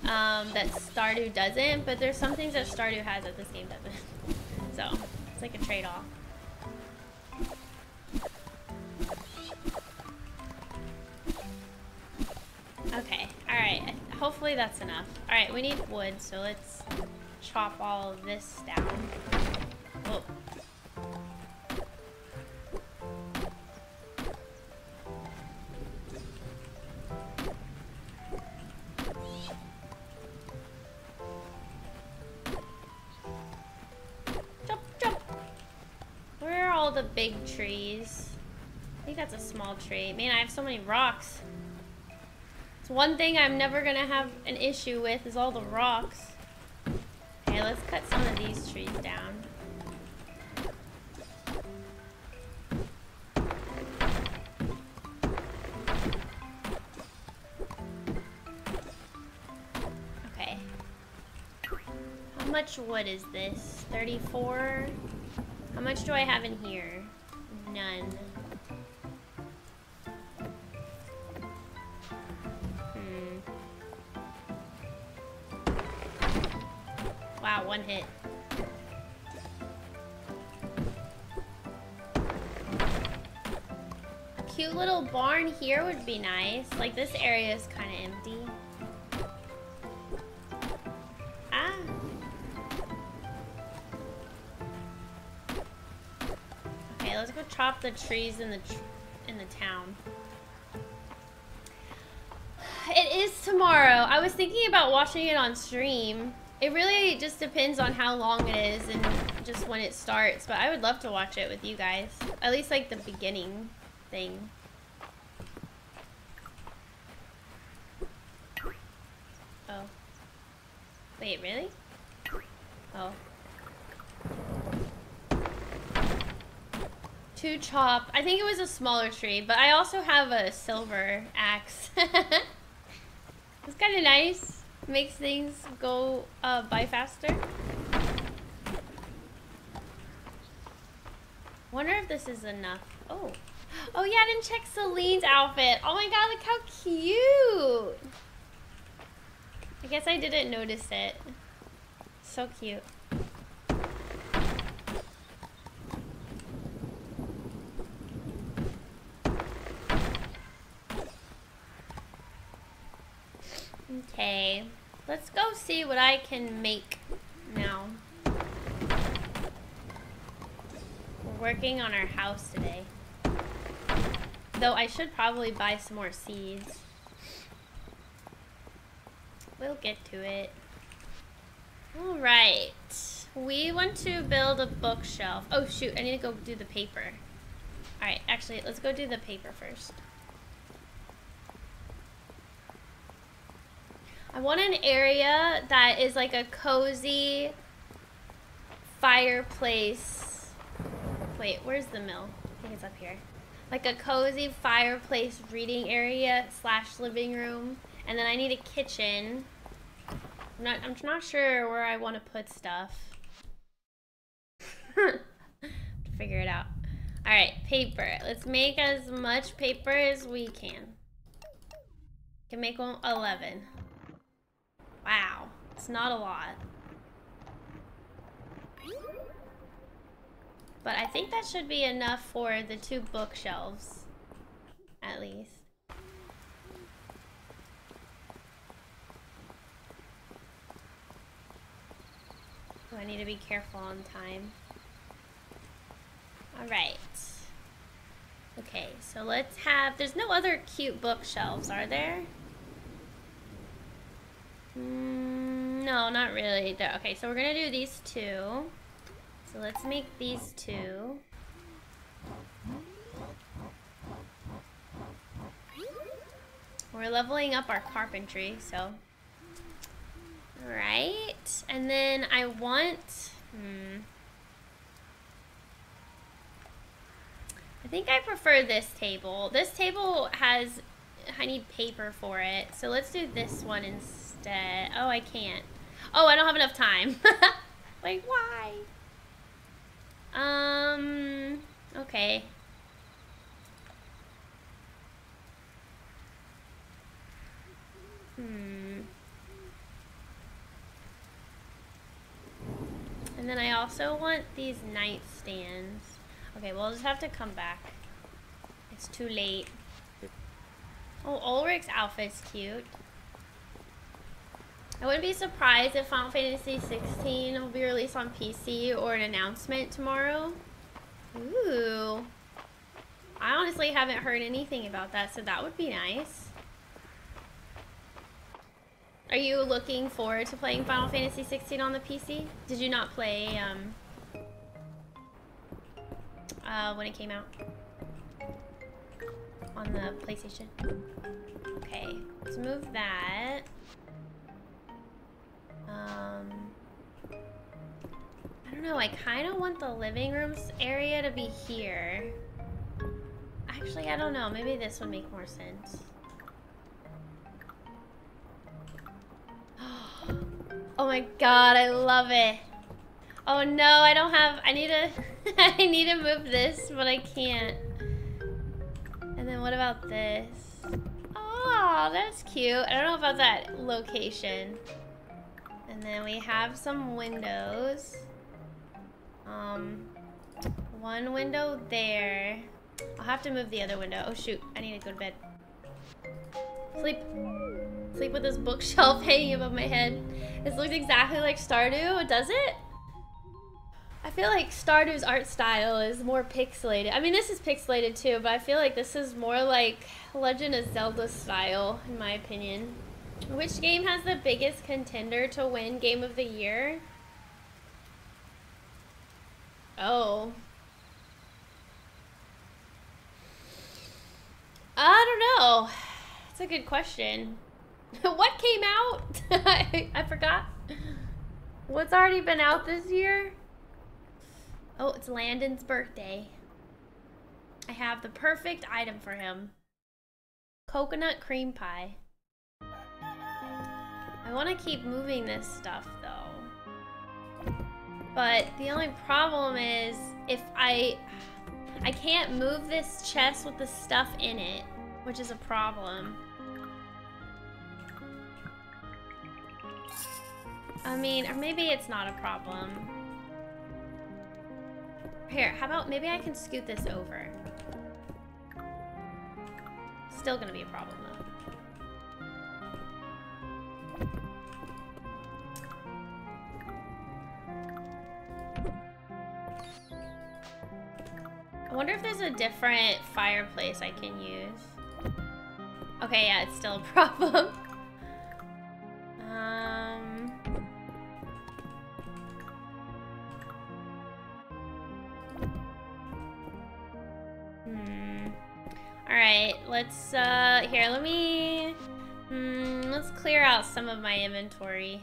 um, that Stardew doesn't, but there's some things that Stardew has that this game doesn't. So, it's like a trade-off. Okay, alright. Hopefully that's enough. Alright, we need wood, so let's chop all of this down. Oh. Chop, chop. Where are all the big trees? I think that's a small tree. Man, I have so many rocks. It's one thing I'm never gonna have an issue with is all the rocks. Okay, let's cut some of these trees down. Okay. How much wood is this? 34? How much do I have in here? None. Wow, one hit. A cute little barn here would be nice. Like, this area is kind of empty. Ah. Okay, let's go chop the trees in the tr in the town. It is tomorrow. I was thinking about watching it on stream. It really just depends on how long it is and just when it starts. But I would love to watch it with you guys. At least like the beginning thing. Oh. Wait, really? Oh. To chop. I think it was a smaller tree, but I also have a silver axe. it's kind of nice makes things go uh, by faster. Wonder if this is enough. Oh. Oh yeah, I didn't check Celine's outfit. Oh my god, look how cute. I guess I didn't notice it. So cute. Okay. Let's go see what I can make now. We're working on our house today. Though I should probably buy some more seeds. We'll get to it. Alright. We want to build a bookshelf. Oh shoot, I need to go do the paper. Alright, actually, let's go do the paper first. I want an area that is like a cozy fireplace. Wait, where's the mill? I think it's up here. Like a cozy fireplace reading area slash living room. And then I need a kitchen. I'm not, I'm not sure where I want to put stuff. Figure it out. All right, paper. Let's make as much paper as we can. Can make 11. Wow, it's not a lot. But I think that should be enough for the two bookshelves, at least. I need to be careful on time? Alright. Okay, so let's have... There's no other cute bookshelves, are there? Mm, no, not really. Okay, so we're to do these two. So let's make these two. We're leveling up our carpentry, so... Alright, and then I want... Hmm... I think I prefer this table. This table has... I need paper for it, so let's do this one instead. Oh, I can't. Oh, I don't have enough time. like, why? Um, okay. Hmm. And then I also want these nightstands. Okay, we'll just have to come back. It's too late. Oh, Olric's outfit's cute. I wouldn't be surprised if Final Fantasy 16 will be released on PC or an announcement tomorrow. Ooh. I honestly haven't heard anything about that, so that would be nice. Are you looking forward to playing Final Fantasy 16 on the PC? Did you not play um, uh, when it came out? On the PlayStation? Okay, let's move that. Um, I don't know, I kind of want the living room area to be here. Actually, I don't know. Maybe this would make more sense. Oh my god, I love it. Oh no, I don't have, I need to, I need to move this, but I can't. And then what about this? Oh, that's cute. I don't know about that location. And then we have some windows. Um, one window there. I'll have to move the other window. Oh shoot, I need to go to bed. Sleep. Sleep with this bookshelf hanging above my head. This looks exactly like Stardew, does it? I feel like Stardew's art style is more pixelated. I mean, this is pixelated too, but I feel like this is more like Legend of Zelda style, in my opinion. Which game has the biggest contender to win Game of the Year? Oh. I don't know. It's a good question. what came out? I, I forgot. What's already been out this year? Oh, it's Landen's birthday. I have the perfect item for him. Coconut cream pie. I want to keep moving this stuff though. But the only problem is if I I can't move this chest with the stuff in it, which is a problem. I mean, or maybe it's not a problem. Here, how about maybe I can scoot this over. Still gonna be a problem I wonder if there's a different fireplace I can use. Okay, yeah, it's still a problem. um... Hmm. Alright, let's, uh, here, let me, hmm, let's clear out some of my inventory.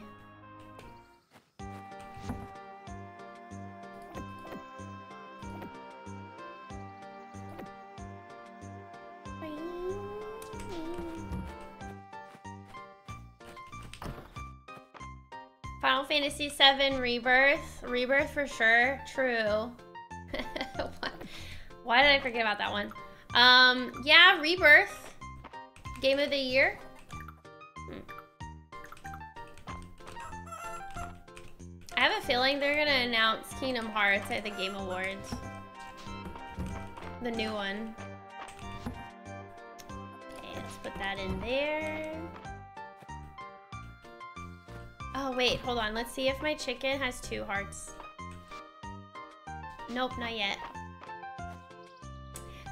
Fantasy VII Rebirth. Rebirth for sure. True. Why did I forget about that one? Um, yeah, Rebirth. Game of the year. Hmm. I have a feeling they're gonna announce Kingdom Hearts at the Game Awards. The new one. Okay, let's put that in there. Oh, wait, hold on. Let's see if my chicken has two hearts. Nope, not yet.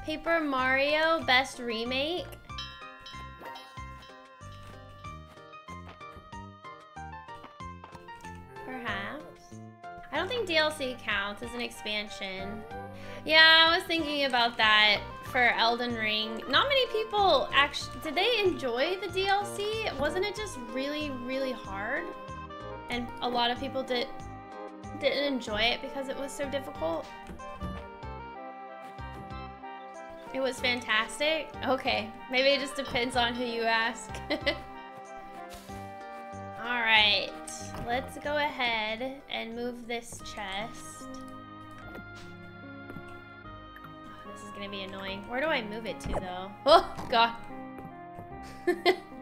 Paper Mario Best Remake. Perhaps. I don't think DLC counts as an expansion. Yeah, I was thinking about that for Elden Ring. Not many people actually, did they enjoy the DLC? Wasn't it just really, really hard? And a lot of people did, didn't enjoy it because it was so difficult. It was fantastic? Okay, maybe it just depends on who you ask. Alright, let's go ahead and move this chest. Oh, this is gonna be annoying. Where do I move it to though? Oh, God.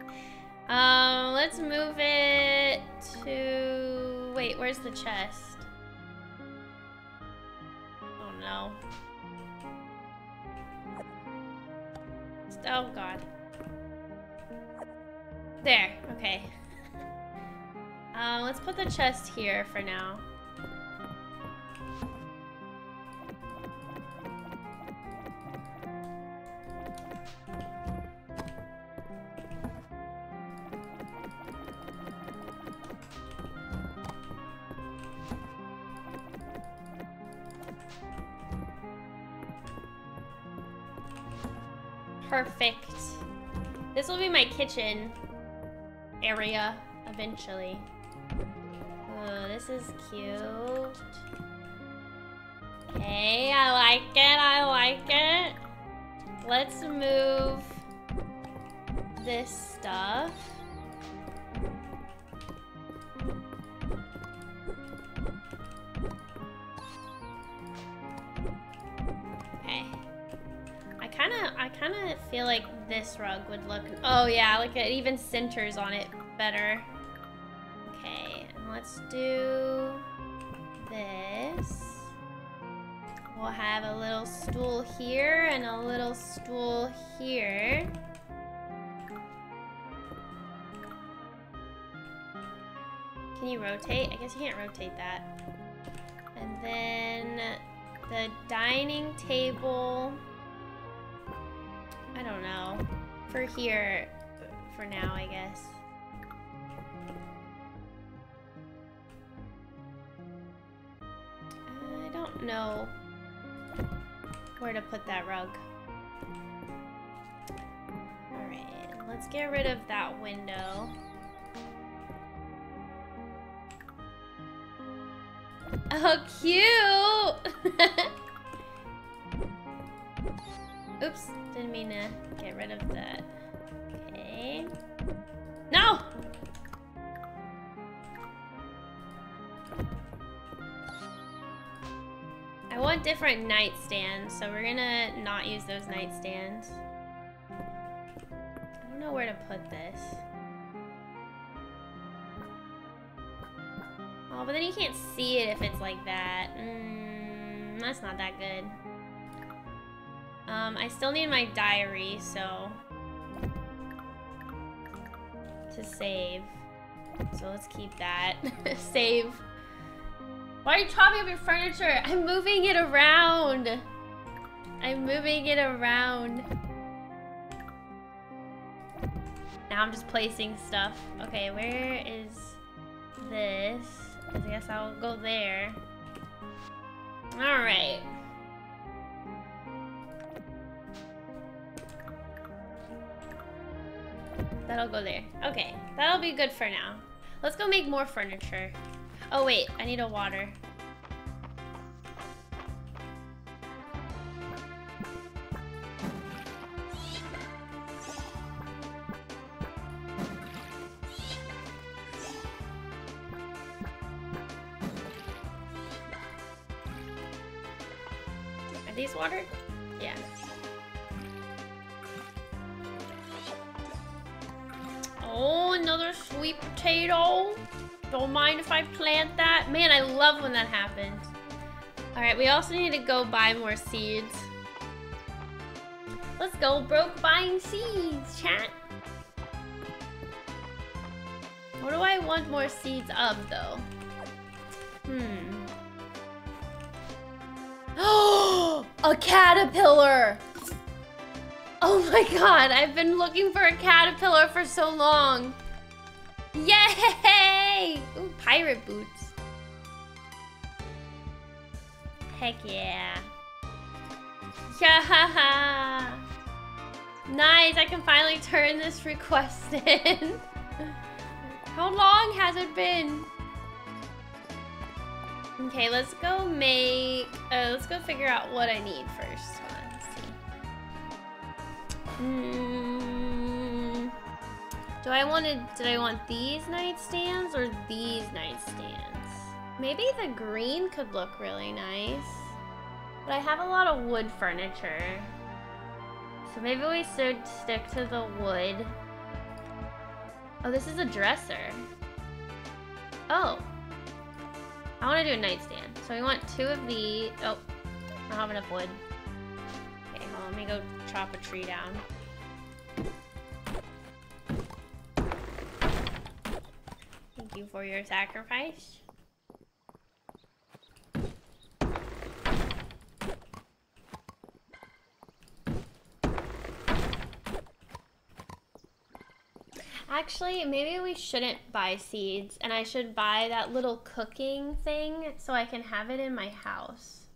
um, let's move it to... Wait, where's the chest? Oh no. Oh god. There, okay. Um, let's put the chest here for now. Perfect. This will be my kitchen area eventually. Oh, this is cute. Okay, I like it, I like it. Let's move this stuff. Kind of, feel like this rug would look, oh yeah, look, it even centers on it better. Okay, and let's do this. We'll have a little stool here and a little stool here. Can you rotate? I guess you can't rotate that. And then the dining table. I don't know. For here, for now, I guess. I don't know where to put that rug. Alright, let's get rid of that window. Oh, cute! Oops, didn't mean to get rid of that. Okay. No! I want different nightstands, so we're gonna not use those nightstands. I don't know where to put this. Oh, but then you can't see it if it's like that. Mm, that's not that good. Um, I still need my diary, so... To save. So let's keep that. save. Why are you chopping up your furniture? I'm moving it around. I'm moving it around. Now I'm just placing stuff. Okay, where is this? I guess I'll go there. Alright. That'll go there. Okay, that'll be good for now. Let's go make more furniture. Oh wait, I need a water. Are these water? Potato. Don't mind if I plant that. Man, I love when that happens. All right, we also need to go buy more seeds. Let's go broke buying seeds, chat. What do I want more seeds of, though? Hmm. Oh, a caterpillar! Oh my god, I've been looking for a caterpillar for so long. Yay! Ooh, pirate boots. Heck yeah. Yeah! Nice, I can finally turn this request in. How long has it been? Okay, let's go make... Uh, let's go figure out what I need first. Hmm. Do I want to... Did I want these nightstands or these nightstands? Maybe the green could look really nice. But I have a lot of wood furniture. So maybe we should stick to the wood. Oh, this is a dresser. Oh. I want to do a nightstand. So we want two of these. Oh, I don't have enough wood. Okay, let me go chop a tree down. Thank you for your sacrifice. Actually, maybe we shouldn't buy seeds and I should buy that little cooking thing so I can have it in my house.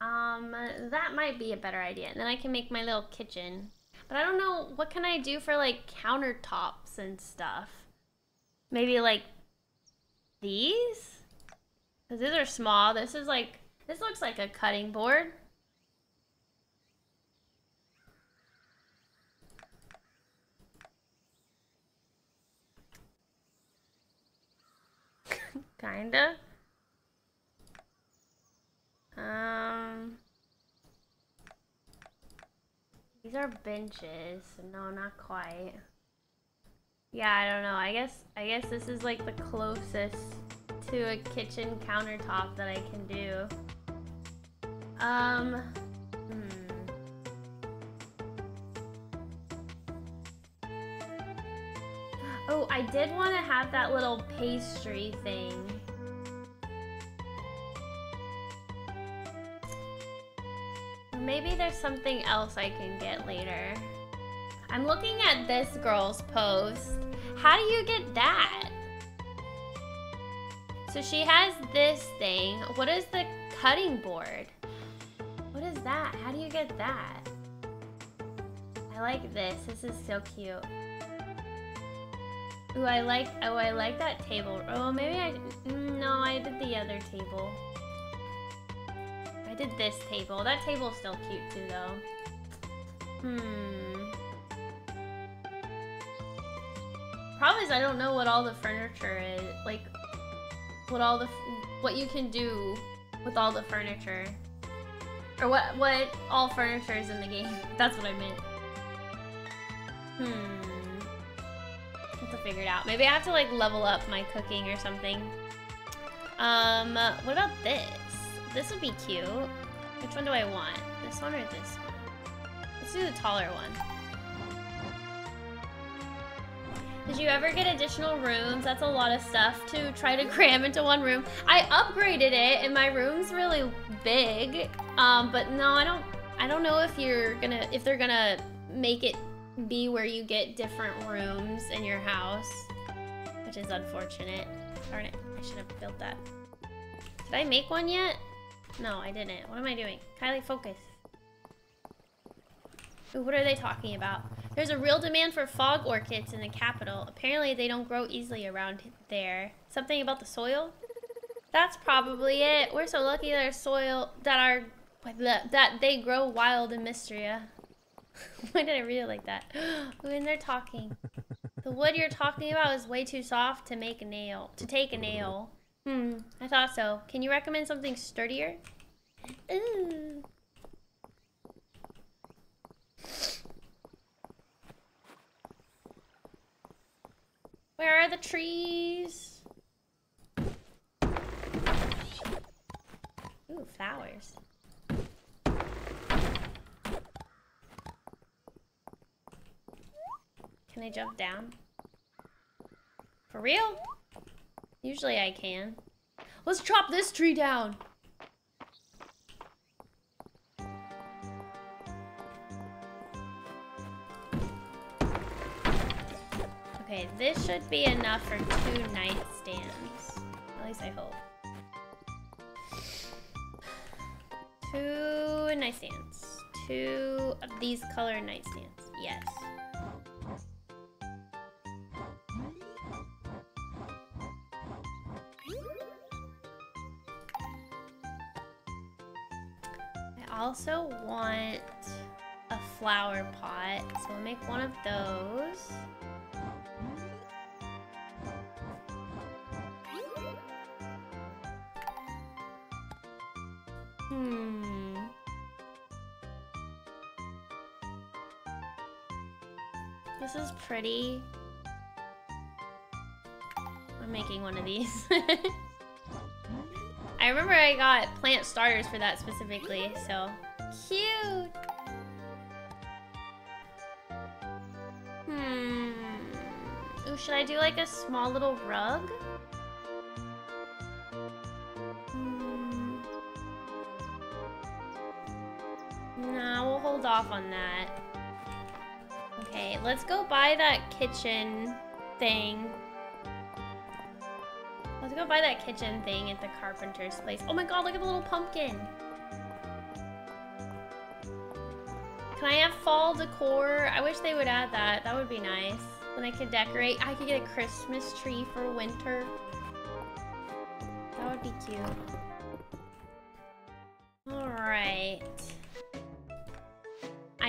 Um, that might be a better idea. And then I can make my little kitchen. But I don't know, what can I do for like countertops and stuff? Maybe like these? Because these are small. This is like, this looks like a cutting board. Kinda. Um. These are benches. No, not quite. Yeah, I don't know. I guess I guess this is like the closest to a kitchen countertop that I can do. Um, hmm. Oh, I did want to have that little pastry thing. Maybe there's something else I can get later. I'm looking at this girl's post. How do you get that? So she has this thing. What is the cutting board? What is that? How do you get that? I like this. This is so cute. Ooh, I like, oh, I like that table. Oh, maybe I, no, I did the other table. I did this table. That table's still cute too, though. Hmm. Problem is I don't know what all the furniture is. Like, what all the, what you can do with all the furniture. Or what, what all furniture is in the game. That's what I meant. Hmm I have to figure it out. Maybe I have to like level up my cooking or something. Um, what about this? This would be cute. Which one do I want? This one or this one? Let's do the taller one. Did you ever get additional rooms? That's a lot of stuff to try to cram into one room. I upgraded it and my room's really big. Um, but no, I don't I don't know if you're gonna if they're gonna make it be where you get different rooms in your house, which is unfortunate. Darn it, I should have built that. Did I make one yet? No, I didn't. What am I doing? Kylie, focus. What are they talking about? There's a real demand for fog orchids in the capital. Apparently they don't grow easily around there. Something about the soil? That's probably it. We're so lucky that our soil, that our, that they grow wild in Mistria. Why did I read it like that? when they're talking. The wood you're talking about is way too soft to make a nail. To take a nail. Hmm, I thought so. Can you recommend something sturdier? Ooh. Where are the trees? Ooh, flowers. Can I jump down? For real? Usually I can. Let's chop this tree down. Okay, this should be enough for two nightstands. At least I hope. Two nightstands. Two of these color nightstands. Yes. I also want a flower pot, so we'll make one of those. This is pretty. I'm making one of these. I remember I got plant starters for that specifically, so cute. Hmm. Ooh, should I do like a small little rug? Hmm. Nah, we'll hold off on that. Let's go buy that kitchen thing. Let's go buy that kitchen thing at the carpenter's place. Oh my god, look at the little pumpkin. Can I have fall decor? I wish they would add that. That would be nice. Then I could decorate. I could get a Christmas tree for winter. That would be cute. Alright.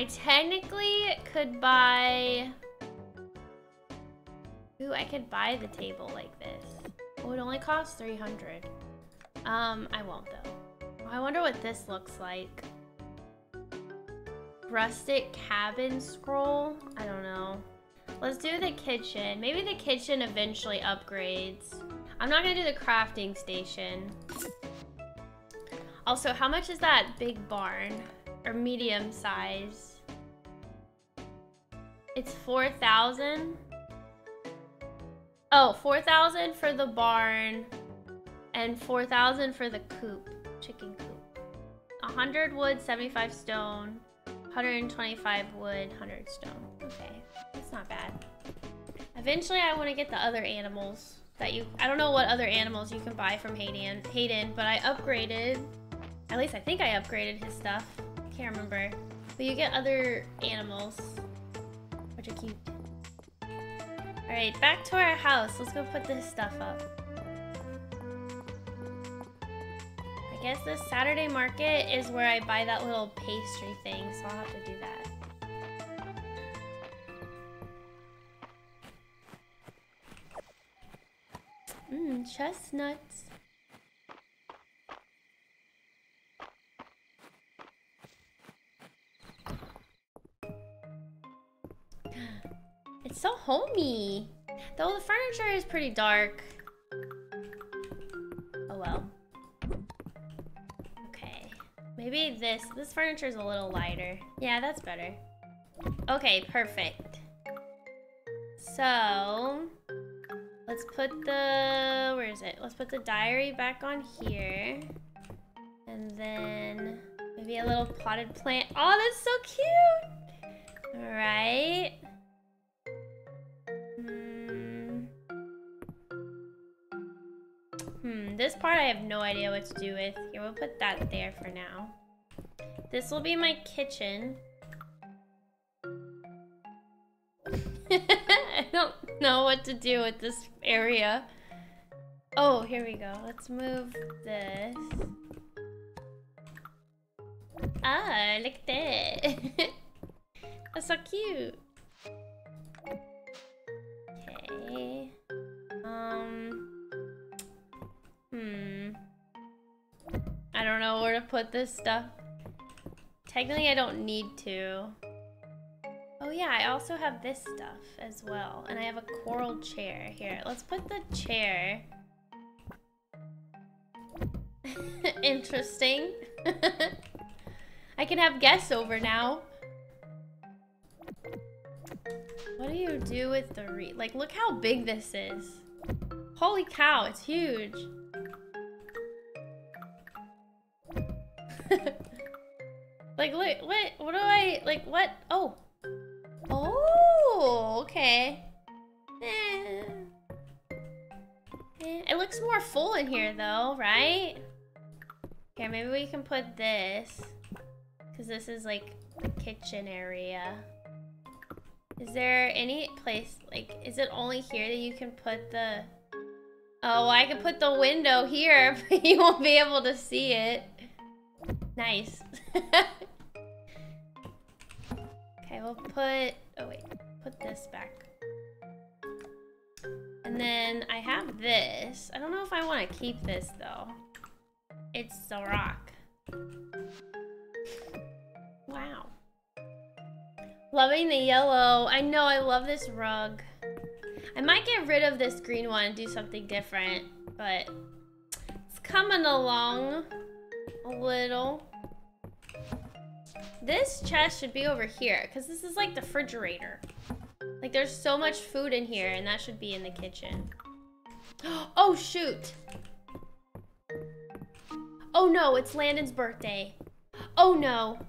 I technically could buy... Ooh, I could buy the table like this. Oh, it only costs 300. Um, I won't though. I wonder what this looks like. Rustic cabin scroll? I don't know. Let's do the kitchen. Maybe the kitchen eventually upgrades. I'm not gonna do the crafting station. Also, how much is that big barn? Or medium size? It's 4,000? Oh, 4,000 for the barn and 4,000 for the coop, chicken coop. 100 wood, 75 stone, 125 wood, 100 stone. Okay, that's not bad. Eventually I want to get the other animals that you, I don't know what other animals you can buy from Hayden, Hayden, but I upgraded, at least I think I upgraded his stuff. I can't remember. But you get other animals, which are cute. Alright, back to our house. Let's go put this stuff up. I guess this Saturday market is where I buy that little pastry thing, so I'll have to do that. Mmm, chestnuts. It's so homey. Though the furniture is pretty dark. Oh well. Okay. Maybe this, this furniture is a little lighter. Yeah, that's better. Okay, perfect. So, let's put the, where is it? Let's put the diary back on here. And then maybe a little potted plant. Oh, that's so cute. All Hmm, this part I have no idea what to do with. Here, we'll put that there for now. This will be my kitchen. I don't know what to do with this area. Oh, here we go. Let's move this. Ah, look at that. That's so cute. I don't know where to put this stuff. Technically, I don't need to. Oh yeah, I also have this stuff as well. And I have a coral chair. Here, let's put the chair. Interesting. I can have guests over now. What do you do with the re- Like, look how big this is. Holy cow, it's huge. like, look, what, what do I, like, what? Oh. Oh, okay. Eh. Eh, It looks more full in here though, right? Okay, maybe we can put this. Because this is like the kitchen area. Is there any place, like, is it only here that you can put the... Oh, I can put the window here, but you won't be able to see it. Nice. okay, we'll put... Oh, wait. Put this back. And then I have this. I don't know if I want to keep this, though. It's the rock. Wow. Loving the yellow. I know, I love this rug. I might get rid of this green one and do something different, but it's coming along a little. This chest should be over here, because this is like the refrigerator. Like, there's so much food in here, and that should be in the kitchen. Oh, shoot. Oh, no, it's Landen's birthday. Oh, no.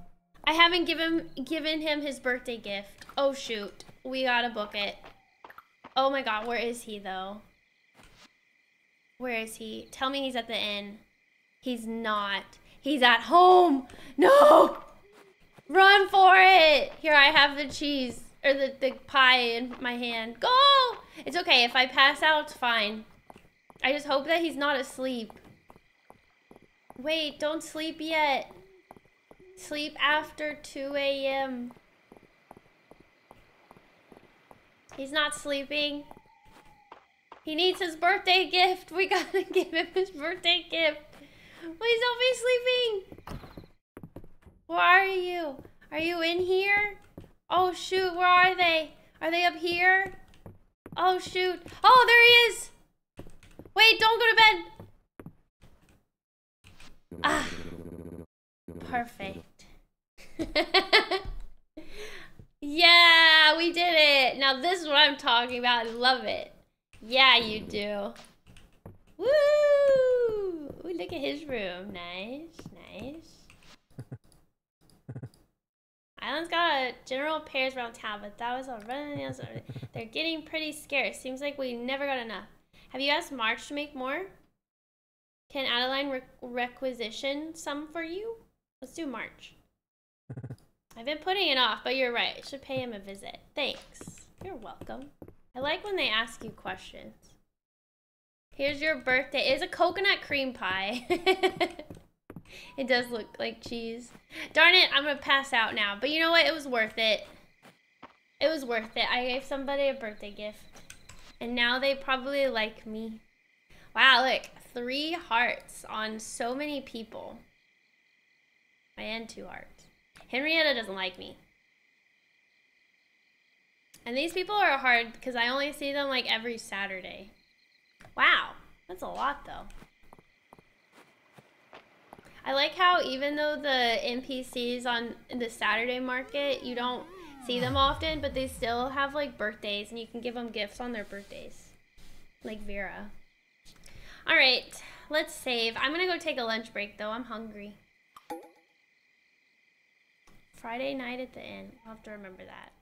I haven't given given him his birthday gift. Oh shoot. We gotta book it. Oh my god, where is he though? Where is he? Tell me he's at the inn. He's not. He's at home. No! Run for it! Here, I have the cheese. Or the, the pie in my hand. Go! It's okay. If I pass out, fine. I just hope that he's not asleep. Wait, don't sleep yet. Sleep after 2 a.m. He's not sleeping. He needs his birthday gift. We gotta give him his birthday gift. Please don't be sleeping. Where are you? Are you in here? Oh shoot, where are they? Are they up here? Oh shoot. Oh, there he is. Wait, don't go to bed. Ah. Perfect. yeah, we did it. Now this is what I'm talking about. I love it. Yeah, you do. Woo! Ooh, look at his room. Nice, nice. Eiland's got a general pairs around town, but that was all running. They're getting pretty scarce. Seems like we never got enough. Have you asked March to make more? Can Adeline re requisition some for you? Let's do March. I've been putting it off, but you're right. I should pay him a visit. Thanks. You're welcome. I like when they ask you questions. Here's your birthday. It's a coconut cream pie. it does look like cheese. Darn it, I'm gonna pass out now. But you know what? It was worth it. It was worth it. I gave somebody a birthday gift. And now they probably like me. Wow, look. Three hearts on so many people. And two hearts. Henrietta doesn't like me. And these people are hard because I only see them like every Saturday. Wow, that's a lot though. I like how even though the NPCs on the Saturday market, you don't see them often, but they still have like birthdays and you can give them gifts on their birthdays. Like Vera. All right, let's save. I'm gonna go take a lunch break though, I'm hungry. Friday night at the inn, I'll have to remember that.